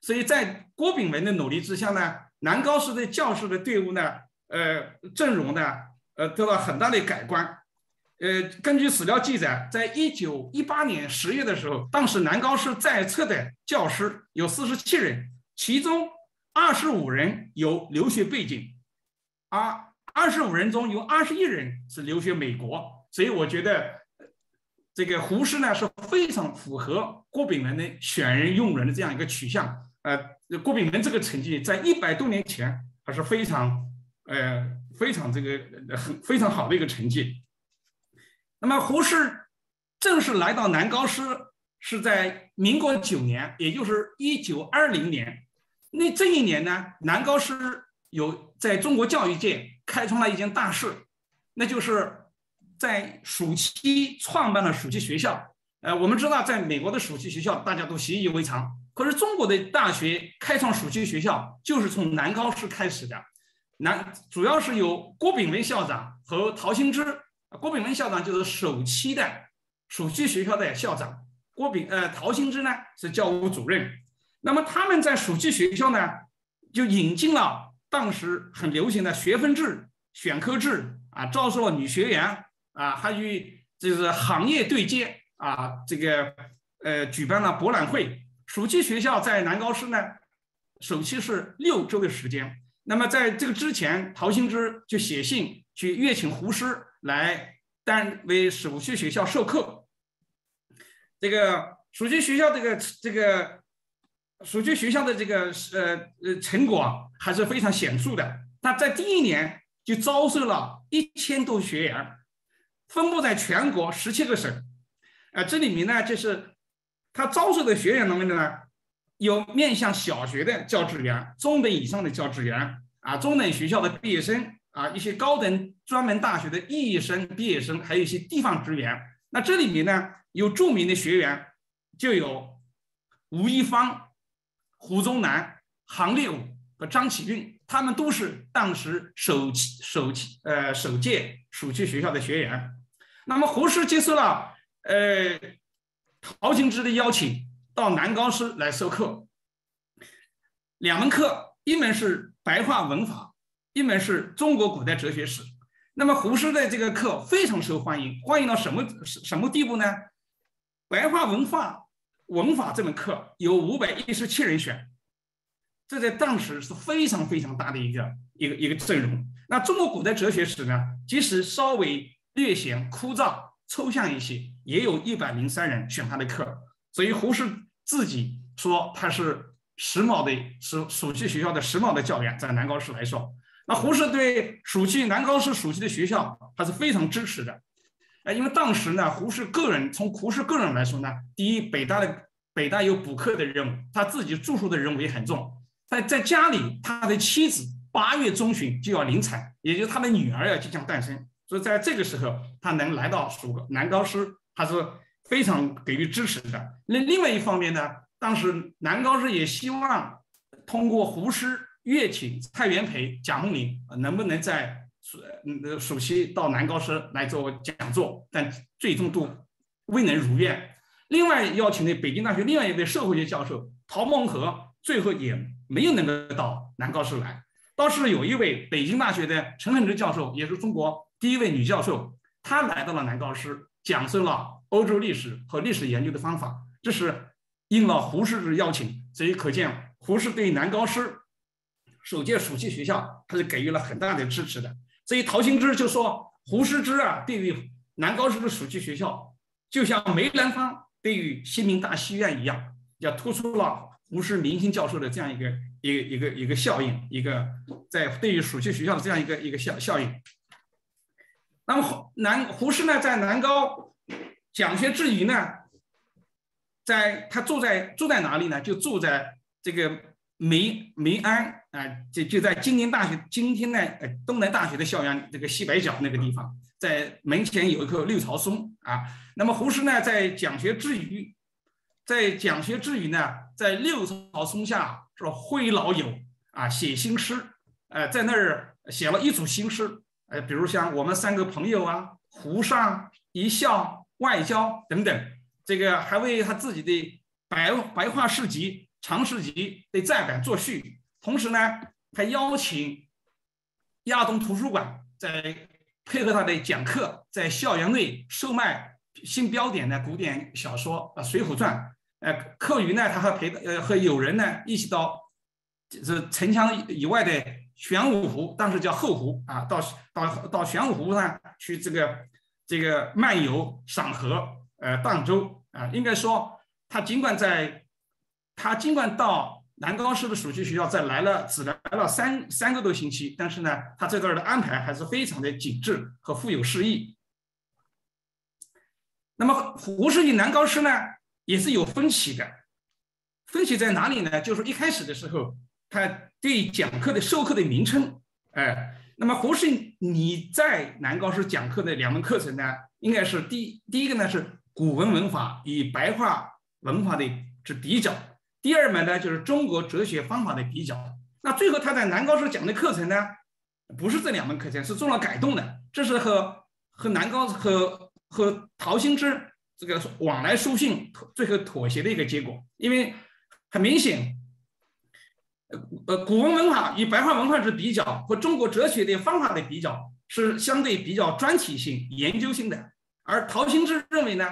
所以在郭炳文的努力之下呢，南高师的教师的队伍呢，呃，阵容呢，呃，得到很大的改观。呃，根据史料记载，在一九一八年十月的时候，当时南高师在册的教师有四十七人，其中二十五人有留学背景，而二十五人中有二十一人是留学美国，所以我觉得这个胡适呢是非常符合郭炳文的选人用人的这样一个取向。呃，郭炳文这个成绩在一百多年前还是非常呃非常这个很非常好的一个成绩。那么胡适正式来到南高师是在民国九年，也就是一九二零年。那这一年呢，南高师有在中国教育界开创了一件大事，那就是在暑期创办了暑期学校。呃，我们知道，在美国的暑期学校大家都习以为常，可是中国的大学开创暑期学校就是从南高师开始的。南主要是由郭炳文校长和陶行知。郭炳文校长就是首期的暑期学校的校长，郭炳呃陶行知呢是教务主任。那么他们在暑期学校呢，就引进了当时很流行的学分制、选科制啊，招收了女学员啊，还与就是行业对接啊，这个呃举办了博览会。暑期学校在南高师呢，首期是六周的时间。那么在这个之前，陶行知就写信去约请胡适。来担为暑期学校授课，这个暑期学校这个这个暑期学校的这个呃呃成果还是非常显著的。他在第一年就招收了一千多学员，分布在全国十七个省。呃，这里面呢，就是他招收的学员当中呢，有面向小学的教职员、中等以上的教职员啊，中等学校的毕业生。啊，一些高等专门大学的肄业生、毕业生，还有一些地方职员。那这里面呢，有著名的学员，就有吴一芳、胡宗南、杭烈武和张启运，他们都是当时首期、首期呃首届暑期学校的学员。那么胡适接受了呃陶行知的邀请，到南高师来授课。两门课，一门是白话文法。一门是中国古代哲学史，那么胡适的这个课非常受欢迎，欢迎到什么什么地步呢？白话文化文法这门课有五百一十七人选，这在当时是非常非常大的一个一个一个阵容。那中国古代哲学史呢，即使稍微略显枯燥抽象一些，也有一百零三人选他的课。所以胡适自己说他是时髦的暑暑期学校的时髦的教员，在南高师来说。那胡适对暑期南高师暑期的学校他是非常支持的，哎，因为当时呢，胡适个人从胡适个人来说呢，第一，北大的北大有补课的任务，他自己住宿的任务也很重，在在家里，他的妻子八月中旬就要临产，也就是他的女儿要即将诞生，所以在这个时候，他能来到蜀南高师，他是非常给予支持的。那另外一方面呢，当时南高师也希望通过胡适。约请蔡元培、蒋梦麟能不能在暑呃暑期到南高师来做讲座，但最终都未能如愿。另外邀请的北京大学另外一位社会学教授陶孟和，最后也没有能够到南高师来。倒是有一位北京大学的陈恒之教授，也是中国第一位女教授，她来到了南高师，讲授了欧洲历史和历史研究的方法。这是应了胡适之邀请，所以可见胡适对南高师。首届暑期学校，他是给予了很大的支持的。所以陶行知就说：“胡适之啊，对于南高师的暑期学校，就像梅兰芳对于新民大戏院一样，要突出了胡适明星教授的这样一个一个一个一个效应，一个在对于暑期学校的这样一个一个效效应。那么南胡适呢，在南高讲学之余呢，在他住在住在哪里呢？就住在这个。”梅梅安啊，就就在金陵大学今天呢，呃，东南大学的校园这个西北角那个地方，在门前有一棵六朝松啊。那么胡适呢，在讲学之余，在讲学之余呢，在六朝松下说挥老友啊，写新诗，呃，在那儿写了一组新诗，呃，比如像我们三个朋友啊，湖上一笑，外交等等，这个还为他自己的白白话诗集。长诗集的再版作序，同时呢，还邀请亚东图书馆在配合他的讲课，在校园内售卖新标点的古典小说《啊水浒传》。呃，课余呢，他还陪呃和友人呢一起到就是城墙以外的玄武湖，当时叫后湖啊，到到到玄武湖上去这个这个漫游赏荷，呃，荡舟啊。应该说，他尽管在，他尽管到南高师的暑期学校再来了，只来了三三个多星期，但是呢，他这段的安排还是非常的紧致和富有诗意。那么胡适与南高师呢，也是有分歧的。分歧在哪里呢？就是一开始的时候，他对讲课的授课的名称，哎，那么胡适你在南高师讲课的两门课程呢，应该是第第一个呢是古文文法与白话文法的之比较，第二门呢就是中国哲学方法的比较。那最后他在南高师讲的课程呢，不是这两门课程，是做了改动的。这是和和南高和和陶行知这个往来书信，最后妥协的一个结果。因为很明显，呃，古文文化与白话文化之比较和中国哲学的方法的比较是相对比较专题性、研究性的。而陶行知认为呢，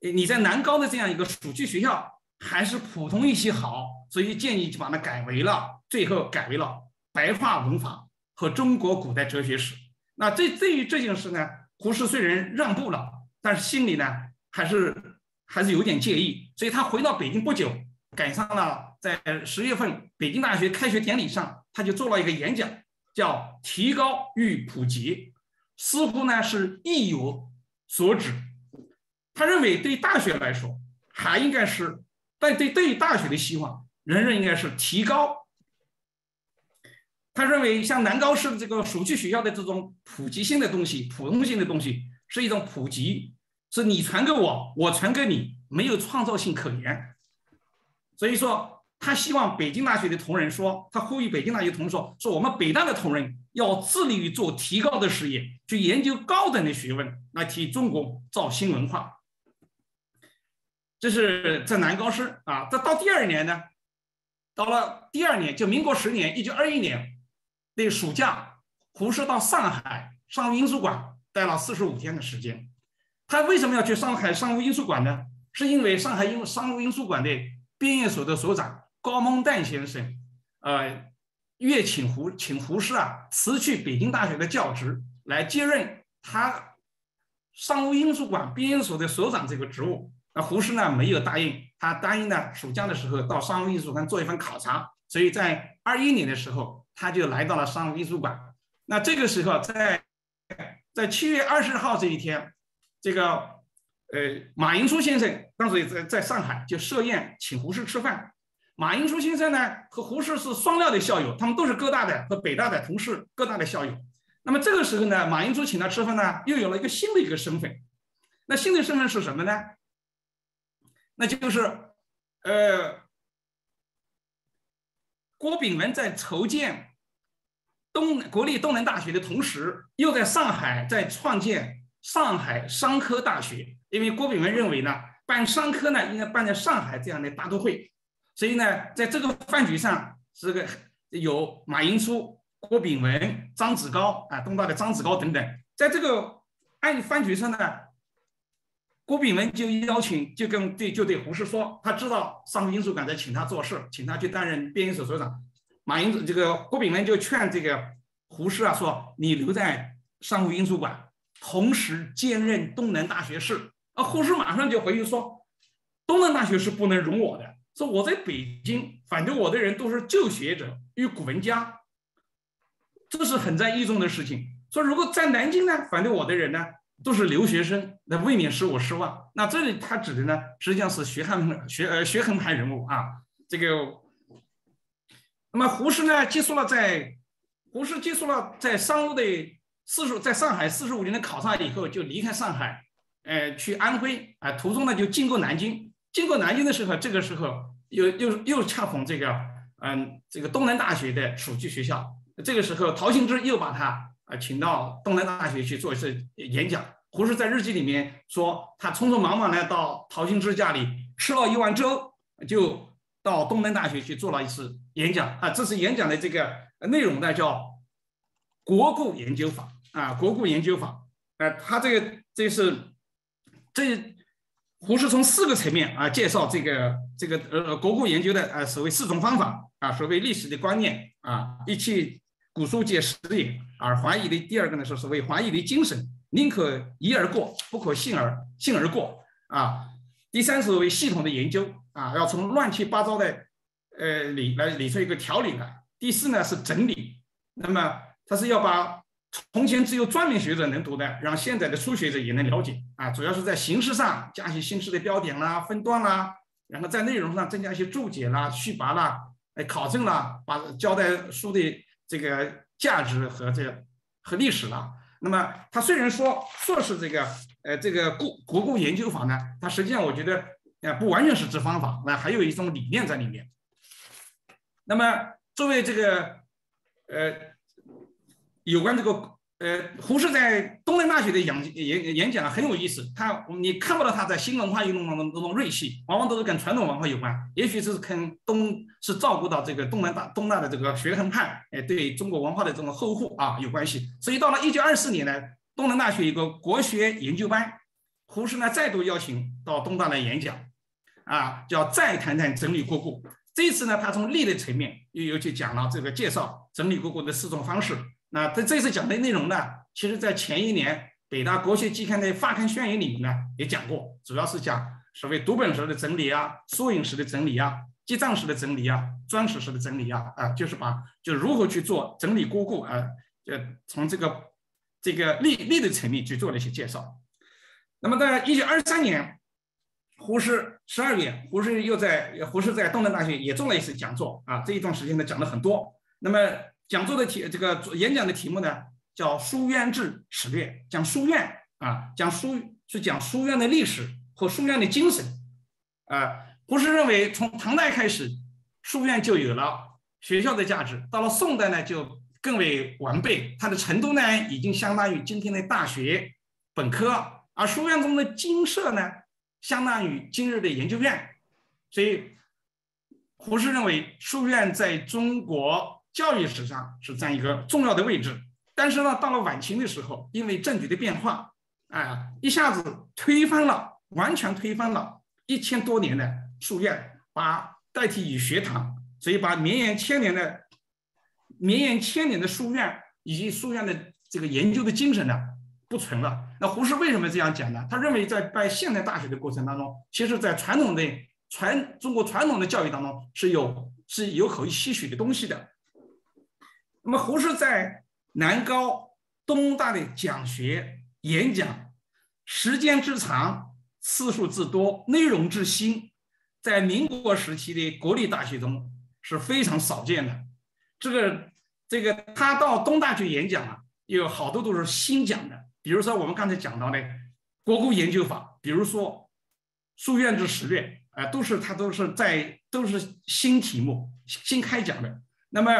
你在南高的这样一个暑期学校还是普通一些好，所以建议就把它改为了，最后改为了白话文法和中国古代哲学史。那这对于这件事呢？胡适虽然让步了，但是心里呢还是还是有点介意，所以他回到北京不久，赶上了在十月份北京大学开学典礼上，他就做了一个演讲，叫“提高与普及”，似乎呢是意有所指。他认为对大学来说，还应该是，但对对于大学的希望，仍然应该是提高。他认为，像南高市的这个暑期学校的这种普及性的东西、普通性的东西，是一种普及，是你传给我，我传给你，没有创造性可言。所以说，他希望北京大学的同仁说，他呼吁北京大学同仁说，说我们北大的同仁要致力于做提高的事业，去研究高等的学问，来替中国造新文化。这是在南高师啊。这到第二年呢，到了第二年，就民国十年，一九二一年。那暑假，胡适到上海商务印书馆待了四十五天的时间。他为什么要去上海商务印书馆呢？是因为上海印商务印书馆的编译所的所长高蒙旦先生，呃，愿请胡请胡适啊辞去北京大学的教职，来接任他商务印书馆编译所的所长这个职务。那胡适呢没有答应，他答应呢暑假的时候到商务印书馆做一份考察。所以在二一年的时候。他就来到了商务印书馆。那这个时候，在在七月二十号这一天，这个呃马寅初先生当时也在在上海就设宴请胡适吃饭。马寅初先生呢和胡适是双料的校友，他们都是各大的和北大的同事，各大的校友。那么这个时候呢，马寅初请他吃饭呢，又有了一个新的一个身份。那新的身份是什么呢？那就是呃郭炳文在筹建。东国立东南大学的同时，又在上海在创建上海商科大学。因为郭炳文认为呢，办商科呢应该办在上海这样的大都会，所以呢，在这个饭局上，这个有马寅初、郭炳文、张子高啊，东大的张子高等等，在这个案饭局上呢，郭炳文就邀请，就跟对就对胡适说，他知道商务印书馆在请他做事，请他去担任编译所所长。马英这个郭炳文就劝这个胡适啊，说你留在商务印书馆，同时兼任东南大学士。啊，胡适马上就回应说，东南大学是不能容我的。说我在北京，反对我的人都是旧学者与古文家，这是很在意中的事情。说如果在南京呢，反对我的人呢，都是留学生，那未免使我失望。那这里他指的呢，实际上是学汉学呃学横派人物啊，这个。那么胡适呢，结束了在胡适结束了在商务的四十，在上海四十五年的考察以后，就离开上海，呃，去安徽啊，途中呢就经过南京。经过南京的时候，这个时候又又又恰逢这个嗯，这个东南大学的暑期学校。这个时候，陶行知又把他啊请到东南大学去做一次演讲。胡适在日记里面说，他匆匆忙忙的到陶行知家里吃了一碗粥，就到东南大学去做了一次。演讲啊，这次演讲的这个内容呢，叫国故研究法啊，国故研究法。啊，他这个这是这胡适从四个层面啊介绍这个这个呃国故研究的呃所谓四种方法啊，所谓历史的观念啊，一切古书皆实也。而怀疑的第二个呢是所谓怀疑的精神，宁可疑而过，不可信而信而过啊。第三是为系统的研究啊，要从乱七八糟的呃理来理出一个条理来。第四呢是整理，那么他是要把从前只有专门学者能读的，让现在的初学者也能了解啊。主要是在形式上加一些新式的标点啦、分段啦，然后在内容上增加一些注解啦、续跋啦、哎考证啦，把交代书的这个价值和这个和历史啦。那么他虽然说说是这个。呃，这个故国故研究法呢，它实际上我觉得，呃，不完全是指方法，那还有一种理念在里面。那么作为这个，呃，有关这个，呃，胡适在东南大学的演演演讲很有意思，他你看不到他在新文化运动当中那种锐气，往往都是跟传统文化有关，也许是跟东是照顾到这个东南大东大的这个学衡派，哎，对中国文化的这种呵护啊有关系。所以到了一九二四年呢。东南大学一个国学研究班，胡适呢再度邀请到东大来演讲，啊，叫再谈谈整理国故。这次呢，他从力的层面又又去讲了这个介绍整理国故的四种方式。那他这次讲的内容呢，其实在前一年北大国学期刊的发刊宣言里面呢也讲过，主要是讲所谓读本时的整理啊，缩影时的整理啊，记账时的整理啊，专史时的整理啊，啊，就是把就如何去做整理姑姑啊，就从这个。这个历历的层面去做了一些介绍。那么，在一九二三年，胡适十二月，胡适又在胡适在东南大学也做了一次讲座啊。这一段时间呢，讲了很多。那么，讲座的题，这个演讲的题目呢，叫《书院志史略》，讲书院啊，讲书是讲书院的历史和书院的精神啊。胡适认为，从唐代开始，书院就有了学校的价值，到了宋代呢，就。更为完备，它的程度呢，已经相当于今天的大学本科，而书院中的精舍呢，相当于今日的研究院。所以，胡适认为书院在中国教育史上是占一个重要的位置。但是呢，到了晚清的时候，因为政局的变化，啊，一下子推翻了，完全推翻了一千多年的书院，把代替以学堂，所以把绵延千年的。绵延千年的书院以及书院的这个研究的精神呢，不存了。那胡适为什么这样讲呢？他认为在办现代大学的过程当中，其实在传统的传中国传统的教育当中是有是有可以吸取的东西的。那么胡适在南高、东大的讲学演讲，时间之长、次数之多、内容之新，在民国时期的国立大学中是非常少见的。这个这个，他到东大去演讲啊，有好多都是新讲的。比如说我们刚才讲到的国故研究法，比如说书院之史略，啊，都是他都是在都是新题目新开讲的。那么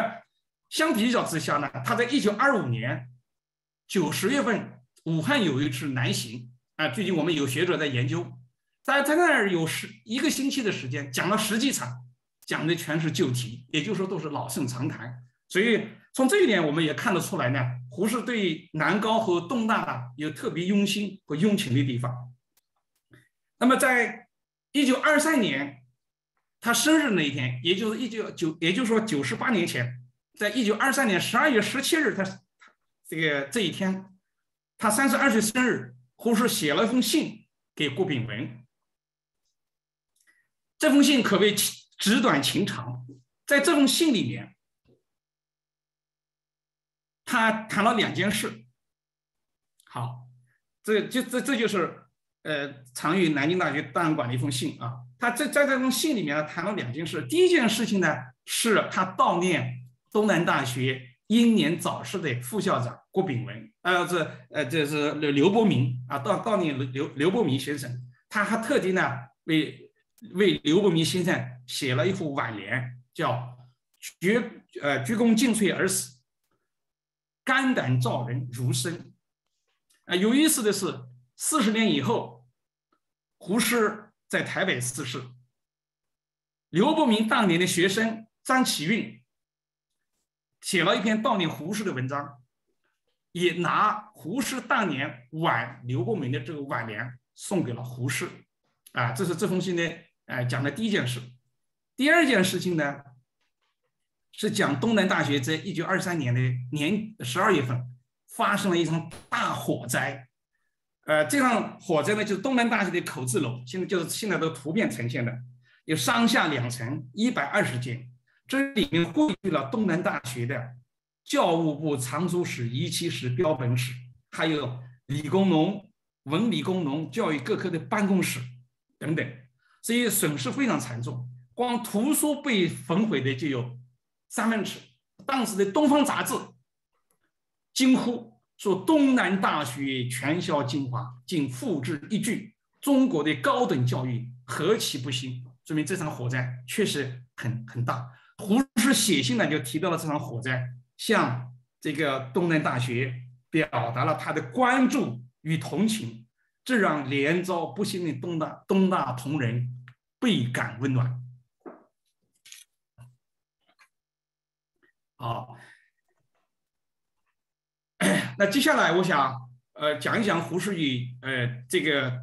相比较之下呢，他在一九二五年九十月份，武汉有一次南行啊，最近我们有学者在研究，在在那儿有十一个星期的时间，讲了十几场。讲的全是旧题，也就是说都是老生常谈，所以从这一点我们也看得出来呢，胡适对南高和东大有特别用心和用情的地方。那么在一九二三年他生日那一天，也就是一九九，也就是说九十八年前，在一九二三年十二月十七日，他这个这一天，他三十二岁生日，胡适写了一封信给郭炳文，这封信可谓。纸短情长，在这封信里面，他谈了两件事。好，这就这这就是呃，藏于南京大学档案馆的一封信啊。他在在这封信里面谈了两件事。第一件事情呢，是他悼念东南大学英年早逝的副校长郭炳文，呃，这呃这是刘刘伯明啊，悼悼念刘刘伯明先生。他还特地呢为。为刘伯明先生写了一副挽联，叫“鞠呃鞠躬尽瘁而死，肝胆照人如生”。啊，有意思的是，四十年以后，胡适在台北逝世，刘伯明当年的学生张启运写了一篇悼念胡适的文章，也拿胡适当年挽刘伯明的这个挽联送给了胡适。啊，这是这封信呢，哎，讲的第一件事。第二件事情呢，是讲东南大学在一九二三年的年十二月份发生了一场大火灾。呃，这场火灾呢，就是东南大学的口字楼，现在就是现在的图片呈现的，有上下两层，一百二十间，这里面汇聚了东南大学的教务部藏书室、仪器室、标本室，还有理工农、文理工农教育各科的办公室等等，所以损失非常惨重。光图书被焚毁的就有三分之。当时的《东方杂志》惊呼。说东南大学全校精华竟付之一炬，中国的高等教育何其不幸！说明这场火灾确实很很大。胡适写信呢，就提到了这场火灾，向这个东南大学表达了他的关注与同情，这让连遭不幸的东大东大同仁倍感温暖。好。那接下来我想，呃，讲一讲胡适与呃这个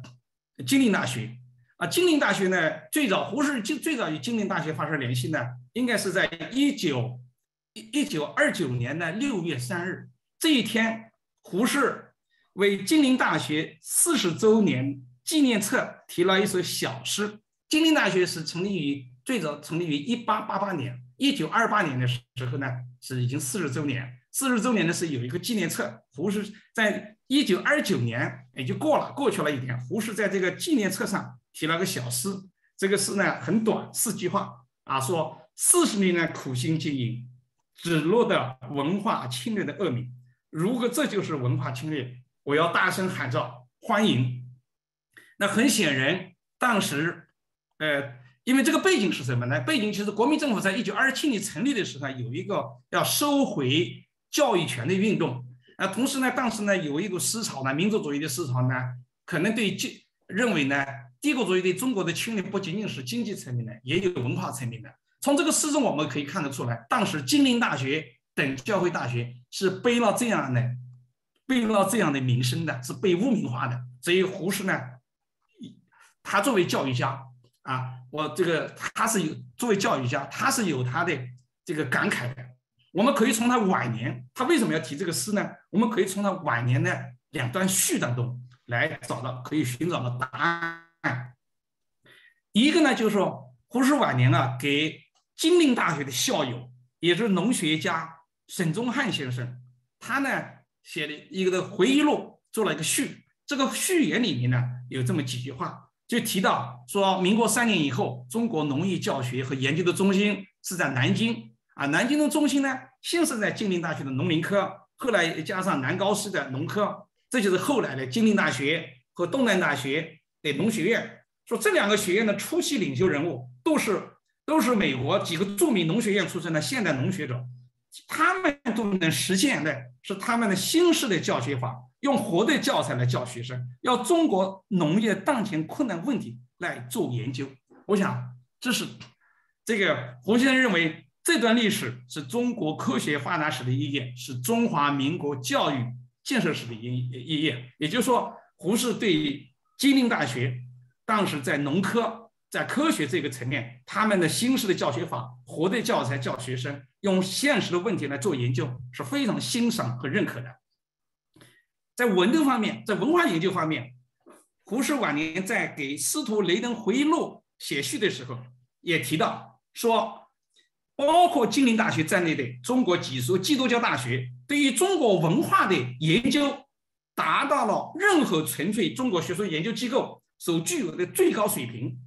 金陵大学啊。金陵大学呢，最早胡适最最早与金陵大学发生联系呢，应该是在一九一九二九年的六月三日这一天，胡适为金陵大学四十周年纪念册题了一首小诗。金陵大学是成立于最早成立于一八八八年，一九二八年的时候呢，是已经四十周年。四十周年的是有一个纪念册，胡适在一九二九年也就过了，过去了一年，胡适在这个纪念册上提了个小诗，这个诗呢很短，四句话啊，说四十年来苦心经营，只落得文化侵略的恶名。如果这就是文化侵略，我要大声喊着欢迎。那很显然，当时，呃，因为这个背景是什么呢？背景其实国民政府在一九二七年成立的时候，有一个要收回。教育权的运动啊，同时呢，当时呢有一个思潮呢，民族主义的思潮呢，可能对就认为呢，帝国主义对中国的侵略不仅仅是经济层面的，也有文化层面的。从这个诗中我们可以看得出来，当时金陵大学等教会大学是背了这样的背了这样的名声的，是被污名化的。所以胡适呢，他作为教育家啊，我这个他是有作为教育家，他是有他的这个感慨的。我们可以从他晚年，他为什么要提这个诗呢？我们可以从他晚年的两段序当中来找到可以寻找的答案。一个呢，就是说胡适晚年啊，给金陵大学的校友，也是农学家沈宗汉先生，他呢写的一个的回忆录，做了一个序。这个序言里面呢，有这么几句话，就提到说，民国三年以后，中国农业教学和研究的中心是在南京。啊，南京的中心呢，先是在金陵大学的农林科，后来加上南高师的农科，这就是后来的金陵大学和东南大学的农学院。说这两个学院的初期领袖人物都是都是美国几个著名农学院出身的现代农学者，他们都能实现的是他们的新式的教学法，用活的教材来教学生，要中国农业当前困难问题来做研究。我想这是这个胡先生认为。这段历史是中国科学发展史的一页，是中华民国教育建设史的一一页。也就是说，胡适对于金陵大学当时在农科、在科学这个层面，他们的新式的教学法、活的教材教学生，用现实的问题来做研究，是非常欣赏和认可的。在文的方面，在文化研究方面，胡适晚年在给司徒雷登回忆录写序的时候，也提到说。包括金陵大学在内的中国几所基督教大学，对于中国文化的研究，达到了任何纯粹中国学术研究机构所具有的最高水平。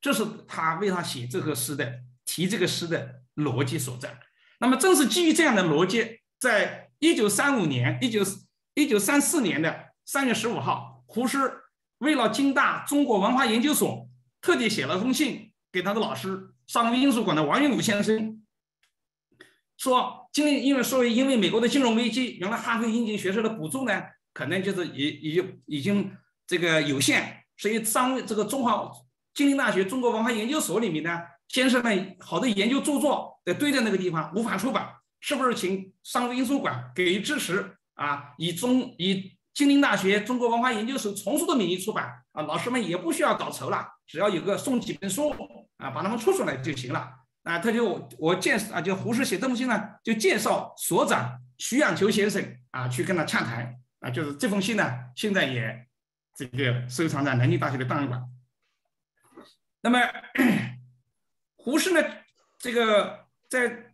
这是他为他写这个诗的提这个诗的逻辑所在。那么，正是基于这样的逻辑，在一九三五年、一九一九三四年的三月十五号，胡适为了京大中国文化研究所，特地写了封信给他的老师。商务印书馆的王云武先生说：“今因为说因为美国的金融危机，原来哈佛应届学生的补助呢，可能就是已已已经这个有限，所以商这个中华金陵大学中国文化研究所里面呢，先生们好多研究著作在堆在那个地方无法出版，是不是请商务印书馆给予支持啊？以中以金陵大学中国文化研究所丛书的名义出版啊，老师们也不需要搞筹了，只要有个送几本书啊，把他们出出来就行了啊。他就我介绍啊，就胡适写这封信呢，就介绍所长徐仰求先生啊，去跟他洽谈啊，就是这封信呢，现在也这个收藏在南京大学的档案馆。那么胡适呢，这个在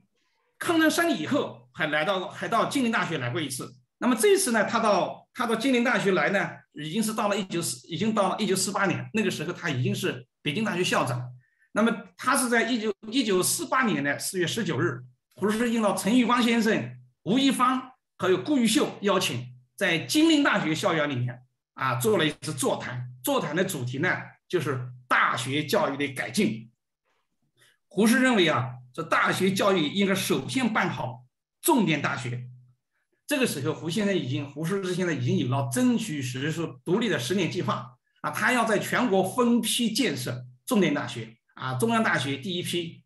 抗战胜利以后，还来到还到金陵大学来过一次。那么这次呢，他到他到金陵大学来呢，已经是到了一九四，已经到了一九四八年。那个时候他已经是北京大学校长。那么他是在一九一九四八年的四月十九日，胡适应了陈玉光先生、吴一芳还有顾玉秀邀请，在金陵大学校园里面啊做了一次座谈。座谈的主题呢，就是大学教育的改进。胡适认为啊，这大学教育应该首先办好重点大学。这个时候，胡先生已经，胡适之现在已经有了争取学术独立的十年计划啊，他要在全国分批建设重点大学啊，中央大学第一批，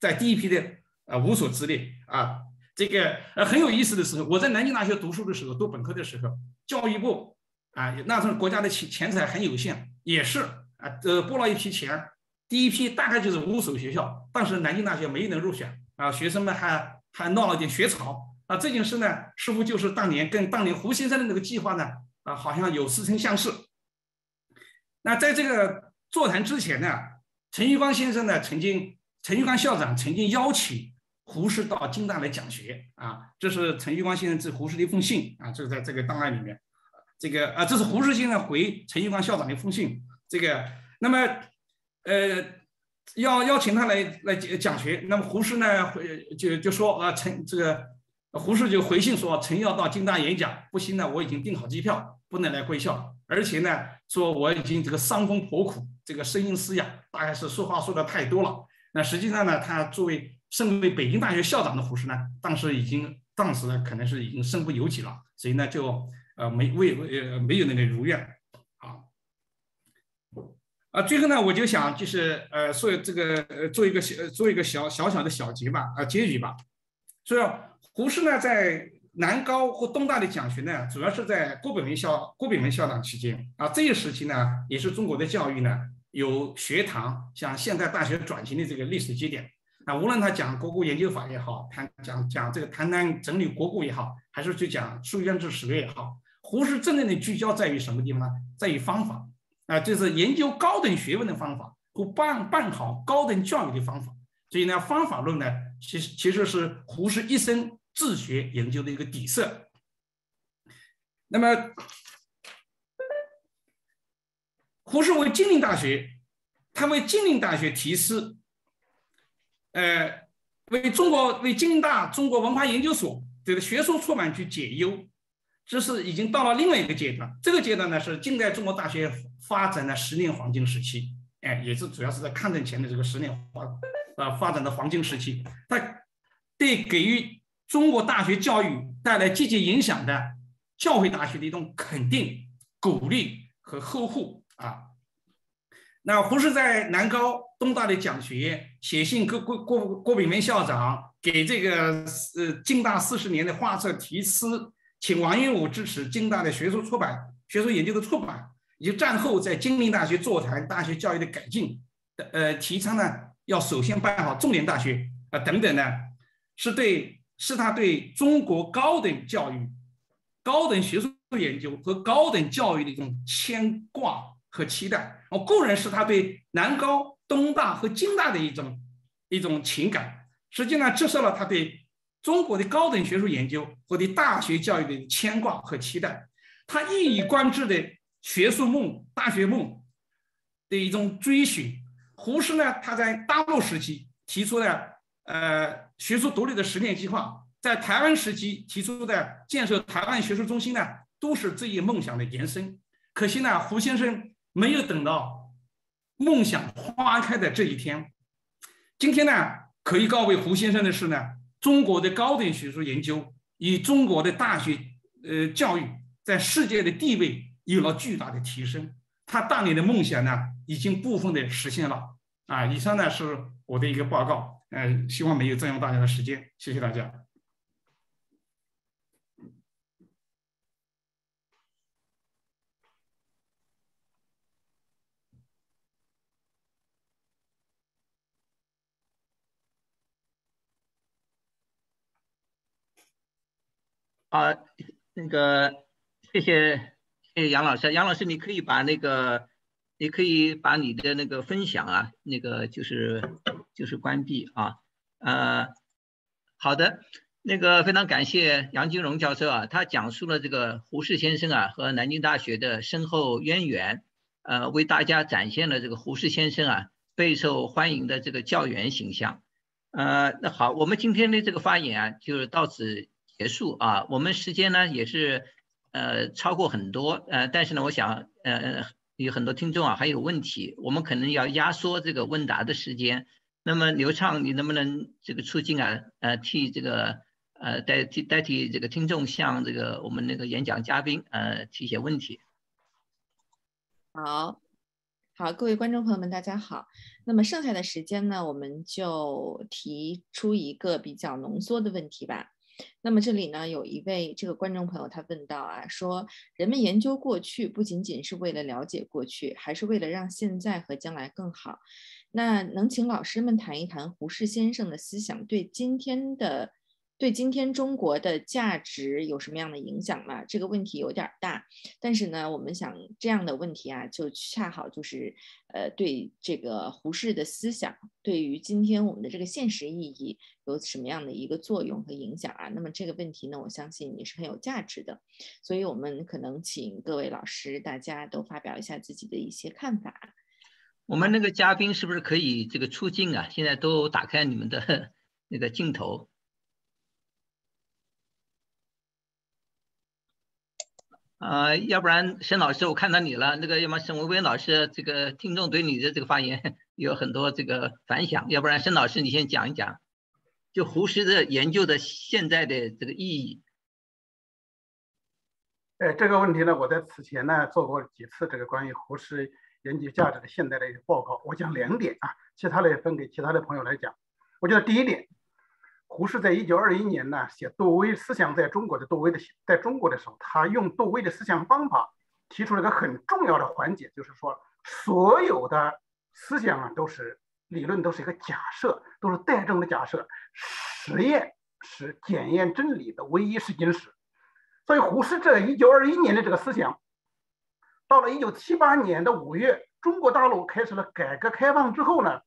在第一批的呃五所之列啊，这个呃很有意思的时候，我在南京大学读书的时候，读本科的时候，教育部啊那时候国家的钱钱财很有限，也是啊呃拨了一批钱，第一批大概就是五所学校，当时南京大学没能入选啊，学生们还还闹了点学潮。啊，这件事呢，似乎就是当年跟当年胡先生的那个计划呢，啊，好像有似曾相识。那在这个座谈之前呢，陈玉光先生呢，曾经，陈玉光校长曾经邀请胡适到京大来讲学啊，这是陈玉光先生致胡适的一封信啊，这是在这个档案里面，这个啊，这是胡适先生回陈玉光校长的一封信，这个，那么，呃，要邀请他来来讲学，那么胡适呢，回就就说啊，陈这个。胡适就回信说：“陈要到京大演讲，不行呢，我已经订好机票，不能来贵校。而且呢，说我已经这个伤风颇苦，这个声音嘶哑，大概是说话说的太多了。那实际上呢，他作为身为北京大学校长的胡适呢，当时已经当时呢可能是已经身不由己了，所以呢就呃没未呃没有那个如愿。啊，最后呢，我就想就是呃说这个呃做一个小做一个小小小的小结吧啊结语吧，所以。胡适呢，在南高和东大的讲学呢，主要是在郭炳文校郭炳文校长期间啊。这一时期呢，也是中国的教育呢，有学堂向现代大学转型的这个历史节点啊。无论他讲国故研究法也好，谈讲讲这个谈谈整理国故也好，还是去讲书院制史略也好，胡适真正的聚焦在于什么地方呢？在于方法啊，就是研究高等学问的方法和办办好高等教育的方法。所以呢，方法论呢，其实其实是胡适一生。自学研究的一个底色。那么，胡适为金陵大学，他为金陵大学题诗，呃，为中国为金陵大中国文化研究所这个学术出版局解忧，这是已经到了另外一个阶段。这个阶段呢，是近代中国大学发展的十年黄金时期，哎，也是主要是在抗战前的这个十年发啊发展的黄金时期，它对给予。中国大学教育带来积极影响的教会大学的一种肯定、鼓励和呵护啊。那胡适在南高、东大的讲学，写信给郭郭郭炳文校长，给这个呃京大四十年的画册题诗，请王云武支持京大的学术出版、学术研究的出版，以及战后在金陵大学座谈大学教育的改进，呃，提倡呢要首先办好重点大学啊等等呢，是对。是他对中国高等教育、高等学术研究和高等教育的一种牵挂和期待。我个人是他对南高、东大和京大的一种一种情感，实际上折射了他对中国的高等学术研究和对大学教育的牵挂和期待。他一以贯之的学术梦、大学梦的一种追寻。胡适呢，他在大陆时期提出了。呃，学术独立的十年计划，在台湾时期提出的建设台湾学术中心呢，都是这一梦想的延伸。可惜呢，胡先生没有等到梦想花开的这一天。今天呢，可以告慰胡先生的是呢，中国的高等学术研究与中国的大学呃教育在世界的地位有了巨大的提升。他当年的梦想呢，已经部分的实现了。啊，以上呢是我的一个报告。呃，希望没有占用大家的时间，谢谢大家。啊，那个谢谢谢谢杨老师，杨老师你可以把那个，你可以把你的那个分享啊，那个就是就是关闭啊，呃，好的，那个非常感谢杨金荣教授啊，他讲述了这个胡适先生啊和南京大学的深厚渊源，呃，为大家展现了这个胡适先生啊备受欢迎的这个教员形象。呃，那好，我们今天的这个发言啊，就是到此结束啊。我们时间呢也是呃超过很多，呃，但是呢，我想呃有很多听众啊还有问题，我们可能要压缩这个问答的时间。那么刘畅，你能不能这个促进啊？呃，替这个呃代替代替这个听众向这个我们那个演讲嘉宾呃提一些问题。好。好，各位观众朋友们，大家好。那么剩下的时间呢，我们就提出一个比较浓缩的问题吧。那么这里呢，有一位这个观众朋友他问到啊，说人们研究过去不仅仅是为了了解过去，还是为了让现在和将来更好。那能请老师们谈一谈胡适先生的思想对今天的？对今天中国的价值有什么样的影响吗？这个问题有点大，但是呢，我们想这样的问题啊，就恰好就是，呃，对这个胡适的思想，对于今天我们的这个现实意义有什么样的一个作用和影响啊？那么这个问题呢，我相信也是很有价值的，所以我们可能请各位老师大家都发表一下自己的一些看法。我们那个嘉宾是不是可以这个出镜啊？现在都打开你们的 那个镜头。呃，要不然沈老师，我看到你了。那个，要么沈文威老师，这个听众对你的这个发言有很多这个反响。要不然沈老师，你先讲一讲，就胡适的研究的现在的这个意义。哎，这个问题呢，我在此前呢做过几次这个关于胡适研究价值的现代的一个报告。我讲两点啊，其他的分给其他的朋友来讲。我觉得第一点。胡适在一九二一年呢写杜威思想在中国的杜威的在中国的时候，他用杜威的思想方法提出了一个很重要的环节，就是说所有的思想啊都是理论，都是一个假设，都是待证的假设，实验是检验真理的唯一试金石。所以胡适这一九二一年的这个思想，到了一九七八年的五月，中国大陆开始了改革开放之后呢，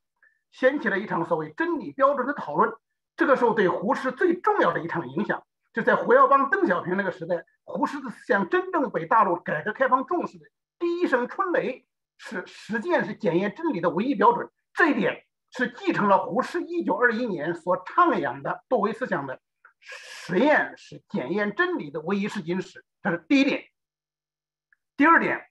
掀起了一场所谓真理标准的讨论。这个时候对胡适最重要的一场影响，就在胡耀邦、邓小平那个时代，胡适的思想真正被大陆改革开放重视的第一声春雷是实践是检验真理的唯一标准。这一点是继承了胡适一九二一年所倡扬的多维思想的实验是检验真理的唯一试金石。这是第一点。第二点，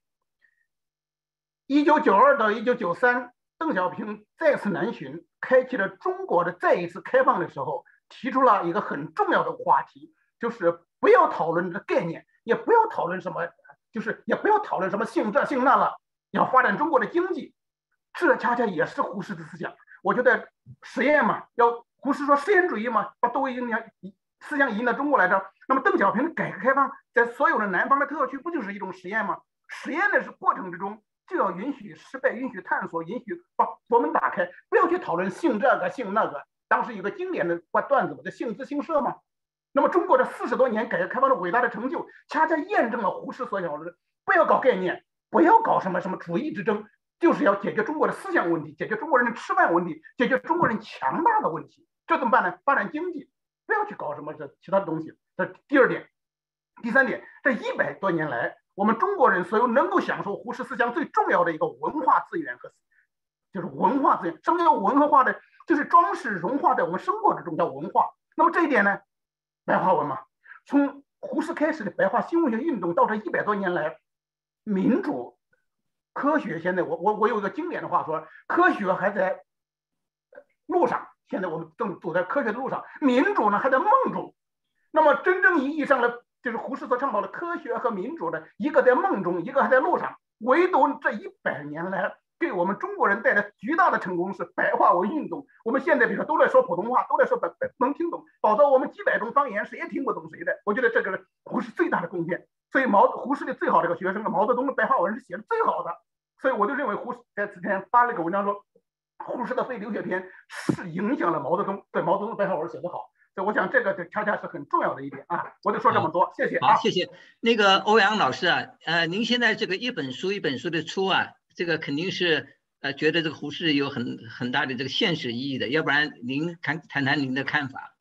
一九九二到一九九三。邓小平再次南巡，开启了中国的再一次开放的时候，提出了一个很重要的话题，就是不要讨论这个概念，也不要讨论什么，就是也不要讨论什么姓这姓那了，要发展中国的经济。这恰恰也是胡适的思想。我觉得实验嘛，要胡适说实验主义嘛，把杜威思想思想引到中国来着。那么邓小平的改革开放，在所有的南方的特区，不就是一种实验吗？实验的是过程之中。就要允许失败，允许探索，允许把国门打开，不要去讨论姓这个姓那个。当时有个经典的段子嘛，叫“姓资姓社”嘛。那么中国这四十多年改革开放的伟大的成就，恰恰验证了胡适所讲的：不要搞概念，不要搞什么什么主义之争，就是要解决中国的思想问题，解决中国人的吃饭问题，解决中国人强大的问题。这怎么办呢？发展经济，不要去搞什么这其他的东西。这第二点，第三点，这一百多年来。我们中国人所有能够享受胡适思想最重要的一个文化资源和，就是文化资源。什么叫文化化的？就是装饰融化在我们生活之中，叫文化。那么这一点呢，白话文嘛，从胡适开始的白话新文学运动到这一百多年来，民主、科学，现在我我我有一个经典的话说，科学还在路上，现在我们正走在科学的路上，民主呢还在梦中。那么真正意义上的。就是胡适所倡导的科学和民主的一个在梦中，一个还在路上。唯独这一百年来，给我们中国人带来巨大的成功是白话文运动。我们现在比如说都在说普通话，都在说白白能听懂，否则我们几百种方言谁也听不懂谁的。我觉得这个是胡适最大的贡献。所以毛胡适的最好的一个学生，毛泽东的白话文是写的最好的。所以我就认为胡适在此前发了一个文章说，胡适的《废流血篇》是影响了毛泽东，对毛泽东的白话文写得好。所以我想这个恰恰是很重要的一点啊。我就说这么多，谢谢啊。好，谢谢那个欧阳老师啊，呃，您现在这个一本书一本书的出啊，这个肯定是呃觉得这个胡适有很很大的这个现实意义的，要不然您谈谈谈您的看法。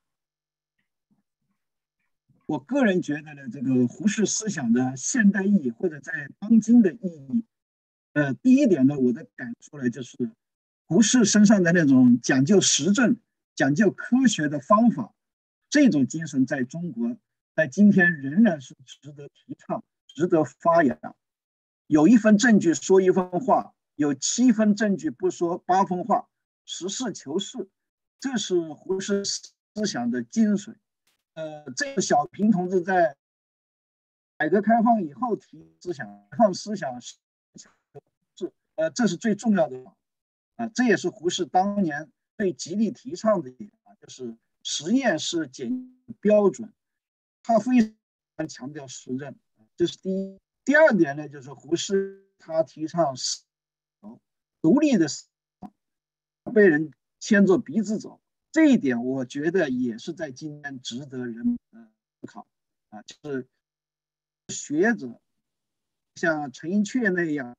我个人觉得呢，这个胡适思想的现代意义或者在当今的意义，呃，第一点呢，我的感触呢就是，胡适身上的那种讲究实证、讲究科学的方法，这种精神在中国在今天仍然是值得提倡、值得发扬。有一分证据说一分话，有七分证据不说八分话，实事求是，这是胡适思想的精髓。呃，这个小平同志在改革开放以后提思想，放思想是呃，这是最重要的啊，这也是胡适当年最极力提倡的一点啊，就是实验是检标准，他非常强调实证，这是第一。第二点呢，就是胡适他提倡思独立的思想，被人牵着鼻子走。这一点我觉得也是在今天值得人们思考啊，就是学者像陈寅恪那样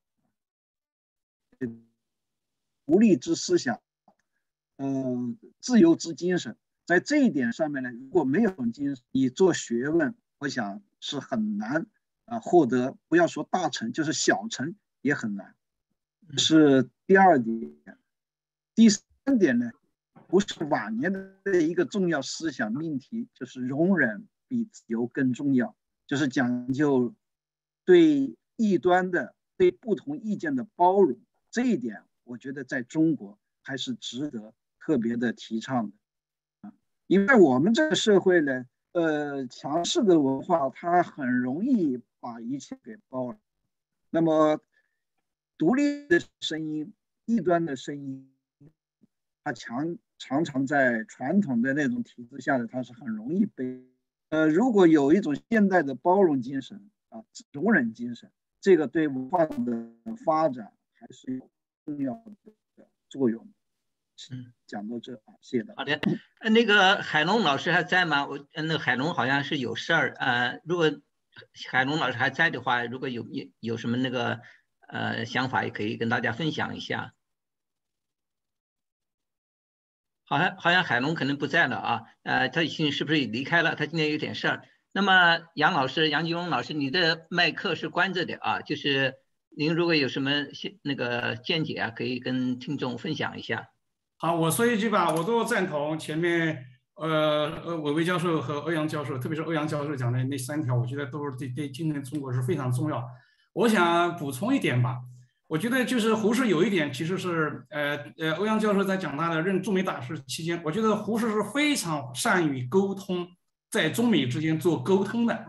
独立之思想，嗯，自由之精神，在这一点上面呢，如果没有精神，你做学问，我想是很难啊获得，不要说大成，就是小成也很难。是第二点，第三点呢？不是晚年的一个重要思想命题，就是容忍比自由更重要，就是讲究对异端的、对不同意见的包容。这一点，我觉得在中国还是值得特别的提倡的啊，因为我们这个社会呢，呃，强势的文化它很容易把一切给包了。那么，独立的声音、异端的声音，它强。常常在传统的那种体制下的，它是很容易被呃，如果有一种现代的包容精神啊，容忍精神，这个对文化的发展还是有重要的作用。嗯，讲到这啊，谢谢。好的，呃，那个海龙老师还在吗？我那个海龙好像是有事儿呃，如果海龙老师还在的话，如果有有有什么那个呃想法，也可以跟大家分享一下。好像好像海龙可能不在了啊，呃，他已经是不是也离开了？他今天有点事儿。那么杨老师，杨金龙老师，你的麦克是关着的啊，就是您如果有什么那个见解啊，可以跟听众分享一下。好，我说一句吧，我都赞同前面呃呃韦伟教授和欧阳教授，特别是欧阳教授讲的那三条，我觉得都是对对今天中国是非常重要。我想补充一点吧。我觉得就是胡适有一点，其实是呃呃，欧阳教授在讲他的任驻美大使期间，我觉得胡适是非常善于沟通，在中美之间做沟通的。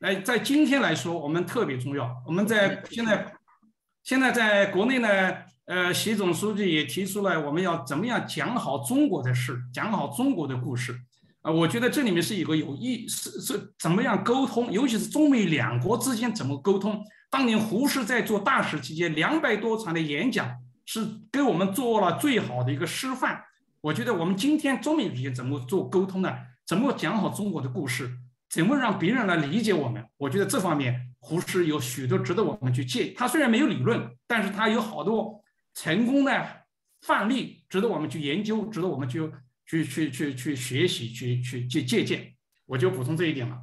来，在今天来说，我们特别重要。我们在现在现在在国内呢，呃，习总书记也提出了我们要怎么样讲好中国的事，讲好中国的故事。啊，我觉得这里面是一个有意是是怎么样沟通，尤其是中美两国之间怎么沟通。当年胡适在做大使期间，两百多场的演讲是给我们做了最好的一个示范。我觉得我们今天中美之间怎么做沟通呢？怎么讲好中国的故事？怎么让别人来理解我们？我觉得这方面胡适有许多值得我们去借。他虽然没有理论，但是他有好多成功的范例，值得我们去研究，值得我们去去去去去学习，去去去借鉴。我就补充这一点了。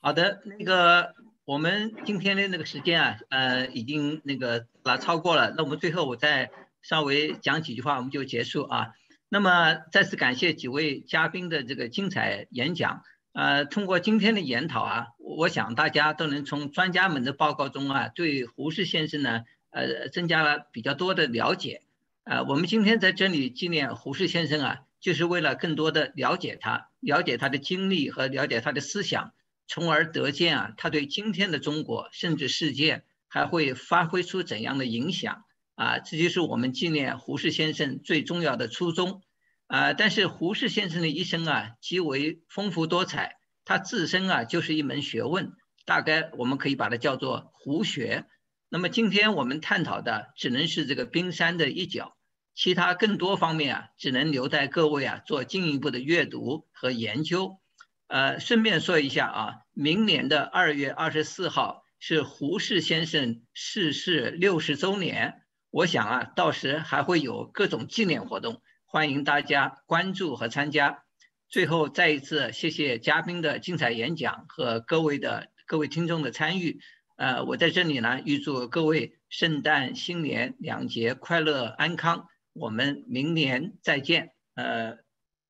好的，那个。我们今天的那个时间啊，呃，已经那个啊超过了。那我们最后我再稍微讲几句话，我们就结束啊。那么再次感谢几位嘉宾的这个精彩演讲。呃，通过今天的研讨啊，我想大家都能从专家们的报告中啊，对胡适先生呢，呃，增加了比较多的了解。呃，我们今天在这里纪念胡适先生啊，就是为了更多的了解他，了解他的经历和了解他的思想。从而得见啊，他对今天的中国甚至世界还会发挥出怎样的影响啊？这就是我们纪念胡适先生最重要的初衷啊！但是胡适先生的一生啊极为丰富多彩，他自身啊就是一门学问，大概我们可以把它叫做胡学。那么今天我们探讨的只能是这个冰山的一角，其他更多方面啊，只能留待各位啊做进一步的阅读和研究。呃，顺便说一下啊，明年的二月二十四号是胡适先生逝世六十周年，我想啊，到时还会有各种纪念活动，欢迎大家关注和参加。最后再一次谢谢嘉宾的精彩演讲和各位的各位听众的参与。呃，我在这里呢，预祝各位圣诞新年两节快乐安康。我们明年再见。呃，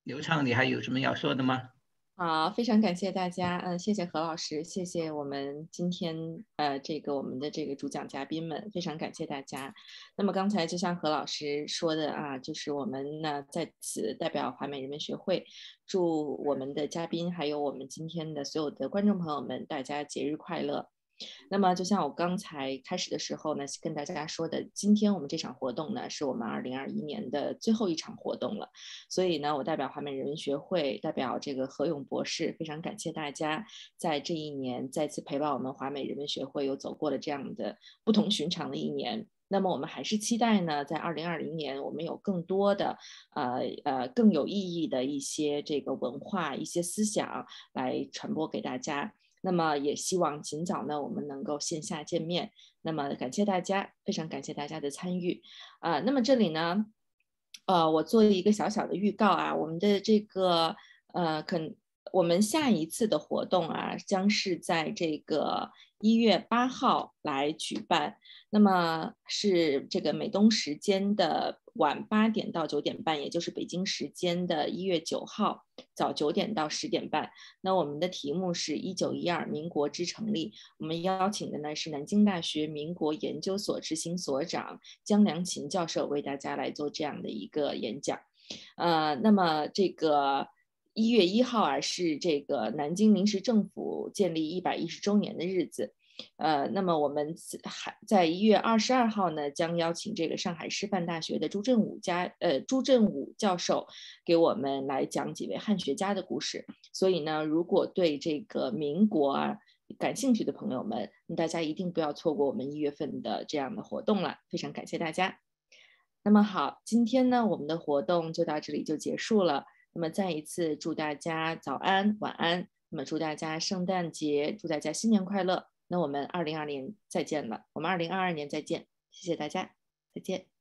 刘畅，你还有什么要说的吗？好，非常感谢大家。嗯，谢谢何老师，谢谢我们今天呃这个我们的这个主讲嘉宾们，非常感谢大家。那么刚才就像何老师说的啊，就是我们呢在此代表华美人文学会，祝我们的嘉宾还有我们今天的所有的观众朋友们，大家节日快乐。那么，就像我刚才开始的时候呢，跟大家说的，今天我们这场活动呢，是我们二零二一年的最后一场活动了。所以呢，我代表华美人文学会，代表这个何勇博士，非常感谢大家在这一年再次陪伴我们华美人文学会，又走过了这样的不同寻常的一年。那么，我们还是期待呢，在二零二零年，我们有更多的呃呃更有意义的一些这个文化、一些思想来传播给大家。那么也希望尽早呢，我们能够线下见面。那么感谢大家，非常感谢大家的参与啊。那么这里呢，呃，我做一个小小的预告啊，我们的这个呃，可我们下一次的活动啊，将是在这个一月八号来举办。那么是这个美东时间的。晚八点到九点半，也就是北京时间的一月九号早九点到十点半。那我们的题目是一九一二民国之成立，我们邀请的呢是南京大学民国研究所执行所长江良琴教授为大家来做这样的一个演讲。呃，那么这个一月一号啊是这个南京临时政府建立一百一十周年的日子。呃，那么我们还在一月二十二号呢，将邀请这个上海师范大学的朱振武家呃朱振武教授给我们来讲几位汉学家的故事。所以呢，如果对这个民国啊感兴趣的朋友们，大家一定不要错过我们一月份的这样的活动了。非常感谢大家。那么好，今天呢，我们的活动就到这里就结束了。那么再一次祝大家早安晚安。那么祝大家圣诞节，祝大家新年快乐。那我们二零二零再见了，我们二零二二年再见，谢谢大家，再见。